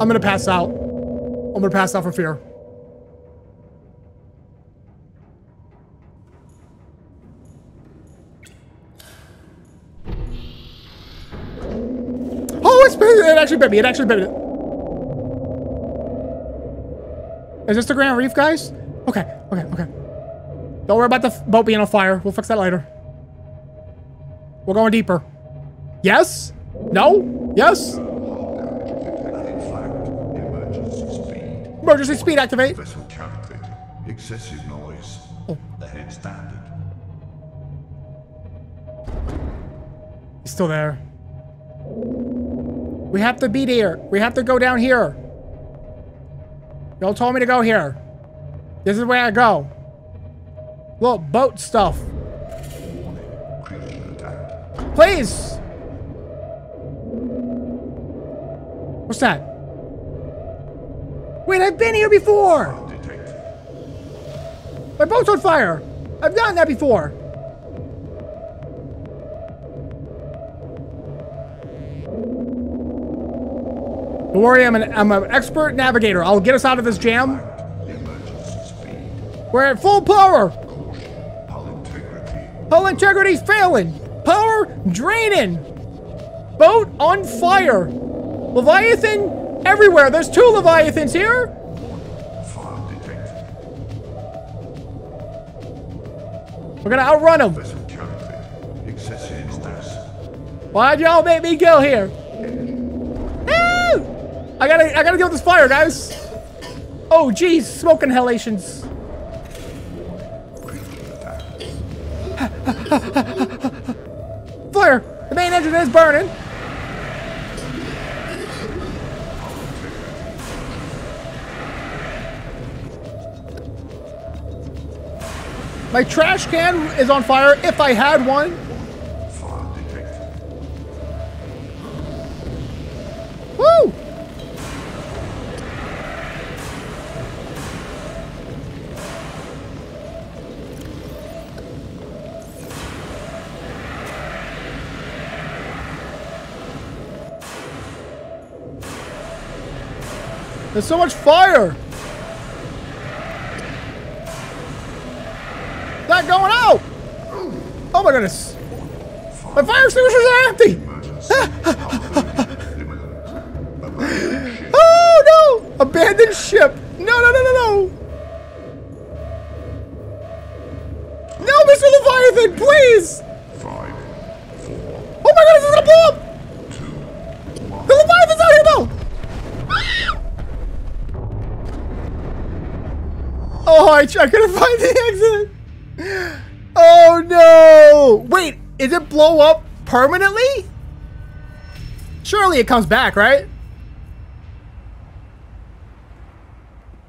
Speaker 1: I'm gonna pass out. I'm gonna pass out for fear. Oh, it's it actually bit me. It actually bit me. Is this the Grand Reef, guys? Okay, okay, okay. Don't worry about the boat being on fire. We'll fix that later. We're going deeper. Yes? No? Yes?
Speaker 2: Emergency speed.
Speaker 1: Activate.
Speaker 2: Vessel. Excessive noise.
Speaker 1: Oh.
Speaker 2: Ahead standard.
Speaker 1: He's still there. We have to be there. We have to go down here. Y'all told me to go here. This is where I go. Little boat stuff. Please! What's that? Wait, I've been here before! My boat's on fire! I've done that before! Don't worry, I'm an, I'm an expert navigator. I'll get us out of this jam. We're at full power!
Speaker 2: Hull integrity.
Speaker 1: Integrity's failing! Power draining! Boat on fire! Leviathan everywhere! There's two Leviathans here! We're gonna outrun them.
Speaker 2: Vessel carrying excessive instance.
Speaker 1: Why'd y'all make me go here? I gotta, I gotta deal with this fire, guys. Oh, geez, smoke inhalations. Fire! The main engine is burning. My trash can is on fire if I had one. There's so much fire! Not going out! Oh my goodness! My fire extinguishers are empty! Oh no! Abandoned ship! No, no, no, no, no! No, Mr. Leviathan, please!
Speaker 2: Five, four,
Speaker 1: Oh my goodness, it's gonna blow up!
Speaker 2: two, one.
Speaker 1: The Leviathan's out here though! Oh, I, couldn't find the exit! Oh no! Wait, is it blow up permanently? Surely it comes back, right?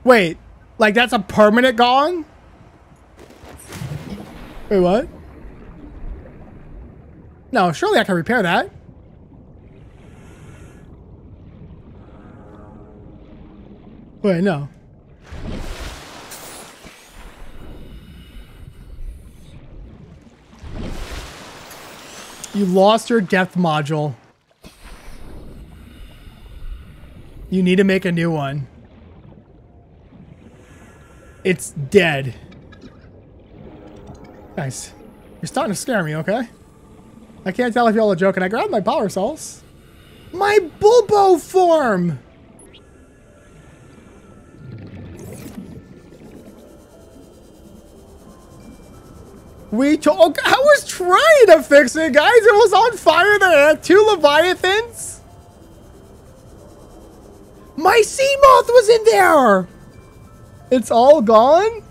Speaker 1: Wait, like that's a permanent gone? Wait, what? No, surely I can repair that. Wait, no. You lost your depth module. You need to make a new one. It's dead. Nice. you're starting to scare me, okay? I can't tell if y'all are joking. I grabbed my power cells. My Bulbo form! We took. Oh, I was trying to fix it, guys. It was on fire there. Two Leviathans. My Seamoth was in there. It's all gone.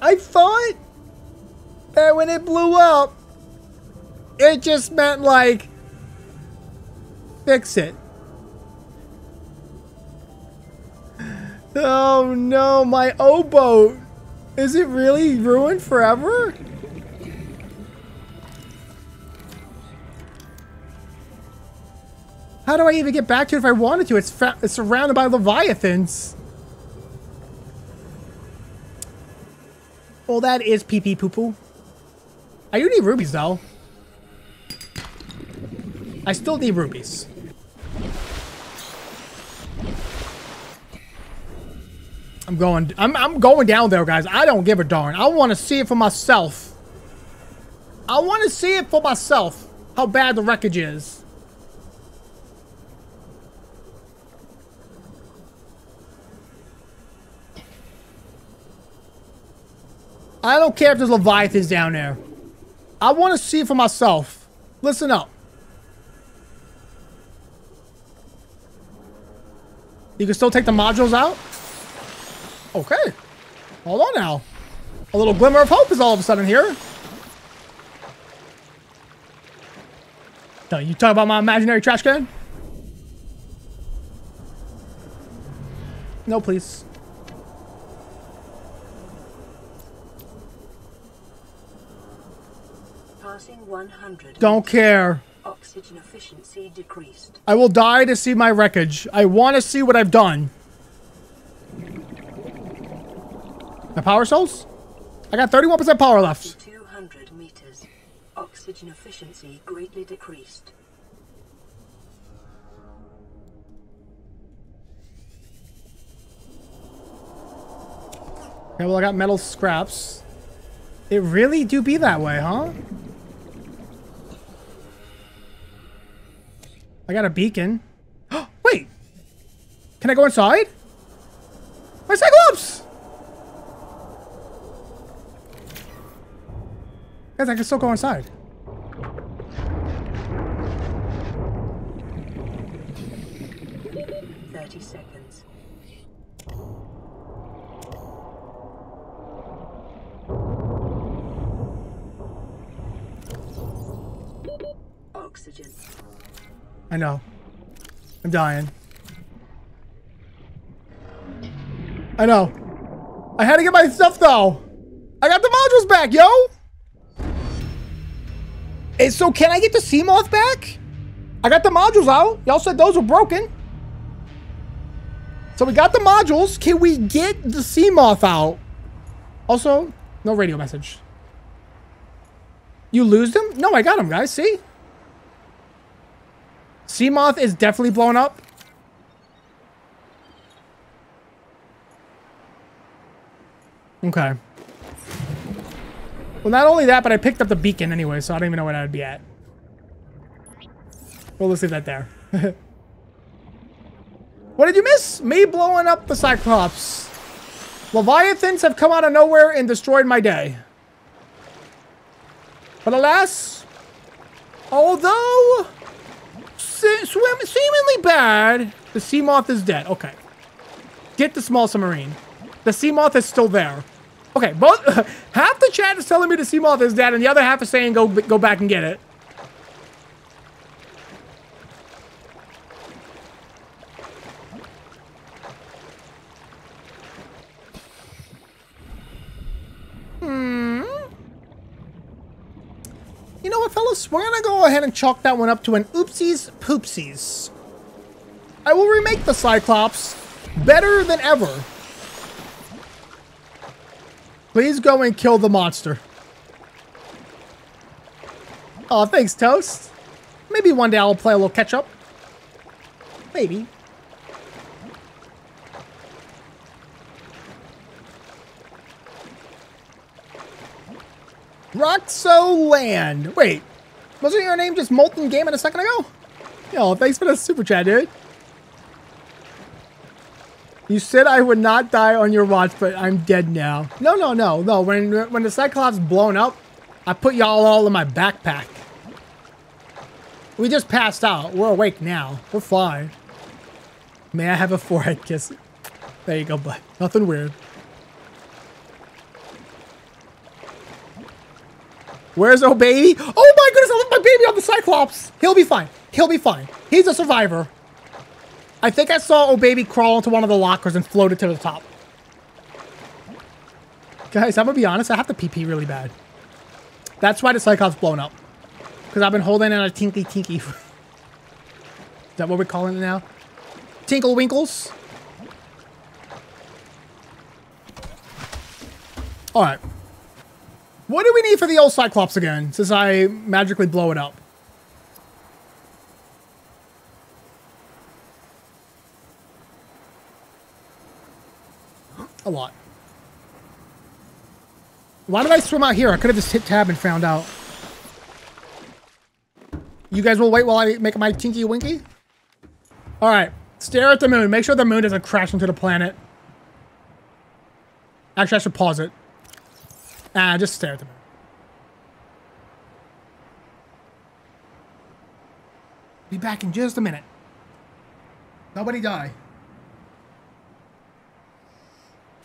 Speaker 1: I thought that when it blew up, it just meant like fix it. Oh no, my O boat. Is it really ruined forever? How do I even get back to it if I wanted to? It's, it's surrounded by leviathans. Well, that is pee pee poo poo. I do need rubies though. I still need rubies. I'm going. I'm. I'm going down there, guys. I don't give a darn. I want to see it for myself. I want to see it for myself. How bad the wreckage is. I don't care if there's leviathans down there. I want to see it for myself. Listen up. You can still take the modules out? Okay. Hold on now. A little glimmer of hope is all of a sudden here. No, you talk about my imaginary trash can? No, please.
Speaker 3: Passing 100.
Speaker 1: Don't care.
Speaker 3: Oxygen efficiency decreased.
Speaker 1: I will die to see my wreckage. I want to see what I've done. My power cells? I got 31% power left.
Speaker 3: 200 meters. Oxygen efficiency greatly decreased.
Speaker 1: Okay, well, I got metal scraps. It really do be that way, huh? I got a beacon. Wait! Can Can I go inside? My Cyclops! Guys, I can still go inside.
Speaker 3: Thirty seconds. Oxygen.
Speaker 1: I know. I'm dying. I know. I had to get my stuff though. I got the modules back, yo. Hey, so can I get the Seamoth back? I got the modules out. Y'all said those were broken. So we got the modules. Can we get the Seamoth out? Also, no radio message. You lose them? No, I got them, guys. See? Seamoth is definitely blown up. Okay. Well, not only that, but I picked up the beacon anyway, so I don't even know where I'd be at. Well, let's leave that there. what did you miss? Me blowing up the Cyclops. Leviathans have come out of nowhere and destroyed my day. But alas, although se swim seemingly bad, the Seamoth is dead. Okay. Get the small submarine. The Seamoth is still there. Okay, both half the chat is telling me the Seamoth is dead, and the other half is saying go go back and get it. Hmm. You know what, fellas? We're gonna go ahead and chalk that one up to an oopsies poopsies. I will remake the Cyclops better than ever. Please go and kill the monster. Oh, thanks, Toast. Maybe one day I'll play a little catch up. Maybe. Roxo Land. Wait, wasn't your name just Molten Game a second ago? Yo, thanks for the super chat, dude. You said I would not die on your watch, but I'm dead now. No, no, no, no. When when the Cyclops blown up, I put y'all all in my backpack. We just passed out. We're awake now. We're fine. May I have a forehead kiss? There you go, bud. Nothing weird. Where's oh baby? Oh my goodness, I left my baby on the Cyclops. He'll be fine. He'll be fine. He's a survivor. I think I saw oh baby crawl into one of the lockers and float it to the top. Guys, I'm gonna be honest, I have to pee really bad. That's why the Cyclops blown up. Because I've been holding in a tinky tinky. Is that what we're calling it now? Tinkle winkles. Alright. What do we need for the old Cyclops again, since I magically blow it up? A lot. Why did I swim out here? I could have just hit tab and found out. You guys will wait while I make my tinky winky? Alright. Stare at the moon. Make sure the moon doesn't crash into the planet. Actually, I should pause it. Ah, just stare at the moon. Be back in just a minute. Nobody die.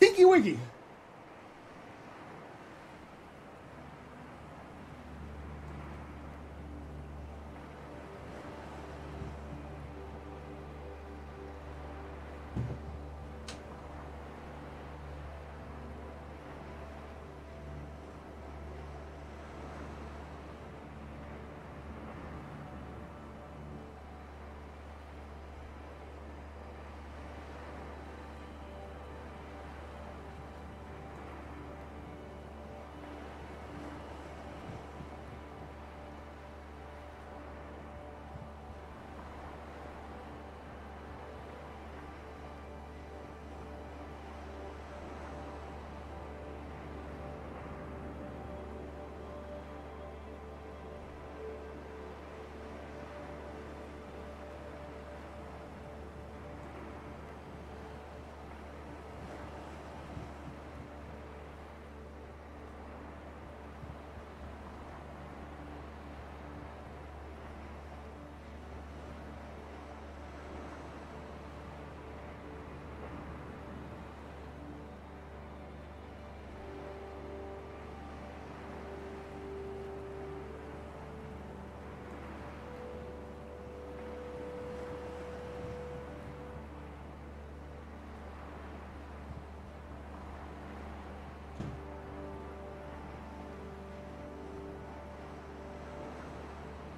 Speaker 1: Tinky Winky.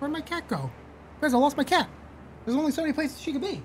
Speaker 1: Where'd my cat go? Guys, I lost my cat. There's only so many places she could be.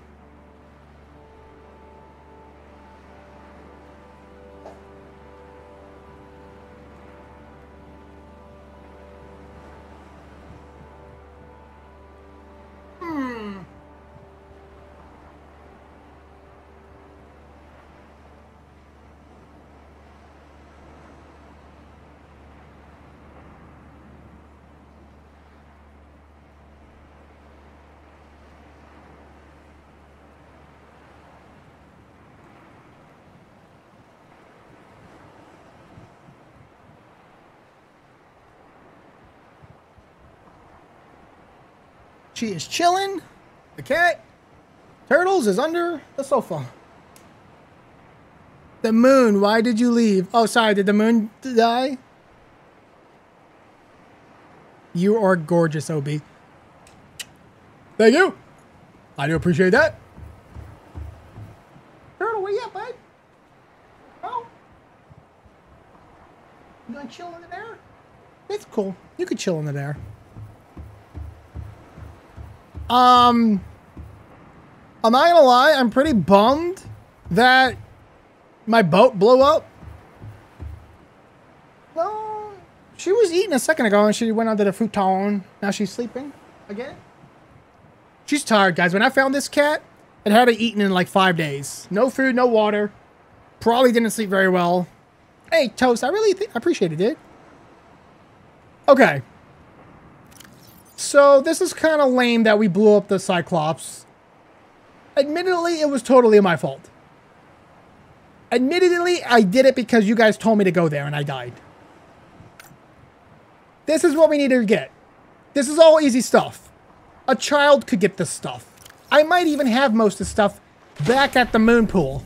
Speaker 1: She is chilling. The cat, Turtles, is under the sofa. The moon, why did you leave? Oh, sorry, did the moon die? You are gorgeous, Obi. Thank you. I do appreciate that. Turtle, where you at, bud? Oh. You gonna chill in there? It's cool. You could chill in there. Um, I'm not gonna lie, I'm pretty bummed that my boat blew up. No, she was eating a second ago and she went under the futon. Now she's sleeping again. She's tired, guys. When I found this cat, it hadn't eaten in like five days. No food, no water. Probably didn't sleep very well. Hey, Toast, I really think I appreciate it. Okay. So this is kind of lame that we blew up the Cyclops. Admittedly, it was totally my fault. Admittedly, I did it because you guys told me to go there and I died. This is what we need to get. This is all easy stuff. A child could get this stuff. I might even have most of the stuff back at the moon pool.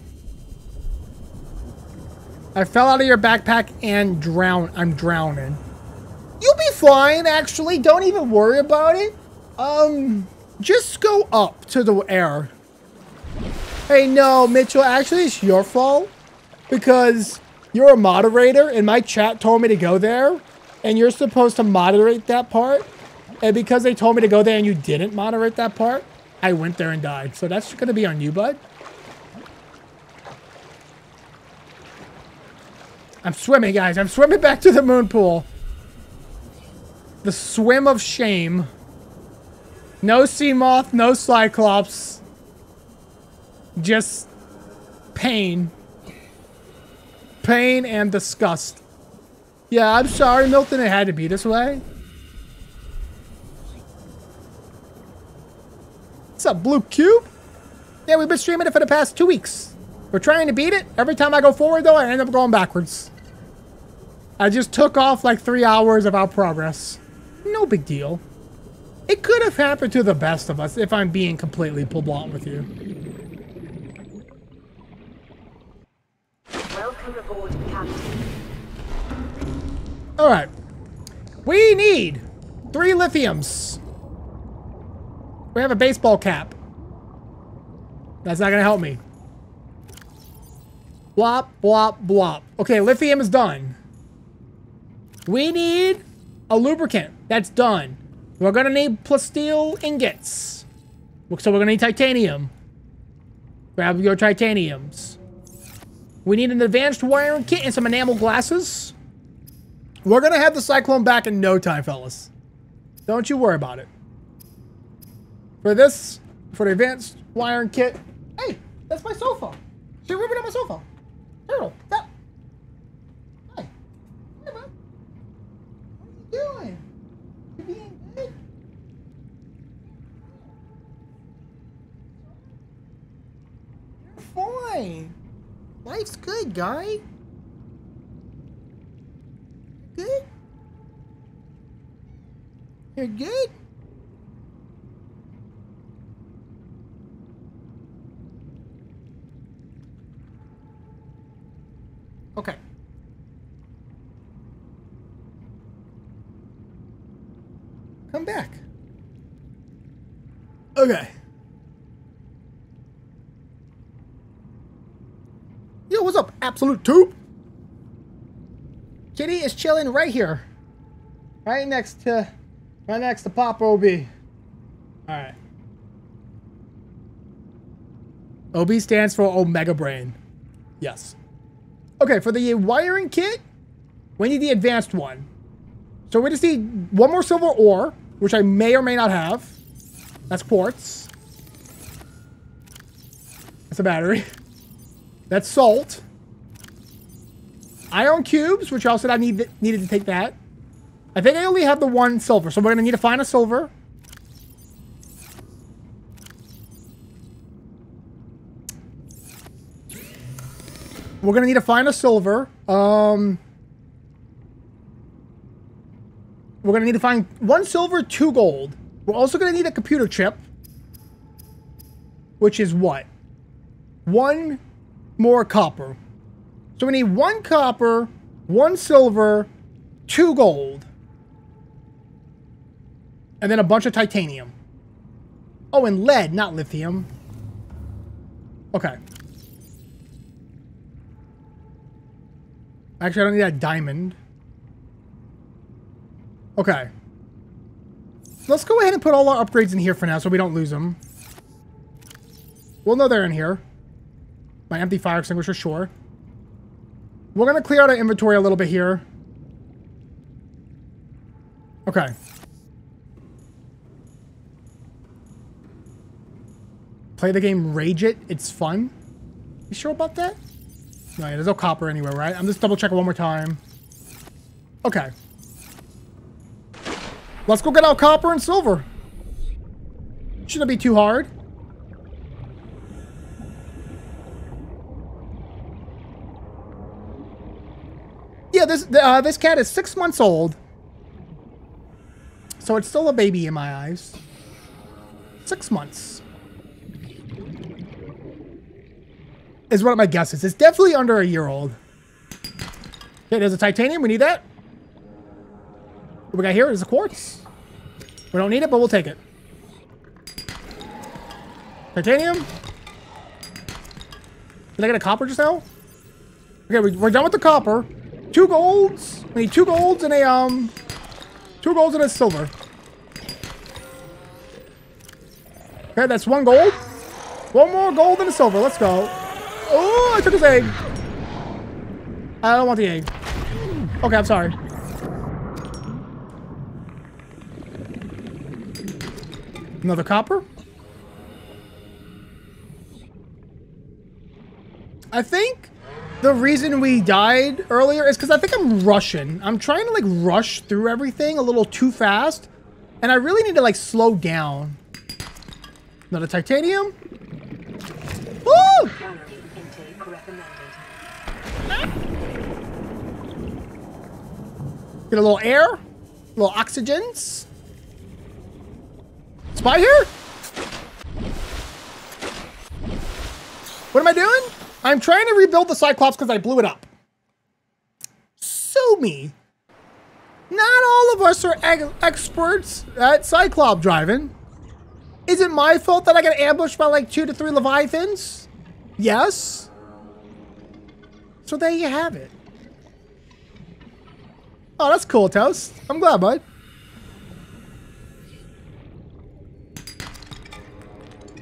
Speaker 1: I fell out of your backpack and drown. I'm drowning. You'll be fine, actually. Don't even worry about it. Um, just go up to the air. Hey, no, Mitchell, actually, it's your fault. Because you're a moderator, and my chat told me to go there. And you're supposed to moderate that part. And because they told me to go there and you didn't moderate that part, I went there and died. So that's going to be on you, bud. I'm swimming, guys. I'm swimming back to the moon pool. The swim of shame. No Seamoth, no cyclops. Just pain. Pain and disgust. Yeah, I'm sorry, Milton. It had to be this way. What's up, Blue Cube? Yeah, we've been streaming it for the past two weeks. We're trying to beat it. Every time I go forward, though, I end up going backwards. I just took off like three hours of our progress. No big deal. It could have happened to the best of us if I'm being completely blunt with you.
Speaker 3: Welcome aboard, Captain.
Speaker 1: Alright. We need three lithiums. We have a baseball cap. That's not going to help me. Blop, blop, blop. Okay, lithium is done. We need a lubricant. That's done. We're to need plasteel ingots. So we're to need titanium. Grab your titaniums. We need an advanced wiring kit and some enamel glasses. We're to have the Cyclone back in no time, fellas. Don't you worry about it. For this, for the advanced wiring kit. Hey, that's my sofa. She ripping up my sofa. Turtle, that. Hey. Hey, man. What are you doing? You being good? You're. Life's good, guy. Good? You're good? Okay. Come back. Okay. Yo, what's up, Absolute Tube? Kitty is chilling right here. Right next to Right next to Pop OB. Alright. OB stands for Omega Brain. Yes. Okay, for the wiring kit, we need the advanced one. So we just need one more silver ore, which I may or may not have. That's quartz. That's a battery. That's salt. Iron cubes, which I also I need needed to take that. I think I only have the one silver, so we're gonna need to find a silver. We're gonna need to find a silver. Um, we're gonna need to find one silver, two gold. We're also gonna need a computer chip, which is what? One more copper. So we need one copper, one silver, two gold, and then a bunch of titanium. Oh, and lead, not lithium. Okay. Actually, I don't need that diamond. Okay. Let's go ahead and put all our upgrades in here for now so we don't lose them. We'll know they're in here. My empty fire extinguisher, sure. We're going to clear out our inventory a little bit here. Okay. Play the game Rage It. It's fun. You sure about that? No, yeah, there's no copper anywhere, right? I'm just double checking one more time. Okay. Let's go get our copper and silver. Shouldn't be too hard. Yeah, this uh, this cat is six months old. So it's still a baby in my eyes. Six months. Is what my guess is. It's definitely under a year old. Okay, there's a titanium. We need that. What we got here is a quartz. We don't need it, but we'll take it. Titanium. Did I get a copper just now? Okay, we're done with the copper. Two golds. Need two golds and a, um... Two golds and a silver. Okay, that's one gold. One more gold and a silver. Let's go. Oh, I took his egg. I don't want the egg. Okay, I'm sorry. Another copper? I think the reason we died earlier is because I think I'm rushing. I'm trying to like rush through everything a little too fast. And I really need to like slow down. Another titanium. Woo! Get a little air, a little oxygens. Spy here? What am I doing? I'm trying to rebuild the Cyclops because I blew it up. Sue me. Not all of us are experts at Cyclops driving. Is it my fault that I got ambushed by like two to three Leviathans? Yes. So there you have it. Oh, that's cool, Toast. I'm glad, bud.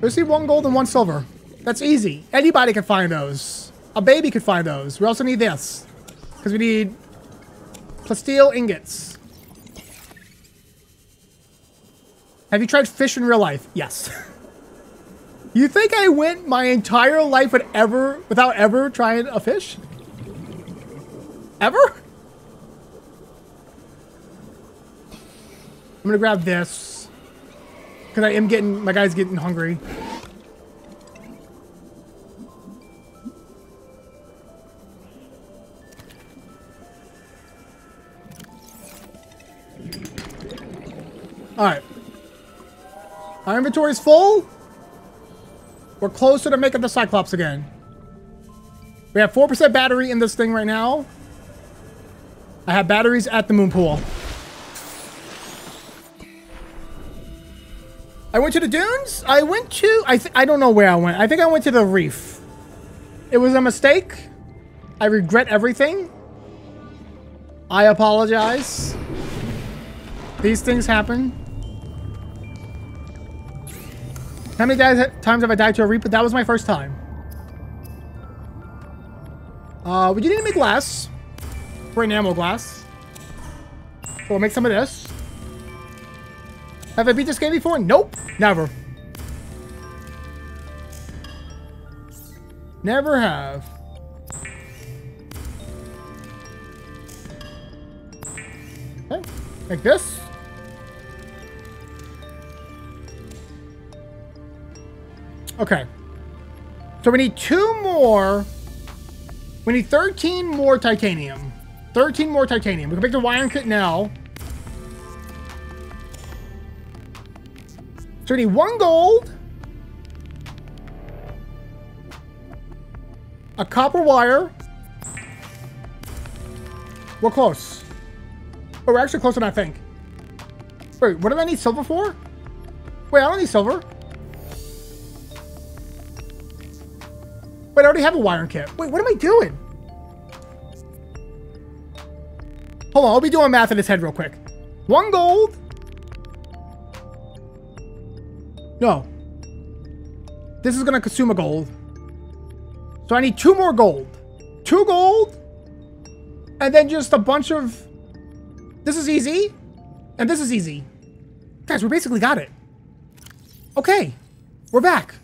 Speaker 1: Let's see one gold and one silver. That's easy. Anybody can find those. A baby could find those. We also need this. Because we need plasteel ingots. Have you tried fish in real life? Yes. you think I went my entire life with ever, without ever trying a fish? Ever? I'm gonna grab this. Because I am getting, my guy's getting hungry. Alright. Our inventory's full. We're closer to making the Cyclops again. We have 4% battery in this thing right now. I have batteries at the moon pool. I went to the dunes. I went to, I, I don't know where I went. I think I went to the reef. It was a mistake. I regret everything. I apologize. These things happen. How many times have I died to a Reaper? That was my first time. Uh, we do need to make glass. For enamel glass. So we'll make some of this. Have I beat this game before? Nope. Never. Never have. Okay. Like this. Okay. So we need two more. We need 13 more titanium. 13 more titanium. We can make the wiring kit now. So we need one gold. A copper wire. We're close. Oh, we're actually closer than I think. Wait, what do I need silver for? Wait, I don't need silver. Wait, I already have a wiring kit. Wait, what am I doing? Hold on, I'll be doing math in his head real quick. One gold. No. This is going to consume a gold. So I need two more gold. Two gold. And then just a bunch of... This is easy. And this is easy. Guys, we basically got it. Okay. We're back.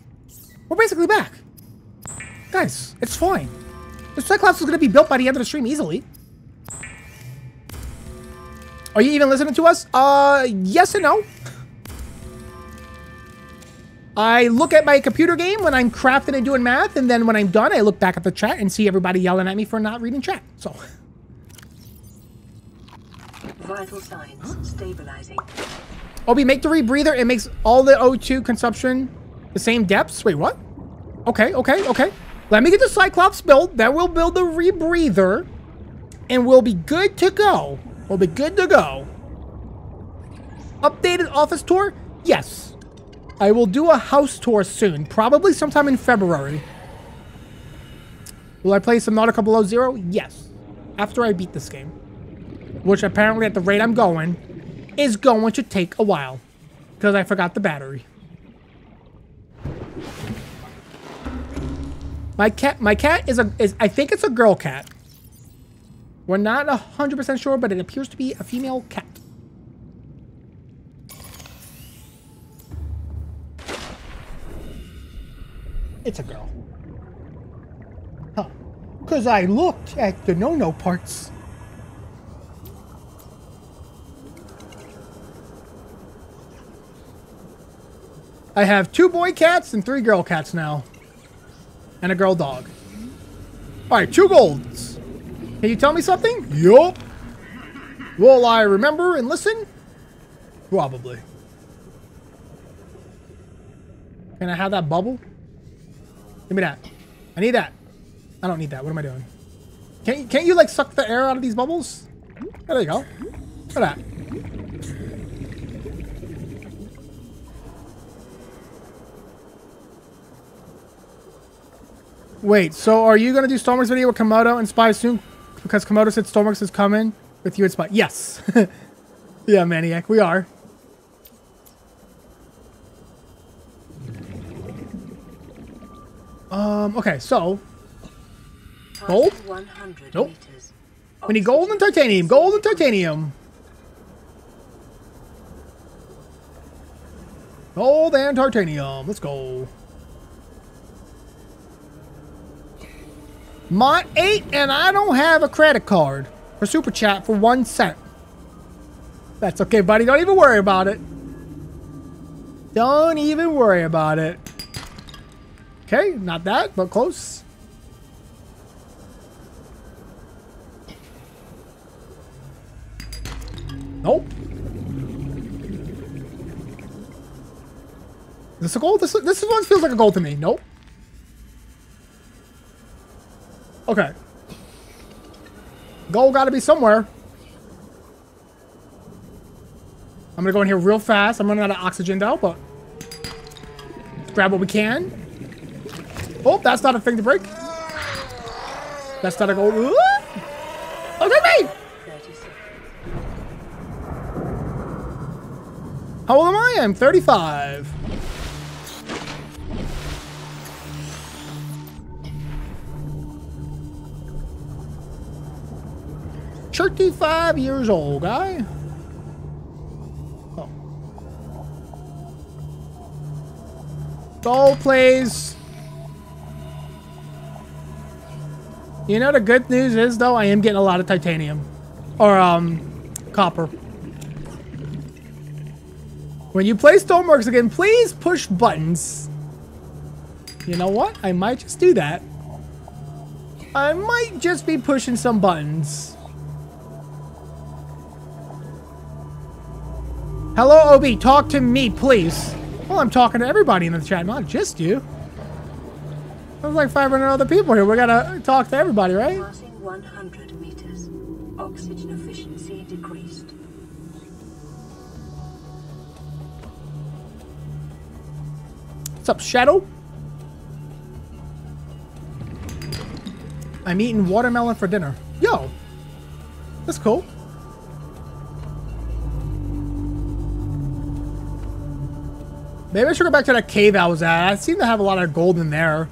Speaker 1: We're basically back. Guys, it's fine. The Cyclops is going to be built by the end of the stream easily. Are you even listening to us? Uh, yes and no. I look at my computer game when I'm crafting and doing math, and then when I'm done, I look back at the chat and see everybody yelling at me for not reading chat. So.
Speaker 3: Vital signs stabilizing.
Speaker 1: Obi, make the rebreather. It makes all the O2 consumption the same depths. Wait, what? Okay, okay, okay. Let me get the Cyclops built. Then we'll build the rebreather. And we'll be good to go. We'll be good to go. Updated office tour? Yes. I will do a house tour soon. Probably sometime in February. Will I play Subnautica Below Zero? Yes. After I beat this game. Which apparently at the rate I'm going is going to take a while. Because I forgot the battery. My cat, my cat is a, is, I think it's a girl cat. We're not 100% sure, but it appears to be a female cat. It's a girl. Huh. Because I looked at the no-no parts. I have two boy cats and three girl cats now. And a girl dog. Alright, two golds. Can you tell me something? Yup. Will I remember and listen? Probably. Can I have that bubble? Give me that. I need that. I don't need that. What am I doing? Can't you, can't you like suck the air out of these bubbles? There you go. Look at that. Wait, so are you going to do Stormworks video with Camodo and Spy soon? Because Camodo said Stormworks is coming with you and Spy. Yes. yeah, Maniac, we are. Um, okay, so. Gold?
Speaker 3: 100
Speaker 1: Nope. We need gold and titanium. Gold and titanium. Gold and titanium. Let's go. Mont 8 and I don't have a credit card for Super Chat for one cent. That's okay, buddy. Don't even worry about it. Don't even worry about it. Okay, not that, but close. Nope. Is this a gold? This, this one feels like a gold to me. Nope. Okay. Goal gotta be somewhere. I'm gonna go in here real fast. I'm running out of oxygen though, but grab what we can. Oh, that's not a thing to break. That's not a goal. Ooh! Oh, that's me!
Speaker 3: 30 seconds.
Speaker 1: How old am I? I'm 35. 35 years old, guy. Oh. Gold, please. You know the good news is, though, I am getting a lot of titanium. Or, um, copper. When you play Stormworks again, please push buttons. You know what? I might just do that. I might just be pushing some buttons. Hello, Obi. Talk to me, please. Well, I'm talking to everybody in the chat, not just you. There's like 500 other people here. We gotta talk to everybody, right?
Speaker 3: Passing 100 meters. Oxygen efficiency decreased.
Speaker 1: What's up, Shadow? I'm eating watermelon for dinner. Yo, that's cool. Maybe I should go back to that cave I was at. I seem to have a lot of gold in there.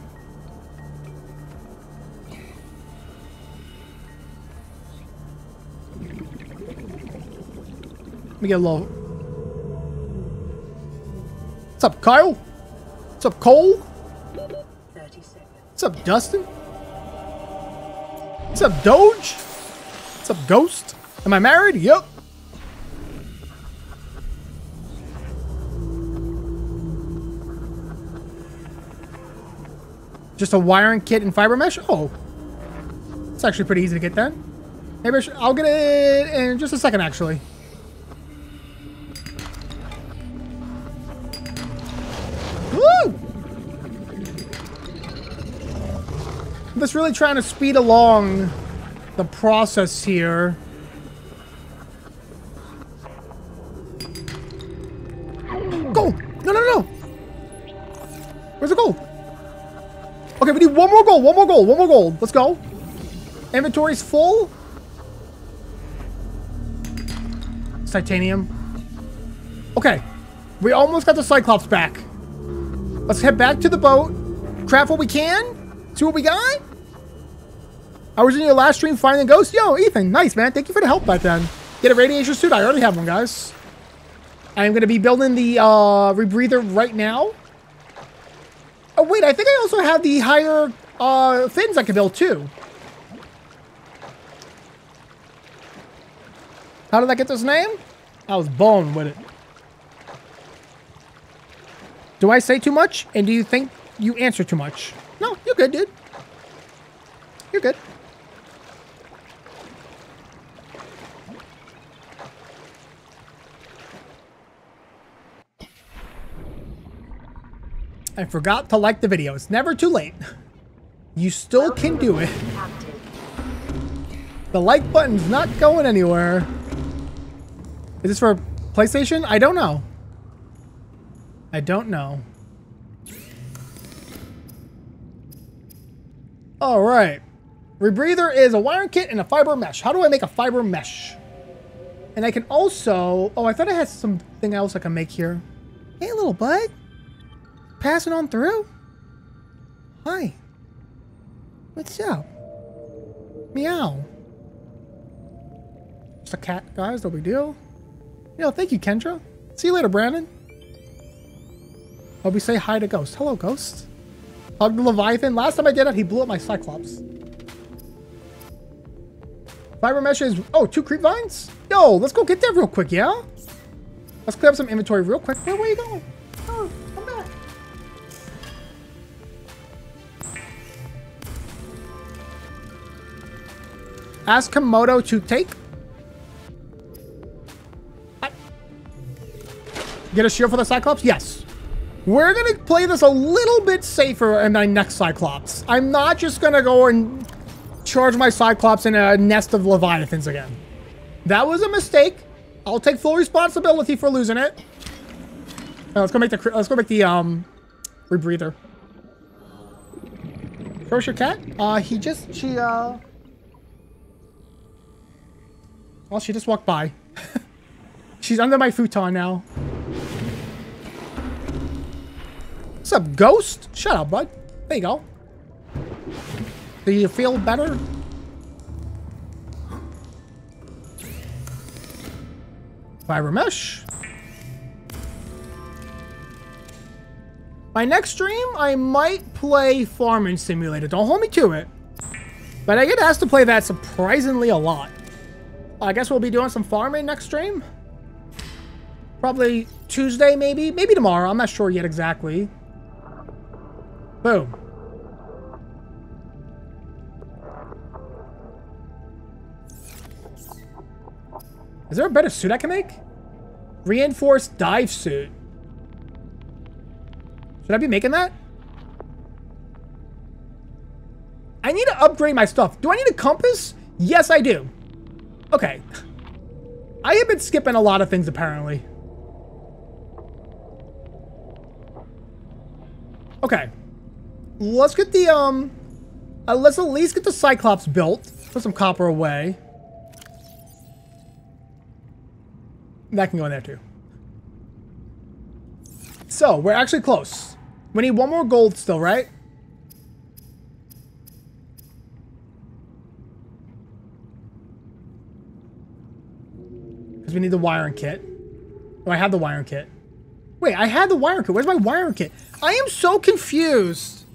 Speaker 1: Let me get a little... What's up, Kyle? What's up, Cole? What's up, Dustin? What's up, Doge? What's up, Ghost? Am I married? Yup. Just a wiring kit and fiber mesh? Oh. It's actually pretty easy to get that. Maybe I should, I'll get it in just a second, actually. Woo! I'm just really trying to speed along the process here. Gold! No, no, no! Where's the gold? Okay, we need one more gold, one more gold, one more gold. Let's go. Inventory's full. It's titanium. Okay. We almost got the Cyclops back. Let's head back to the boat. Craft what we can. See what we got. I was in your last stream finding ghosts. Yo, Ethan, nice, man. Thank you for the help back then. Get a radiation suit. I already have one, guys. I'm going to be building the uh, rebreather right now. Oh, wait. I think I also have the higher uh, fins I can build, too. How did I get this name? I was born with it. Do I say too much? And do you think you answer too much? No, you're good, dude. You're good. I forgot to like the video. It's never too late. You still can do it. The like button's not going anywhere. Is this for PlayStation? I don't know. I don't know. All right. Rebreather is a wiring kit and a fiber mesh. How do I make a fiber mesh? And I can also... Oh, I thought I had something else I can make here. Hey, little bud. Passing on through? Hi. What's up? Meow. Just a cat, guys. No big deal. Yeah, thank you, Kendra. See you later, Brandon. Hope you say hi to Ghost. Hello, Ghost. Hug the Leviathan. Last time I did it, he blew up my Cyclops. Fiber mesh is... Oh, two creep vines? Yo, let's go get that real quick, yeah? Let's clear up some inventory real quick. Hey, where are you going? Ask Camodo to take. Get a shield for the Cyclops? Yes. We're going to play this a little bit safer in my next Cyclops. I'm not just going to go and charge my Cyclops in a nest of Leviathans again. That was a mistake. I'll take full responsibility for losing it. Let's go make the let's go make the um rebreather. Where's your cat? Uh, he just she uh. Well, she just walked by. She's under my futon now. What's up, Ghost? Shut up, bud. There you go. Do you feel better? Fiber mesh. My next stream, I might play Farming Simulator. Don't hold me to it. But I get asked to play that surprisingly a lot. I guess we'll be doing some farming next stream. Probably Tuesday, maybe. Maybe tomorrow. I'm not sure yet exactly. Boom. Is there a better suit I can make? Reinforced dive suit. Should I be making that? I need to upgrade my stuff. Do I need a compass? Yes, I do. Okay. I have been skipping a lot of things, apparently. Okay. Let's get the, um... Uh, let's at least get the Cyclops built. Put some copper away. That can go in there, too. So, we're actually close. We need one more gold still, right? Because we need the wiring kit. Oh, I have the wiring kit. Wait, I had the wiring kit. Where's my wiring kit? I am so confused.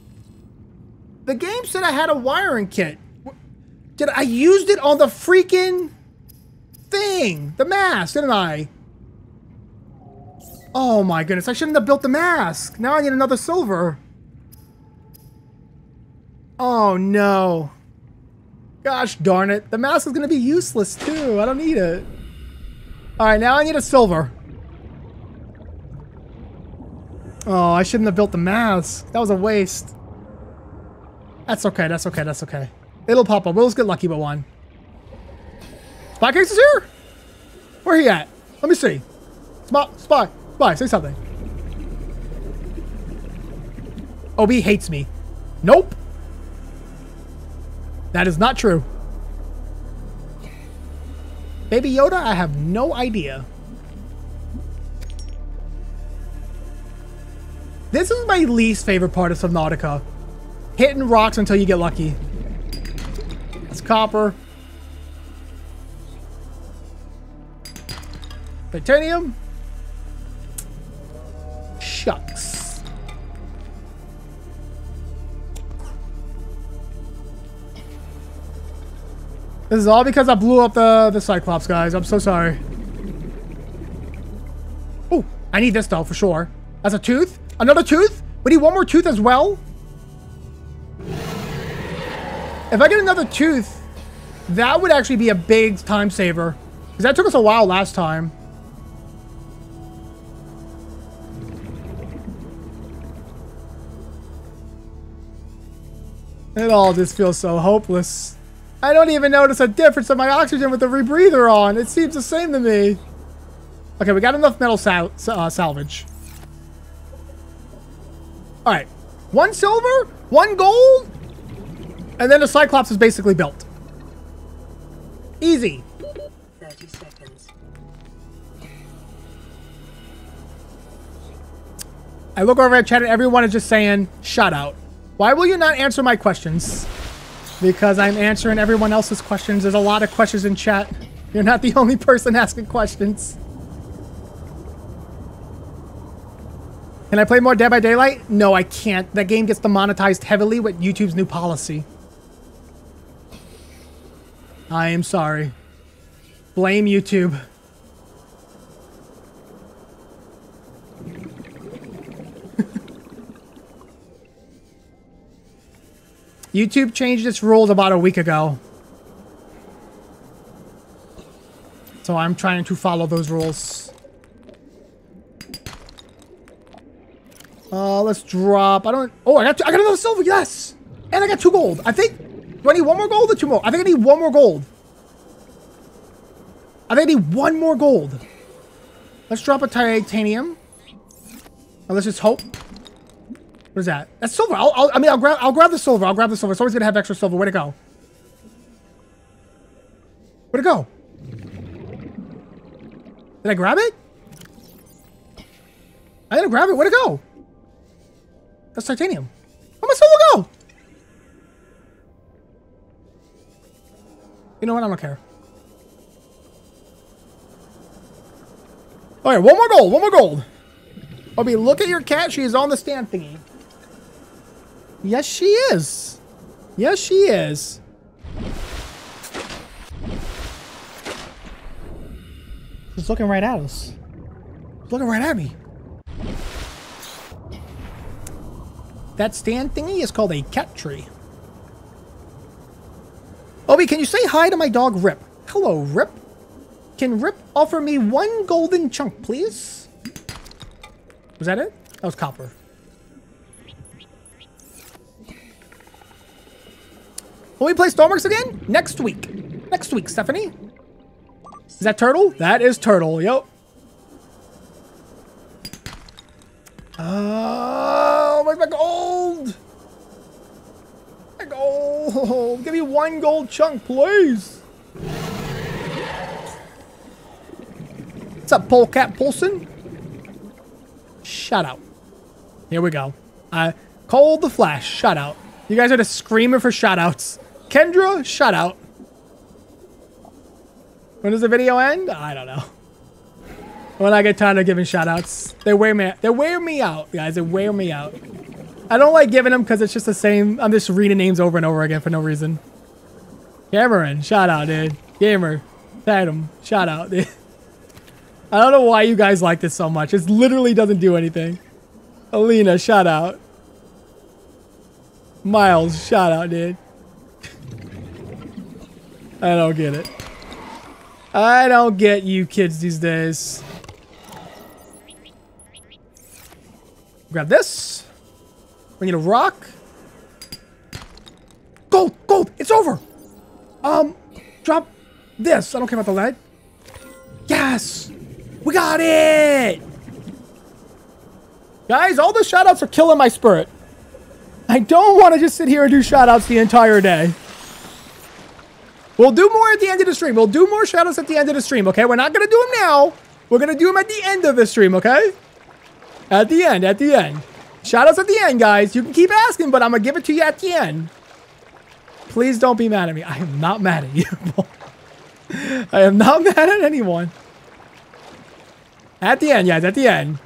Speaker 1: The game said I had a wiring kit. Did I used it on the freaking thing? The mask, didn't I? Oh my goodness, I shouldn't have built the mask. Now I need another silver. Oh no. Gosh darn it. The mask is going to be useless too. I don't need it. Alright, now I need a silver. Oh, I shouldn't have built the mask. That was a waste. That's okay, that's okay, that's okay. It'll pop up. We'll just get lucky with one. SpyCakes is here? Where he at? Let me see. Spy, spy, spy, say something. OB hates me. Nope. That is not true. Baby Yoda, I have no idea. This is my least favorite part of Subnautica. Hitting rocks until you get lucky. That's copper. Titanium. Shucks. This is all because I blew up the, the Cyclops, guys. I'm so sorry. Oh, I need this though, for sure. That's a tooth? Another tooth? We need one more tooth as well? If I get another tooth, that would actually be a big time saver. Because that took us a while last time. It all just feels so hopeless. I don't even notice a difference in my oxygen with the rebreather on. It seems the same to me. Okay, we got enough metal sal uh, salvage. All right. One silver, one gold, and then the Cyclops is basically built. Easy.
Speaker 3: 30 seconds.
Speaker 1: I look over at chat and everyone is just saying, shut out. Why will you not answer my questions? Because I'm answering everyone else's questions. There's a lot of questions in chat. You're not the only person asking questions. Can I play more Dead by Daylight? No, I can't. That game gets demonetized heavily with YouTube's new policy. I am sorry. Blame YouTube. YouTube changed its rules about a week ago. So I'm trying to follow those rules. Uh, let's drop. I don't. Oh, I got. Two, I got another silver. Yes, and I got two gold. I think. Do I need one more gold or two more? I think I need one more gold. I think I need one more gold. Let's drop a titanium. Now let's just hope. What is that? That's silver. I'll, I'll, I mean, I'll grab. I'll grab the silver. I'll grab the silver. Always gonna have extra silver. Where'd it go? Where'd it go? Did I grab it? I didn't grab it. Where'd it go? That's titanium. Where'd my silver go? You know what? I don't care. All right, one more gold. One more gold. Obi, look at your cat. She is on the stand thingy. Yes, she is. Yes, she is. She's looking right at us. Looking right at me. That stand thingy is called a cat tree. Obi, can you say hi to my dog Rip? Hello, Rip. Can Rip offer me one golden chunk, please? Was that it? That was copper. Will we play Stormworks again? Next week. Next week, Stephanie. Is that Turtle? That is Turtle, yep. Oh, where's my gold? My gold. Give me one gold chunk, please. What's up, Polecat Polson? Shout out. Here we go. Uh, Cole the Flash, shout out. You guys are just screaming for shout outs. Kendra, shout out. When does the video end? I don't know. When I get tired of giving shout outs. They wear me they wear me out, guys. They wear me out. I don't like giving them because it's just the same. I'm just reading names over and over again for no reason. Cameron, shout out, dude. Gamer, Tatum, shout out, dude. I don't know why you guys like this so much. It literally doesn't do anything. Alina, shout out. Miles, shout out, dude. I don't get it. I don't get you kids these days. Grab this. We need a rock. Gold! Gold! It's over! Um, drop this. I don't care about the lead. Yes! We got it! Guys, all the shoutouts are killing my spirit. I don't want to just sit here and do shoutouts the entire day. We'll do more at the end of the stream. We'll do more shoutouts at the end of the stream, okay? We're not going to do them now. We're going to do them at the end of the stream, okay? At the end, at the end. Shoutouts at the end, guys. You can keep asking, but I'm going to give it to you at the end. Please don't be mad at me. I am not mad at you. I am not mad at anyone. At the end, guys, at the end.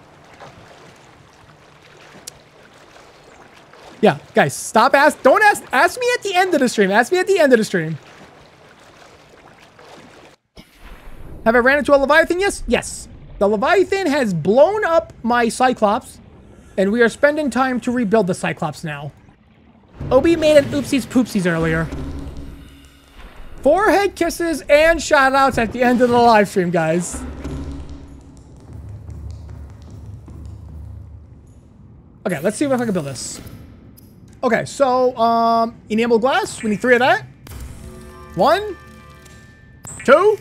Speaker 1: Yeah, guys, stop ask. Don't ask. Ask me at the end of the stream. Ask me at the end of the stream. Have I ran into a Leviathan? Yes. Yes. The Leviathan has blown up my Cyclops, and we are spending time to rebuild the Cyclops now. Obi made an oopsies poopsies earlier. Forehead kisses and shoutouts at the end of the live stream, guys. Okay, let's see if I can build this. Okay, so, um, enamel glass. We need three of that. One. Two.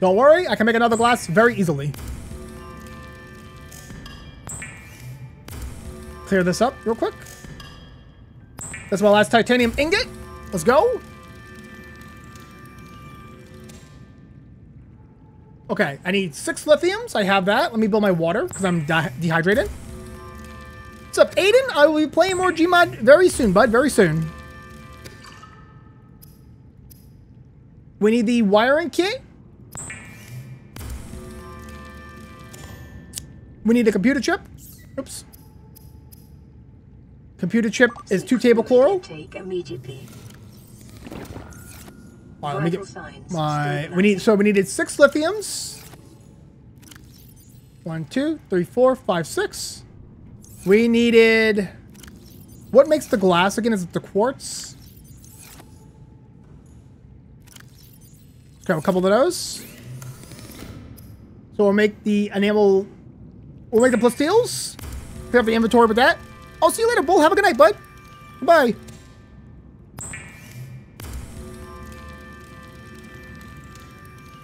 Speaker 1: Don't worry, I can make another glass very easily. Clear this up real quick. That's my last titanium ingot. Let's go. Okay, I need six lithiums. I have that. Let me build my water because I'm de dehydrated. What's up, Aiden? I will be playing more Gmod very soon, bud. Very soon. We need the wiring kit. We need a computer chip. Oops. Computer chip is two table coral.
Speaker 3: Take immediately.
Speaker 1: All right, let me get my. We need so we needed six lithiums. One, two, three, four, five, six. We needed. What makes the glass again? Is it the quartz? Grab a couple of those. So we'll make the enamel. We'll make the plasteels. Clear up the inventory with that. I'll see you later, Bull. Have a good night, bud. Bye.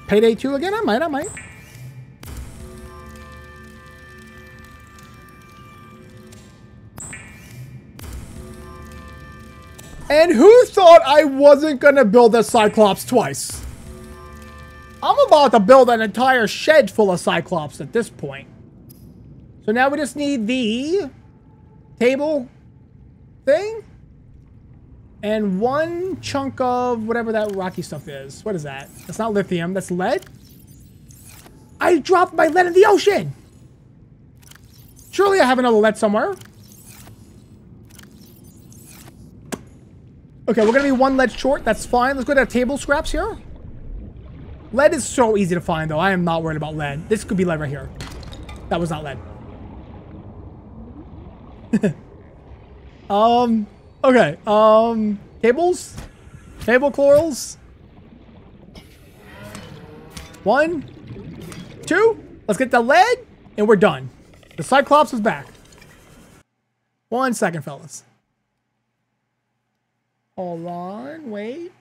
Speaker 1: Payday 2 again? I might, I might. And who thought I wasn't gonna build a Cyclops twice? I'm about to build an entire shed full of Cyclops at this point. So now we just need the table thing and one chunk of whatever that rocky stuff is. What is that? That's not lithium. That's lead. I dropped my lead in the ocean! Surely I have another lead somewhere. Okay, we're gonna be one lead short. That's fine. Let's go to our table scraps here. Lead is so easy to find, though. I am not worried about lead. This could be lead right here. That was not lead. um, okay. Um, cables? Cable corals? One, two. Let's get the lead, and we're done. The Cyclops is back. One second, fellas. Hold on, wait.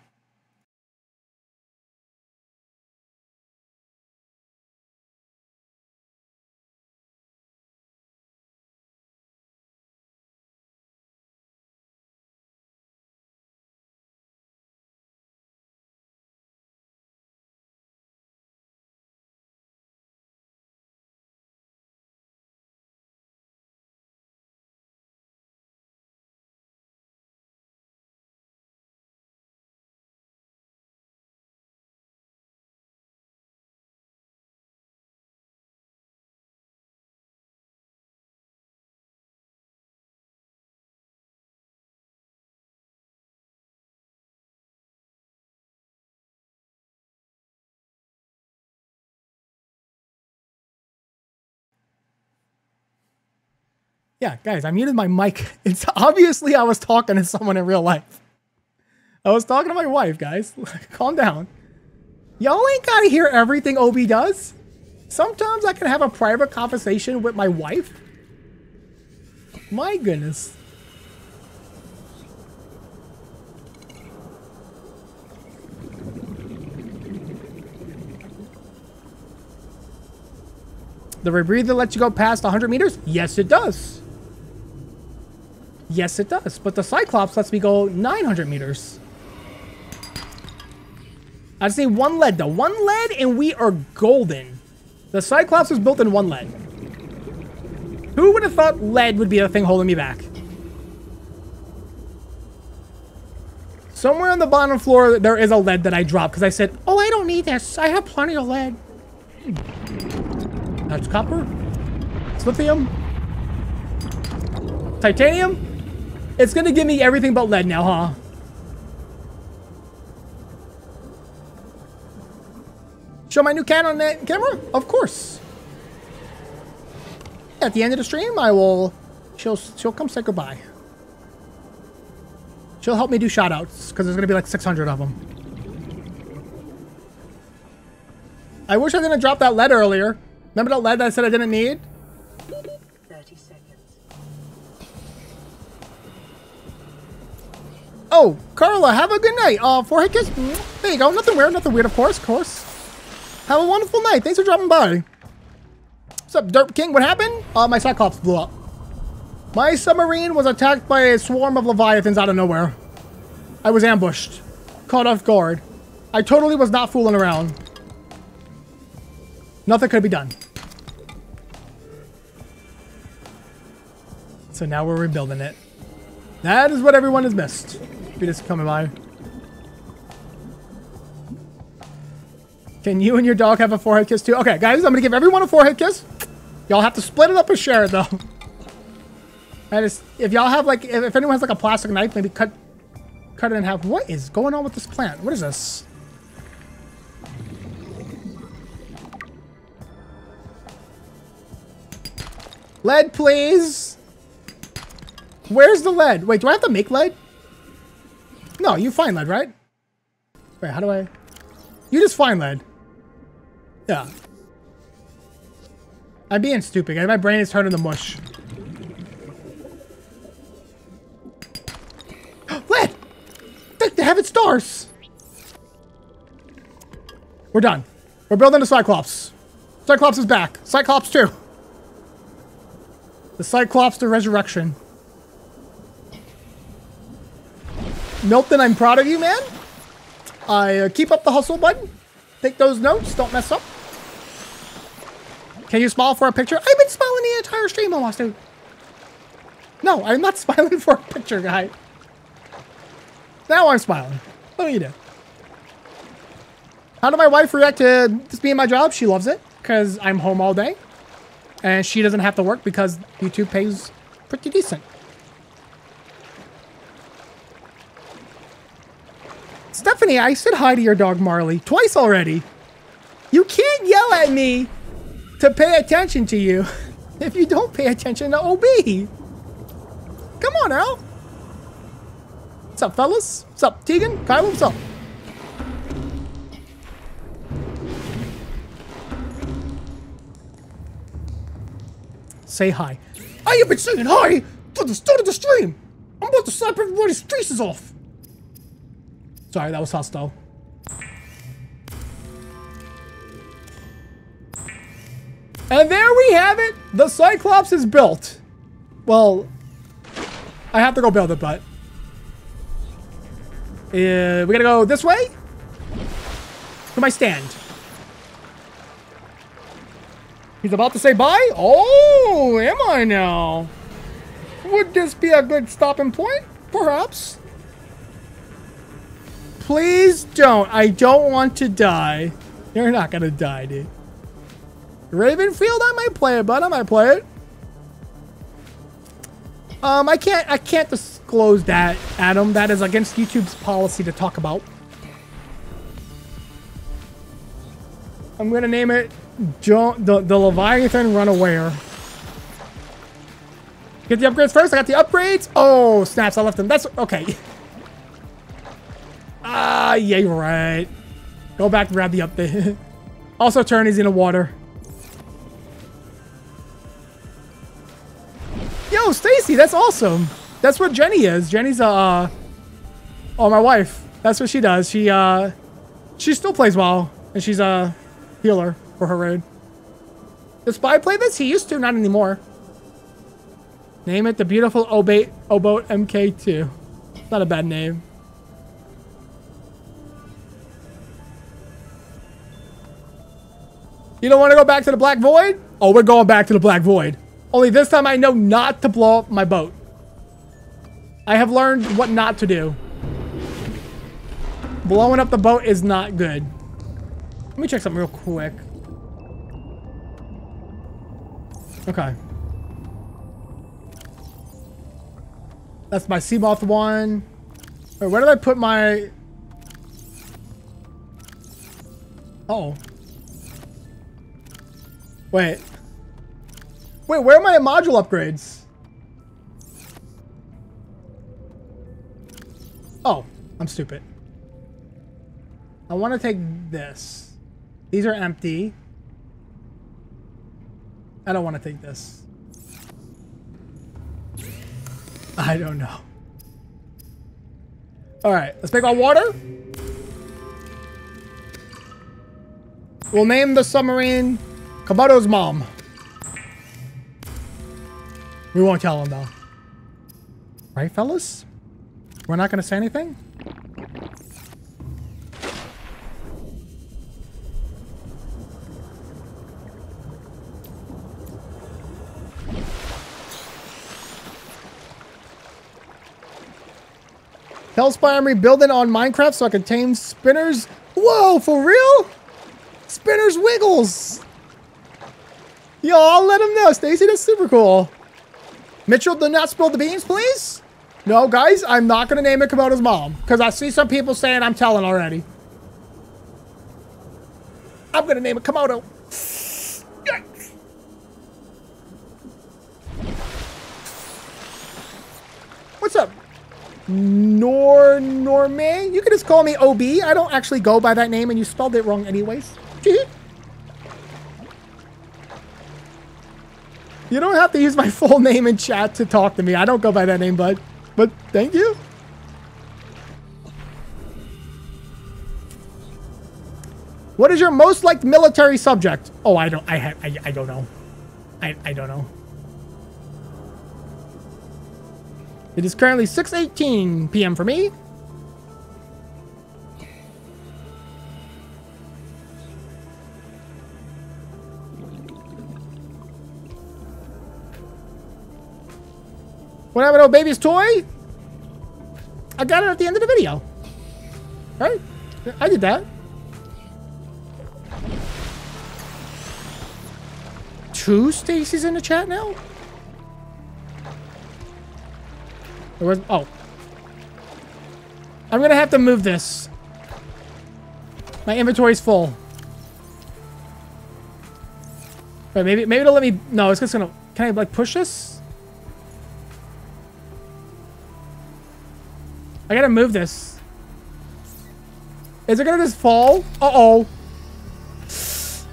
Speaker 1: Yeah, guys, I muted my mic. It's obviously I was talking to someone in real life. I was talking to my wife, guys. Calm down. Y'all ain't gotta hear everything Obi does. Sometimes I can have a private conversation with my wife. My goodness. The rebreather lets you go past 100 meters? Yes, it does. Yes, it does. But the Cyclops lets me go 900 meters. I just need one lead, though. One lead, and we are golden. The Cyclops was built in one lead. Who would have thought lead would be the thing holding me back? Somewhere on the bottom floor, there is a lead that I dropped because I said, oh, I don't need this. I have plenty of lead. That's copper. It's lithium. Titanium. It's to give me everything but lead now, huh? Show my new Canon camera? Of course. At the end of the stream, I will... She'll, she'll come say goodbye. She'll help me do shoutouts, because there's to be like 600 of them. I wish I didn't drop that lead earlier. Remember that lead that I said I didn't need? Oh, Carla, have a good night. Uh, forehead kiss. There you go. Nothing weird. Nothing weird, of course. Of course. Have a wonderful night. Thanks for dropping by. What's up, Derp King? What happened? Uh, my Cyclops blew up. My submarine was attacked by a swarm of Leviathans out of nowhere. I was ambushed. Caught off guard. I totally was not fooling around. Nothing could be done. So now we're rebuilding it. That is what everyone has missed. Just coming by. Can you and your dog have a forehead kiss too? Okay, guys, I'm gonna give everyone a forehead kiss. Y'all have to split it up and share it though. That is, if y'all have like, if, if anyone has like a plastic knife, maybe cut, cut it in half. What is going on with this plant? What is this? Lead, please. Where's the lead? Wait, do I have to make lead? No, you find lead, right? Wait, how do I... You just find lead. Yeah. I'm being stupid. My brain is turning to mush. lead! The, the heaven stars! We're done. We're building a Cyclops. Cyclops is back. Cyclops 2. The Cyclops to Resurrection. Milton, I'm proud of you, man. I uh, keep up the hustle button. Take those notes. Don't mess up. Can you smile for a picture? I've been smiling the entire stream almost, dude. No, I'm not smiling for a picture, guy. Now I'm smiling. What do you do? How did my wife react to this being my job? She loves it. because I'm home all day. And she doesn't have to work because YouTube pays pretty decent. Stephanie, I said hi to your dog Marley twice already. You can't yell at me to pay attention to you if you don't pay attention to OB. Come on now. What's up, fellas? What's up, Tegan? Kyle, what's up? Say hi. I have been saying hi to the start of the stream. I'm about to slap everybody's faces off. Sorry, that was hostile. And there we have it. The Cyclops is built. Well, I have to go build it, but... Uh, we gotta go this way? To my stand. He's about to say bye? Oh, am I now? Would this be a good stopping point? Perhaps. Please don't. I don't want to die. You're not gonna die, dude. Ravenfield, I might play it, bud. I might play it. Um, I can't, I can't disclose that, Adam. That is against YouTube's policy to talk about. I'm gonna name it the, the Leviathan Runaway. Get the upgrades first. I got the upgrades. Oh, snaps. I left them. That's okay. Ah, yeah, you're right. Go back and grab the update. also, turn is in the water. Yo, Stacy, that's awesome. That's what Jenny is. Jenny's uh, oh my wife. That's what she does. She uh, she still plays WoW, and she's a healer for her raid. Does Spy play this? He used to, not anymore. Name it the beautiful Obate Obote MK2. Not a bad name. You don't want to go back to the Black Void? Oh, we're going back to the Black Void. Only this time I know not to blow up my boat. I have learned what not to do. Blowing up the boat is not good. Let me check something real quick. Okay. That's my Seamoth one. Wait, where did I put my... Uh oh. Wait. Wait, where are my module upgrades? Oh, I'm stupid. I want to take this. These are empty. I don't want to take this. I don't know. All right, let's make our water. We'll name the submarine Camodo's mom. We won't tell him though. Right, fellas? We're not to say anything? Hellspire, I'm rebuilding on Minecraft so I can tame spinners. Whoa, for real? Spinners Wiggles. Yo, I'll let him know, Stacy. That's super cool. Mitchell, do not spill the beans, please. No, guys, I'm not going to name it Camodo's mom. Because I see some people saying I'm telling already. I'm going to name it Komodo. What's up? Nor Norme? You can just call me OB. I don't actually go by that name, and you spelled it wrong anyways. You don't have to use my full name in chat to talk to me. I don't go by that name, bud. But thank you. What is your most liked military subject? Oh, I don't. I have. I, I don't know. I I don't know. It is currently 6:18 p.m. for me. What happened to baby's toy? I got it at the end of the video. Right? I did that. two Stacy's in the chat now? Was, oh. I'm gonna have to move this. My inventory's full. Wait, maybe maybe it'll let me. No, it's just gonna. Can I like push this? I gotta move this. Is it gonna just fall? Uh oh. Is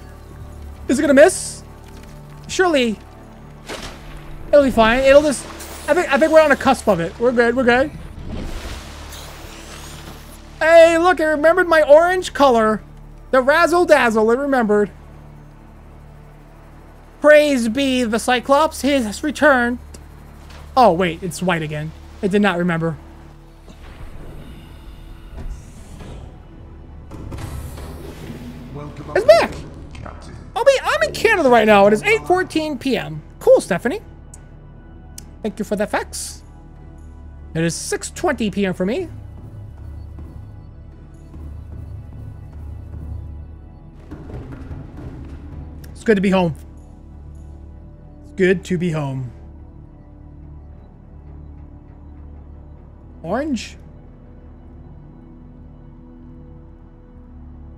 Speaker 1: it gonna miss? Surely. It'll be fine. It'll just. I think I think we're on the cusp of it. We're good. We're good. Hey, look! I remembered my orange color. The razzle dazzle. I remembered. Praise be the Cyclops. His return. Oh wait, it's white again. I did not remember. It's back. Be. I'm in Canada right now. It is 8:14 p.m. Cool, Stephanie. Thank you for the facts. It is 6:20 p.m. for me. It's good to be home. It's good to be home. Orange?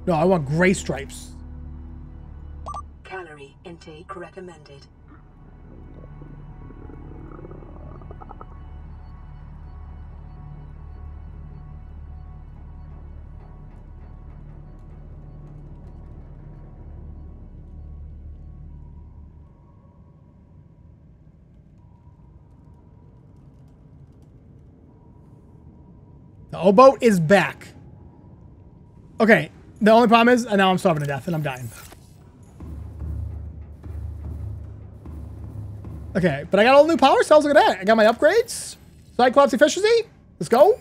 Speaker 1: No, I want gray stripes.
Speaker 3: Calorie intake recommended.
Speaker 1: The O-boat is back. Okay, the only problem is, and now I'm starving to death and I'm dying. Okay, but I got all new power cells. Look at that. I got my upgrades. Cyclops efficiency. Let's go.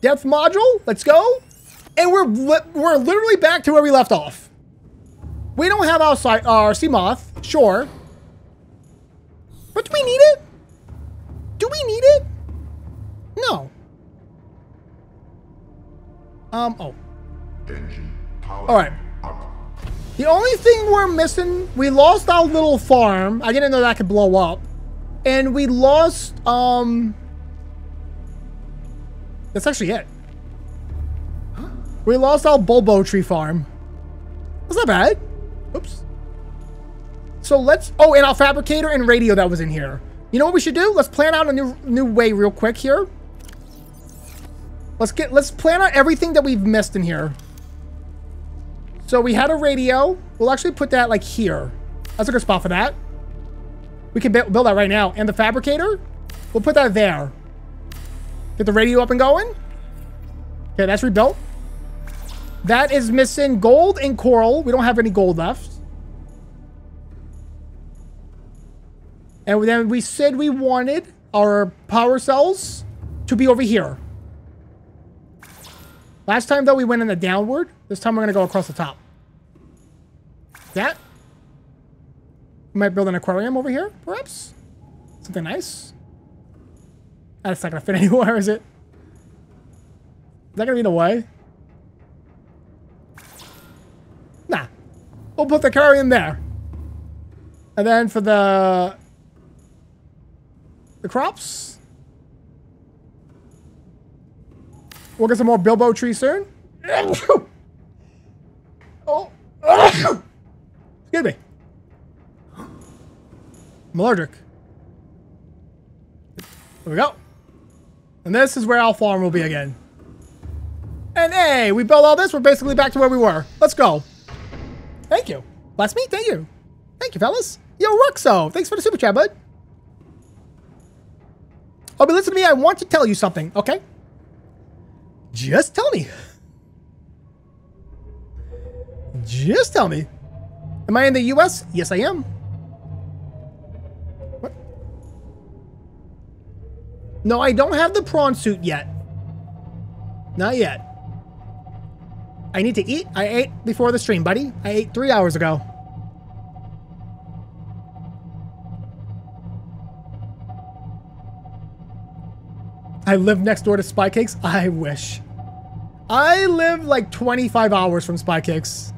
Speaker 1: Depth module. Let's go. And we're li we're literally back to where we left off. We don't have our, our Seamoth, sure. But do we need it? Do we need it? No. Um, oh.
Speaker 2: Engine.
Speaker 1: All right. The only thing we're missing, we lost our little farm. I didn't know that could blow up. And we lost, um... That's actually it. We lost our Bulbo tree farm. That's not bad. Oops. So let's... Oh, and our fabricator and radio that was in here. You know what we should do? Let's plan out a new new way real quick here. Let's get... Let's plan out everything that we've missed in here. So we had a radio. We'll actually put that like here. That's a good spot for that. We can build that right now. And the fabricator, we'll put that there. Get the radio up and going. Okay, that's rebuilt. That is missing gold and coral. We don't have any gold left. And then we said we wanted our power cells to be over here. Last time, though, we went in the downward. This time, we're going to go across the top. That. We might build an aquarium over here, perhaps? Something nice. Ah, That's not going to fit anywhere, is it? Is that going to be in the way? Nah. We'll put the aquarium there. And then for the... The crops... We'll get some more Bulbo trees soon. Oh. Excuse me. I'm allergic. There we go. And this is where our farm will be again. And hey, we built all this. We're basically back to where we were. Let's go. Thank you. Bless me. Thank you. Thank you, fellas. Yo, Ruxo. Thanks for the super chat, bud. Oh, but listen to me. I want to tell you something, okay? Just tell me. Just tell me. Am I in the US? Yes, I am. What? No, I don't have the prawn suit yet. Not yet. I need to eat. I ate before the stream, buddy. I ate three hours ago. I live next door to SpyCakes. I wish. I live like 25 hours from SpyCakes.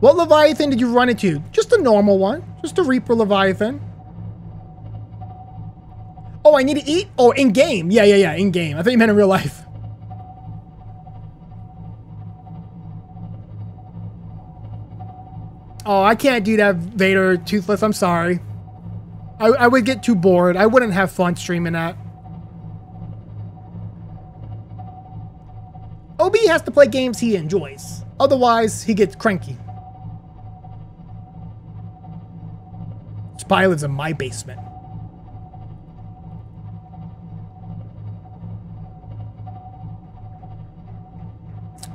Speaker 1: What Leviathan did you run into? Just a normal one. Just a Reaper Leviathan. Oh, I need to eat? Oh, in game. Yeah, yeah, yeah, in game. I thought you meant in real life. Oh, I can't do that, Vader Toothless. I'm sorry. I, I would get too bored. I wouldn't have fun streaming that. OB has to play games he enjoys. Otherwise, he gets cranky. Spy lives in my basement.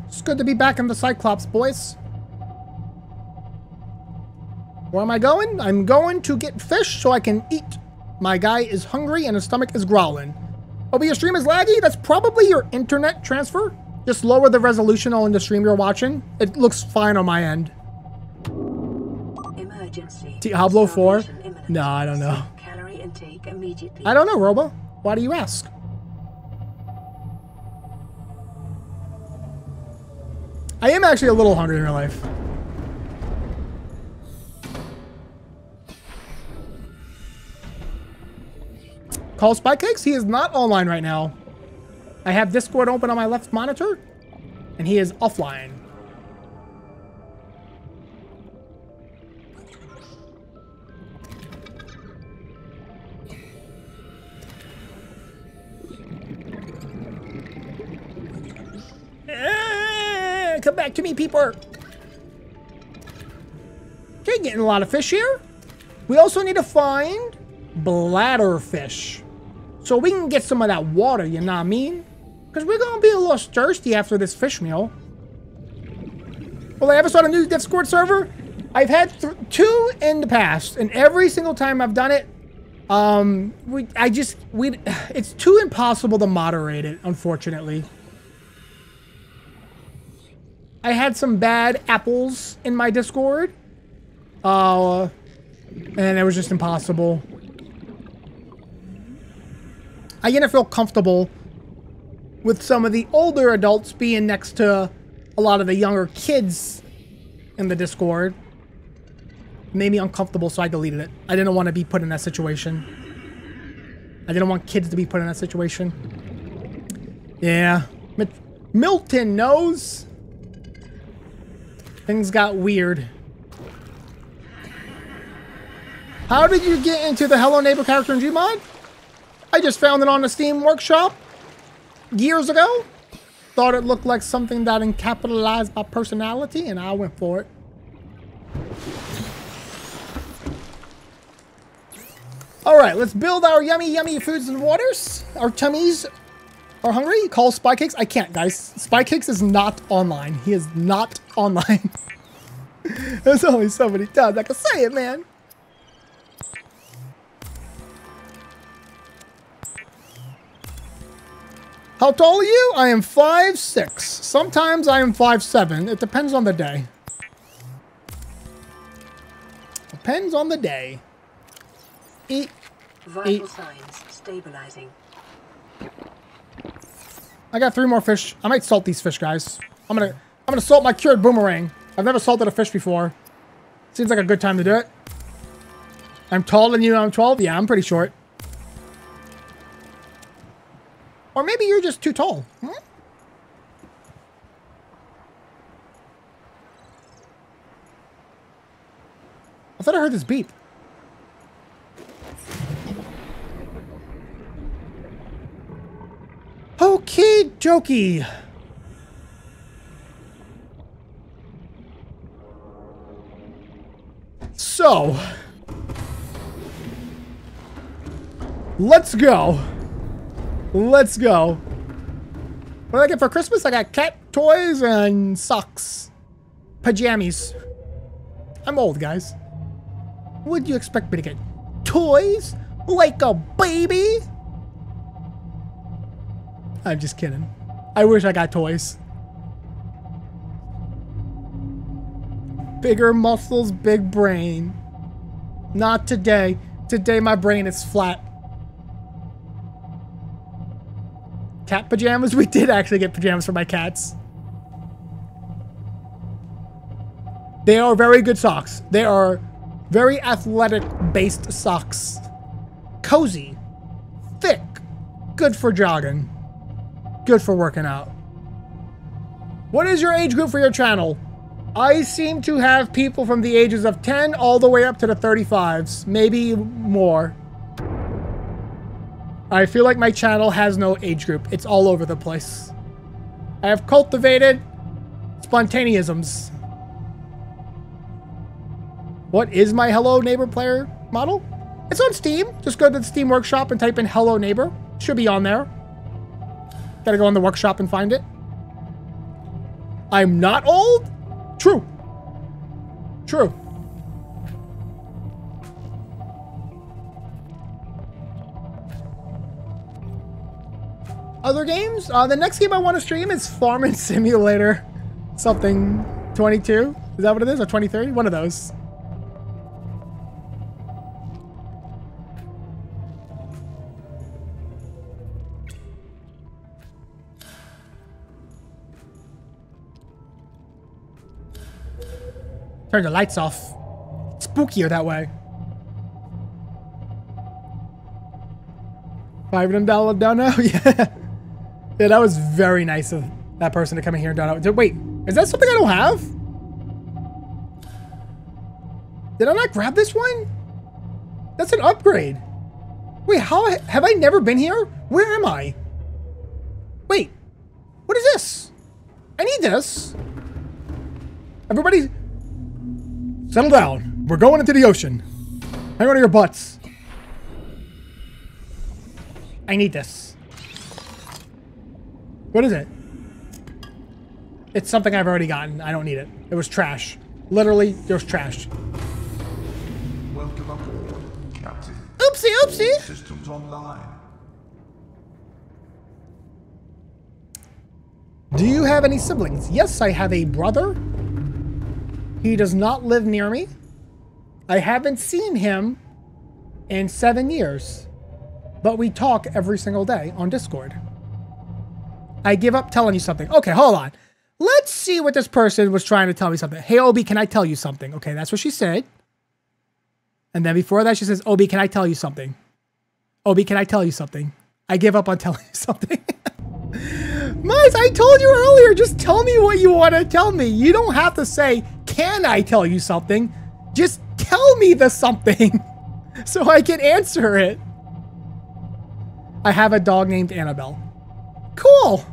Speaker 1: It's good to be back in the Cyclops, boys. Where am I going? I'm going to get fish so I can eat. My guy is hungry and his stomach is growling. But your stream is laggy? That's probably your internet transfer. Just lower the resolution on the stream you're watching. It looks fine on my end.
Speaker 3: Emergency.
Speaker 1: Diablo 4?
Speaker 3: Starvation.
Speaker 1: No, I don't know.
Speaker 3: Calorie intake immediately.
Speaker 1: I don't know, Robo. Why do you ask? I am actually a little hungry in real life. Call SpyCakes? He is not online right now. I have Discord open on my left monitor, and he is offline. Eh, Come back to me, people. Okay, getting a lot of fish here. We also need to find bladderfish. So we can get some of that water, you know what I mean? Because we're going to be a little thirsty after this fish meal. Well, I ever start a new Discord server? I've had two in the past, and every single time I've done it, um, we, I just, we, it's too impossible to moderate it, unfortunately. I had some bad apples in my Discord. Uh, and it was just impossible. I didn't feel comfortable with some of the older adults being next to a lot of the younger kids in the Discord. Made me uncomfortable, so I deleted it. I didn't want to be put in that situation. I didn't want kids to be put in that situation. Yeah. Milton knows. Things got weird. How did you get into the Hello Neighbor character in Gmod? I just found it on the Steam Workshop years ago. Thought it looked like something that encapitalized my personality, and I went for it. All right, let's build our yummy, yummy foods and waters. Our tummies are hungry. Call SpyCakes. I can't, guys. SpyCakes is not online. He is not online. There's only so many times I can say it, man. How tall are you? I am five six. Sometimes I am five seven. It depends on the day. Depends on the day. Eat.
Speaker 3: Vital signs stabilizing.
Speaker 1: I got three more fish. I might salt these fish, guys. I'm gonna I'm gonna salt my cured boomerang. I've never salted a fish before. Seems like a good time to do it. I'm taller than you. I'm 12. Yeah, I'm pretty short. Or maybe you're just too tall. Hmm? I thought I heard this beep. Okay, jokey. So, let's go. Let's go. What did I get for Christmas? I got cat toys and socks. Pajamas. I'm old, guys. What'd you expect me to get? Toys? Like a baby? I'm just kidding. I wish I got toys. Bigger muscles, big brain. Not today. Today my brain is flat. Cat pajamas? We did actually get pajamas for my cats. They are very good socks. They are very athletic based socks. Cozy, thick, good for jogging, good for working out. What is your age group for your channel? I seem to have people from the ages of 10 all the way up to the 35s, maybe more. I feel like my channel has no age group. It's all over the place. I have cultivated spontaneisms. What is my Hello Neighbor player model? It's on Steam. Just go to the Steam Workshop and type in Hello Neighbor. Should be on there. Gotta go in the workshop and find it. I'm not old? True. True. Other games? Uh, the next game I want to stream is Farming Simulator. Something 22. Is that what it is? Or 23? One of those. Turn the lights off. Spookier that way. Five them down, down now? yeah. Yeah, that was very nice of that person to come in here and down out. Wait, is that something I don't have? Did I not grab this one? That's an upgrade. Wait, how have I never been here? Where am I? Wait, what is this? I need this. Everybody, settle down. We're going into the ocean. Hang on to your butts. I need this. What is it? It's something I've already gotten. I don't need it. It was trash. Literally, it was trash.
Speaker 2: Welcome aboard, Captain.
Speaker 1: Oopsie, oopsie.
Speaker 2: Systems online.
Speaker 1: Do you have any siblings? Yes, I have a brother. He does not live near me. I haven't seen him in seven years, but we talk every single day on Discord. I give up telling you something. Okay, hold on. Let's see what this person was trying to tell me something. Hey, Obi, can I tell you something? Okay, that's what she said. And then before that, she says, Obi, can I tell you something? Obi, can I tell you something? I give up on telling you something. Mice, I told you earlier, just tell me what you want to tell me. You don't have to say, can I tell you something? Just tell me the something so I can answer it. I have a dog named Annabelle. Cool.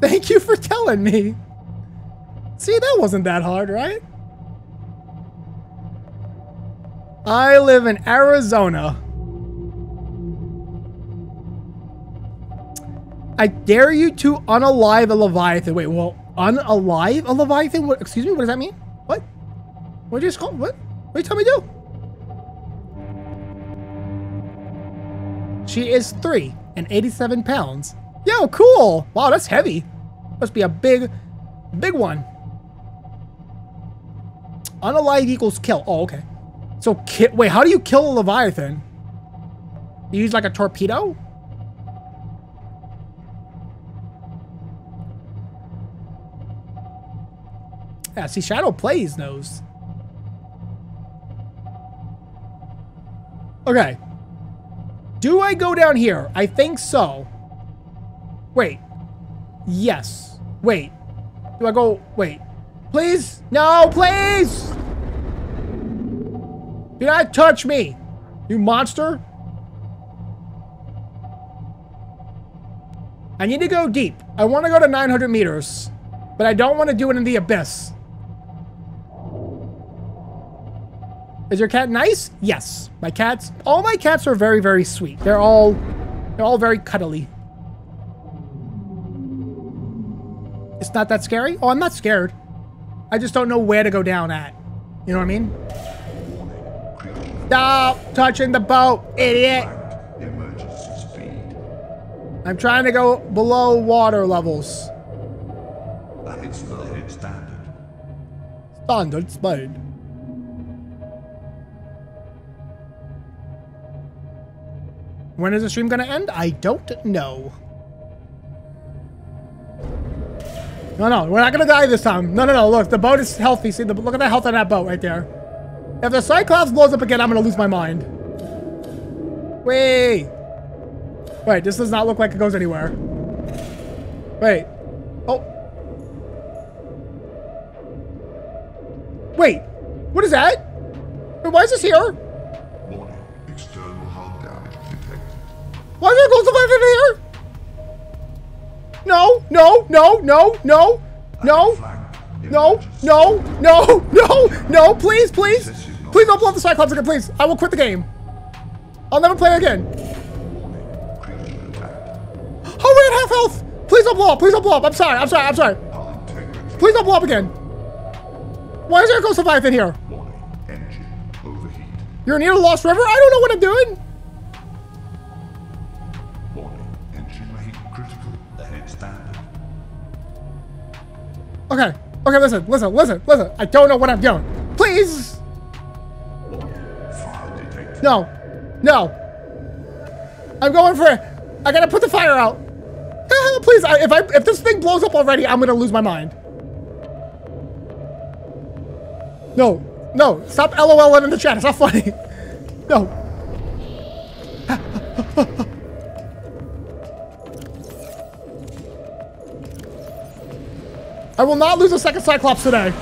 Speaker 1: Thank you for telling me. See, that wasn't that hard, right? I live in Arizona. I dare you to unalive a Leviathan. Wait, well, unalive a Leviathan? What, excuse me, what does that mean? What? What did you just call What? What are you telling me to do? She is three and 87 pounds. Yo, cool. Wow, that's heavy. Must be a big, big one. Unalive equals kill. Oh, okay. So, ki wait, how do you kill a Leviathan? You use like a torpedo? Yeah, see, Shadow plays knows. Okay. Do I go down here? I think so. Wait. Yes. Wait. Do I go... Wait. Please? No, please! Do not touch me, you monster. I need to go deep. I want to go to 900 meters, but I don't want to do it in the abyss. Is your cat nice? Yes. My cats, all my cats are very, very sweet. They're all, they're all very cuddly. It's not that scary? Oh, I'm not scared. I just don't know where to go down at. You know what I mean? Stop touching the boat, idiot. I'm trying to go below water levels.
Speaker 2: Standard.
Speaker 1: Standard speed. When is the stream gonna end? I don't know. No, no, we're not gonna die this time. No, no, no. Look, the boat is healthy. See, the, look at the health on that boat right there. If the Cyclops blows up again, I'm gonna lose my mind. Wait. Wait, this does not look like it goes anywhere. Wait. Oh. Wait. What is that? Wait, why is this here?
Speaker 2: Warning. External hull damage detected.
Speaker 1: Why is there gold survivor in here? No, no, no, no, no, no, no, no, no, no, no, please, please. Please don't blow up the Cyclops again, please. I will quit the game. I'll never play again.
Speaker 2: Warning. Creature attack.
Speaker 1: Oh, we're at half health. Please don't blow up. Please don't blow up. I'm sorry. I'm sorry. I'm sorry. Please don't blow up again. Why is there a ghost survive in here?
Speaker 2: Warning. Engine overheat.
Speaker 1: You're near the Lost River? I don't know what I'm doing. Okay. Okay, listen, listen, listen, listen. I don't know what I'm doing. Please. No. No. I'm going for it. I gotta put the fire out. Please, I, if I if this thing blows up already, I'm gonna lose my mind. No. No. Stop LOLing in the chat. It's not funny. No. I will not lose a second Cyclops today.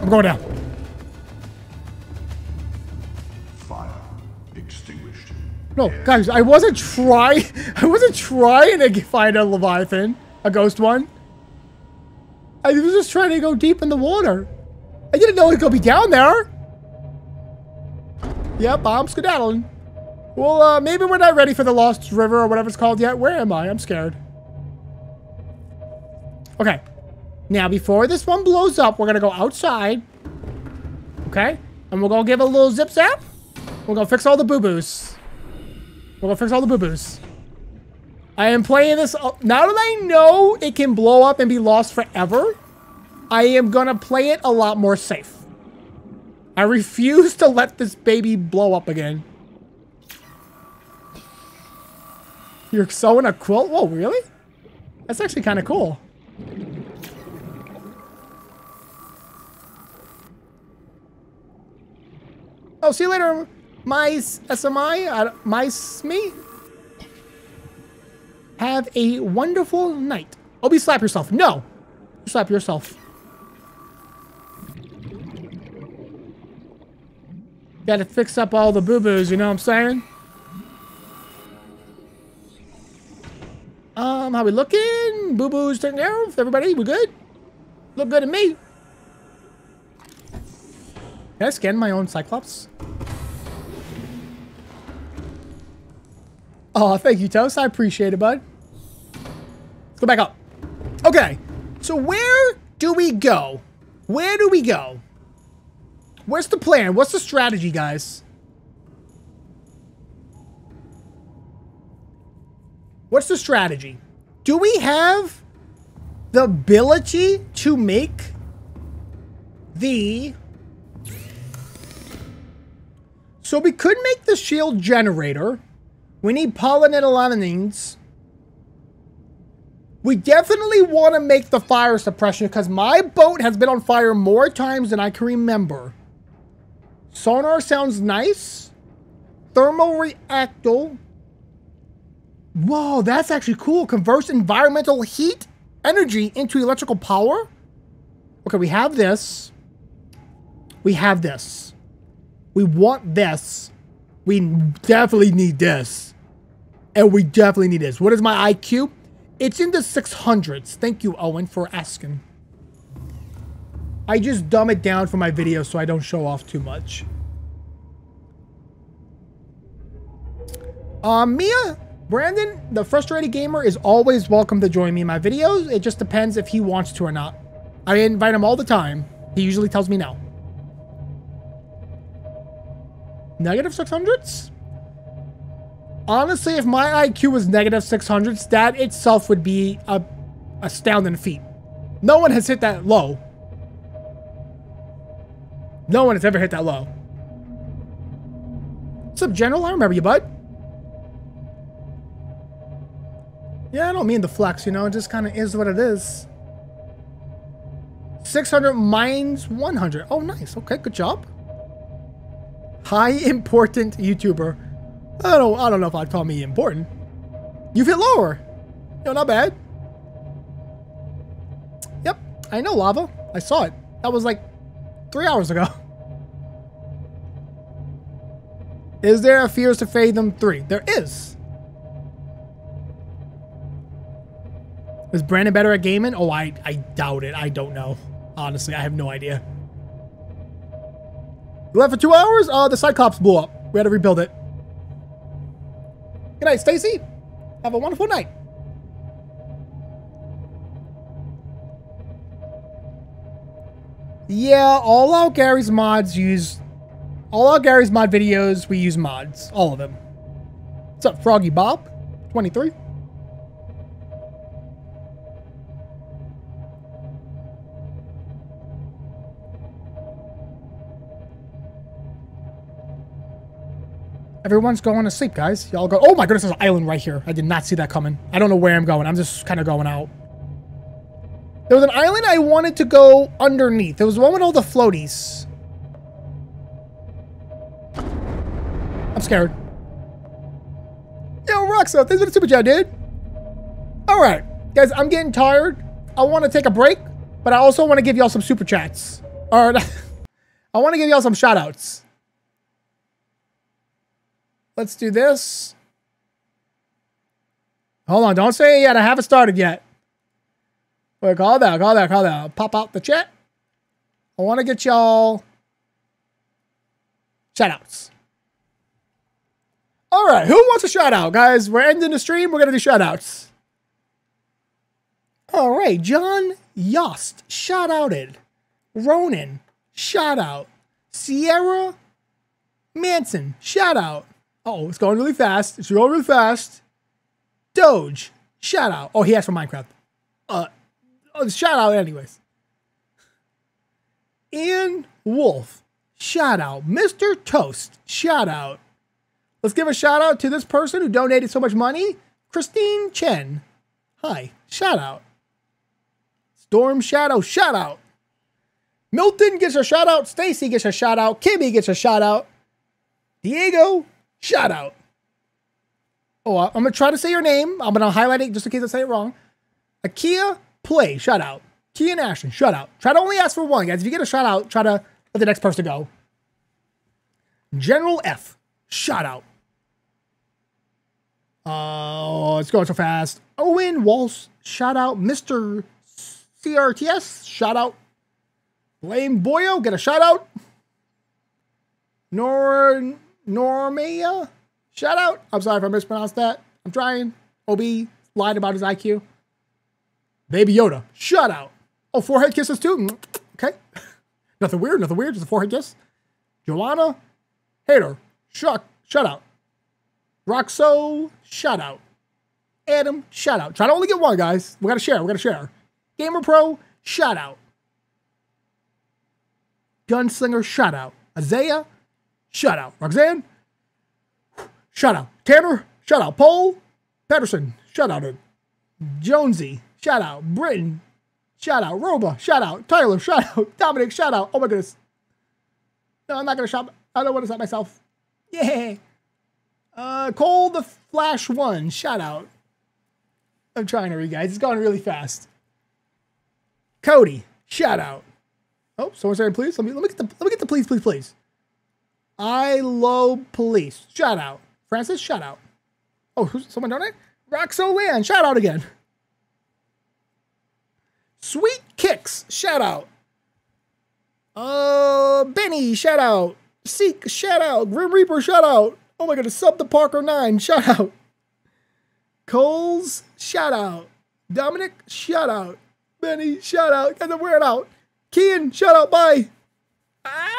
Speaker 1: I'm going down.
Speaker 2: Fire extinguished.
Speaker 1: No, guys, I wasn't trying. I wasn't trying to find a Leviathan, a ghost one. I was just trying to go deep in the water. I didn't know it could be down there. Yep, I'm skedaddling. Well, uh, maybe we're not ready for the Lost River or whatever it's called yet. Where am I? I'm scared. Okay. Now, before this one blows up, we're going to go outside. Okay? And we'll go give a little zip zap. We're to fix all the boo-boos. We're to fix all the boo-boos. I am playing this... Now that I know it can blow up and be lost forever, I am going to play it a lot more safe. I refuse to let this baby blow up again. You're sewing a quilt? Whoa, really? That's actually kind of cool. Oh, see you later, Mice SMI. Uh, Mice me. Have a wonderful night. Obi, slap yourself. No. Slap yourself. Gotta fix up all the boo-boos, you know what I'm saying? Um, how we looking? Boo-boos taken care of? Everybody, we good? Look good to me. Can I scan my own Cyclops? Oh, thank you, Toast. I appreciate it, bud. Let's go back up. Okay, so where do we go? Where do we go? Where's the plan? What's the strategy, guys? What's the strategy? Do we have the ability to make the... So we could make the shield generator. We need polynethylamines. We definitely want to make the fire suppression because my boat has been on fire more times than I can remember. Sonar sounds nice. Thermal reactor. Whoa, that's actually cool. Converts environmental heat energy into electrical power. Okay, we have this. We have this. We want this. We definitely need this. And we definitely need this. What is my IQ? It's in the 600s. Thank you, Owen, for asking. I just dumb it down for my videos so I don't show off too much. Um, Mia, Brandon, the frustrated gamer, is always welcome to join me in my videos. It just depends if he wants to or not. I invite him all the time. He usually tells me no. Negative 600s? Honestly, if my IQ was negative 600s, that itself would be a astounding feat. No one has hit that low. No one has ever hit that low. What's up, General? I remember you, bud. Yeah, I don't mean the flex, you know, it just kind of is what it is. 600 mines 100. Oh, nice. Okay, good job. High important YouTuber. I don't I don't know if I'd call me important. You've hit lower. No, not bad. Yep, I know lava. I saw it. That was like three hours ago. Is there a Fears to Fathom 3? There is. Is Brandon better at gaming? Oh, I, I doubt it. I don't know. Honestly, I have no idea. You left for two hours? Oh, the Cyclops blew up. We had to rebuild it. Good night, Stacy. Have a wonderful night. Yeah, all out Garry's mods use... All out Garry's mod videos, we use mods. All of them. What's up, Froggy Bob? 23? Everyone's going to sleep, guys. Y'all go. Oh my goodness, there's an island right here. I did not see that coming. I don't know where I'm going. I'm just kind of going out. There was an island I wanted to go underneath. There was one with all the floaties. I'm scared. Yo, Roxo, thanks for the super chat, dude. All right, guys, I'm getting tired. I want to take a break, but I also want to give y'all some super chats. All right, I want to give y'all some shout outs. Let's do this. Hold on, don't say it yet. I haven't started yet. Wait, call that, call that, call that. Pop out the chat. I want to get y'all shout outs. All right, who wants a shout out, guys? We're ending the stream. We're going to do shout outs. All right, John Yost, shout outed. Ronan, shout out. Sierra Manson, shout out. Oh, it's going really fast. It's going really fast. Doge, shout out. Oh, he asked for Minecraft. Uh, oh, shout out anyways. Ian Wolf, shout out. Mr. Toast, shout out. Let's give a shout out to this person who donated so much money. Christine Chen. Hi, shout out. Storm Shadow, shout out. Milton gets a shout out. Stacy gets a shout out. Kimmy gets a shout out. Diego, shout out. Oh, I'm gonna try to say your name. I'm gonna highlight it just in case I say it wrong. Akia Play, shout out. Kian Ashton, shout out. Try to only ask for one, guys. If you get a shout out, try to let the next person go. General F, shout out. Oh, it's going so fast. Owen Walsh, shout out. Mr. CRTS, shout out. Blame Boyo, get a shout out. Nor Normia, shout out. I'm sorry if I mispronounced that. I'm trying. OB lied about his IQ. Baby Yoda, shout out. Oh, forehead kisses too. Mm, Okay. nothing weird, nothing weird. Just a forehead kiss. Joanna, hater, shuck, shout out. Roxo, shout out. Adam, shout out. Try to only get one, guys. We gotta share. We gotta share. Gamer Pro, shout out. Gunslinger, shout out. Isaiah, shout out. Roxanne, shout out. Tanner, shout out. Paul, Patterson, shout out. Jonesy, shout out. Britton, shout out. Roba, shout out. Tyler, shout out. Dominic, shout out. Oh my goodness. No, I'm not gonna shop. I don't want to shop myself. Yeah. Uh, Cole the Flash One, shout out. I'm trying to read, guys. It's going really fast. Cody, shout out. Oh, someone said please. Let me let me get the let me get the please, please, please. I love police. Shout out. Francis, shout out. Oh, who's someone donate? Roxo Land, shout out again. Sweet Kicks, shout out. Uh, Benny, shout out. Seek, shout out. Grim Reaper, shout out. Oh my goodness, sub the Parker 9, shout out. Coles, shout out. Dominic, shout out. Benny, shout out. Guys, I'm wearing out. Kian, shout out. Bye. Ah!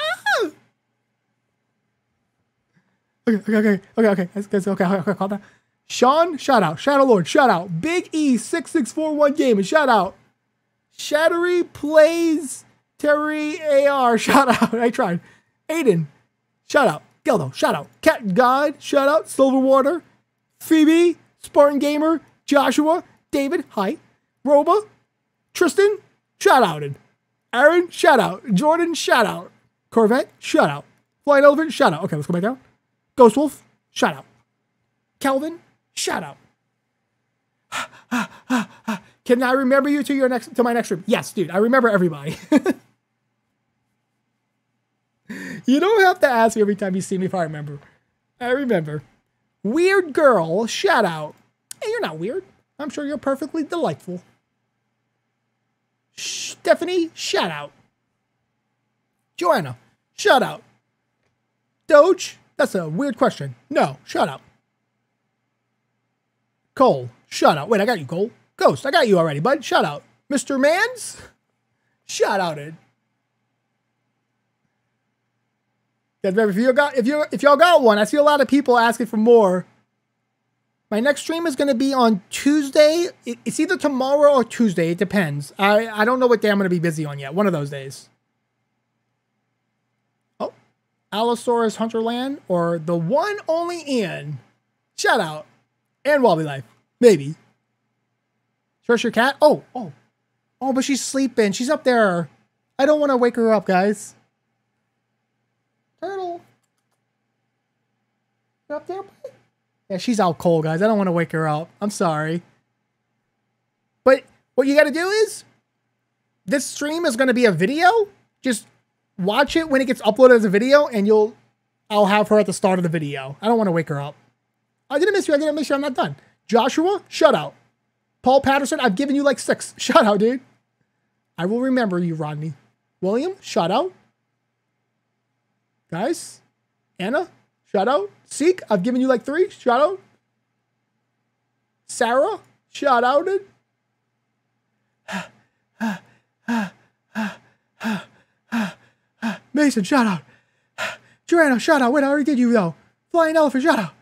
Speaker 1: Okay, okay, okay, okay, okay. Guys, guys, okay, okay, okay, calm down. Sean, shout out. Shadow Lord, shout out. Big E six six four one gaming, shout out. Shattery plays Terry AR, shout out. I tried. Aiden, shout out. Geldo, shout out. Cat God, shout out. Silverwater, Phoebe, Spartan Gamer, Joshua, David, hi. Roba, Tristan, shout outed. Aaron, shout out. Jordan, shout out. Corvette, shout out. Flying Elephant, shout out. Okay, let's go back down. Ghost Wolf, shout out. Kelvin, shout out. Ah, ah, ah, Can I remember you to your next to my next trip? Yes, dude. I remember everybody. you don't have to ask me every time you see me if I remember. I remember. Weird girl, shout out. Hey, you're not weird. I'm sure you're perfectly delightful. Stephanie, shout out. Joanna, shout out. Doge, that's a weird question. No, shout out. Cole, shout out. Wait, I got you, Cole. Ghost, I got you already, bud. Shout out. Mr. Mans, shout outed. If you got if you if y'all got one, I see a lot of people asking for more. My next stream is going to be on Tuesday. It's either tomorrow or Tuesday. It depends. I, I don't know what day I'm going to be busy on yet. One of those days. Oh, Allosaurus Hunterland or the one only Ian. Shout out. And Wobbly Life. Maybe. Treasure Cat. Oh, oh. Oh, but she's sleeping. She's up there. I don't want to wake her up, guys. Turtle. You up there? Yeah, she's out cold, guys. I don't want to wake her up. I'm sorry. But what you got to do is this stream is going to be a video. Just watch it when it gets uploaded as a video and you'll I'll have her at the start of the video. I don't want to wake her up. I didn't miss you. I didn't miss you. I'm not done. Joshua, shut out. Paul Patterson, I've given you like six. Shout out, dude. I will remember you, Rodney. William, shout out. Guys, Anna, shout out. Seek, I've given you like three. Shout out. Sarah, shout outed. Mason, shout out. Joanna, shout out. Wait, I already did you though. Flying Elephant, shout out.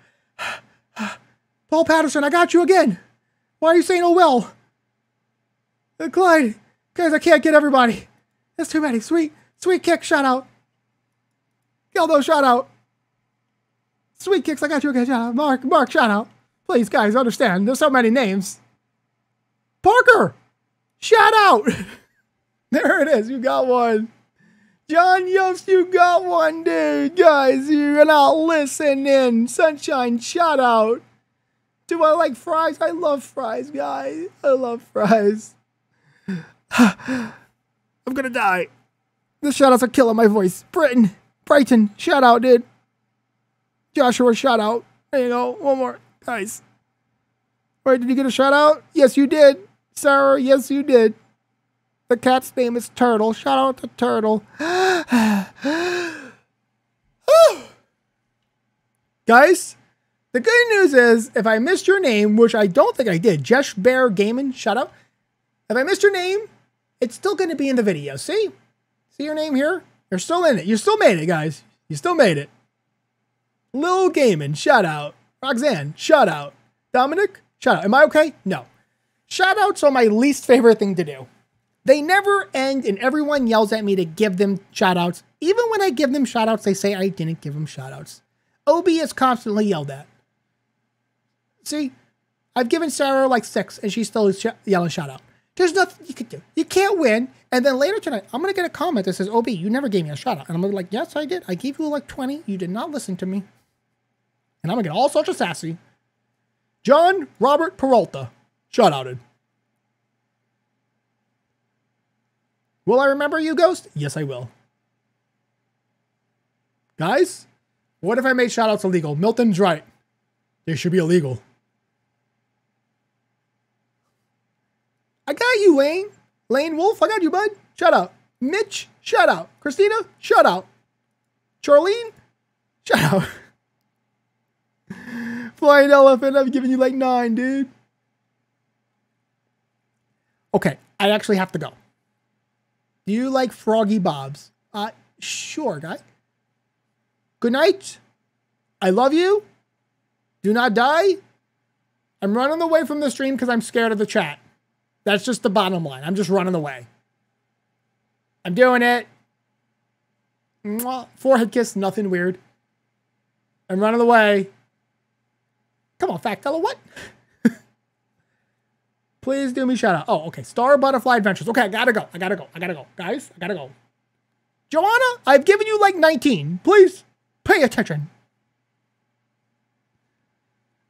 Speaker 1: Paul Patterson, I got you again. Why are you saying oh well? Uh, Clyde, guys, I can't get everybody. That's too many. Sweet, sweet kick, shout out. Geldo, shout out. Sweet kicks, I got you again, shout out. Mark, Mark, shout out. Please, guys, understand. There's so many names. Parker, shout out. there it is. You got one. John Yost, you got one, dude. Guys, you're not listening. Sunshine, shout out. Do I like fries? I love fries, guys. I love fries. I'm gonna die. The shoutouts are killing my voice. Britain, Brighton, shout out, dude. Joshua, shout out. There you go. One more. Guys. Wait, did you get a shout out? Yes, you did. Sarah, yes, you did. The cat's name is Turtle. Shout out to Turtle. Guys, the good news is if I missed your name, which I don't think I did, Jesh Bear Gaming, shut up. If I missed your name, it's still going to be in the video. See? See your name here? You're still in it. You still made it, guys. You still made it. Lil Gaming, shout out. Roxanne, shout out. Dominic, shout out. Am I okay? No. Shout outs are my least favorite thing to do. They never end, and everyone yells at me to give them shout outs. Even when I give them shout outs, they say I didn't give them shout outs. OB is constantly yelled at. See, I've given Sarah like six, and she's still yelling shout out. There's nothing you could do. You can't win. And then later tonight, I'm going to get a comment that says, OB, you never gave me a shout out. And I'm to be like, yes, I did. I gave you like 20. You did not listen to me. And I'm to get all sorts of sassy. John Robert Peralta, shout outed. Will I remember you, Ghost? Yes, I will. Guys, what if I made shoutouts illegal? Milton's right. They should be illegal. I got you, Lane. Lane Wolf, I got you, bud. Shout out. Mitch, shout out. Christina, shout out. Charlene, shout out. Flying Elephant, I've given you like nine, dude. Okay, I actually have to go. Do you like Froggy Bobs? Uh, sure, guy. Good night. I love you. Do not die. I'm running away from the stream because I'm scared of the chat. That's just the bottom line. I'm just running away. I'm doing it. Mwah. Forehead kiss, nothing weird. I'm running away. Come on, fat fellow, what? Please do me shout out. Oh, okay. Star Butterfly Adventures. Okay, I gotta go. I gotta go. I gotta go. Guys, I gotta go. Joanna, I've given you like 19. Please pay attention.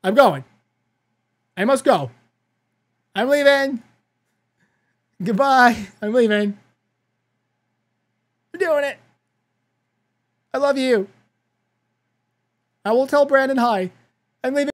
Speaker 1: I'm going. I must go. I'm leaving. Goodbye. I'm leaving. We're doing it. I love you. I will tell Brandon hi. I'm leaving.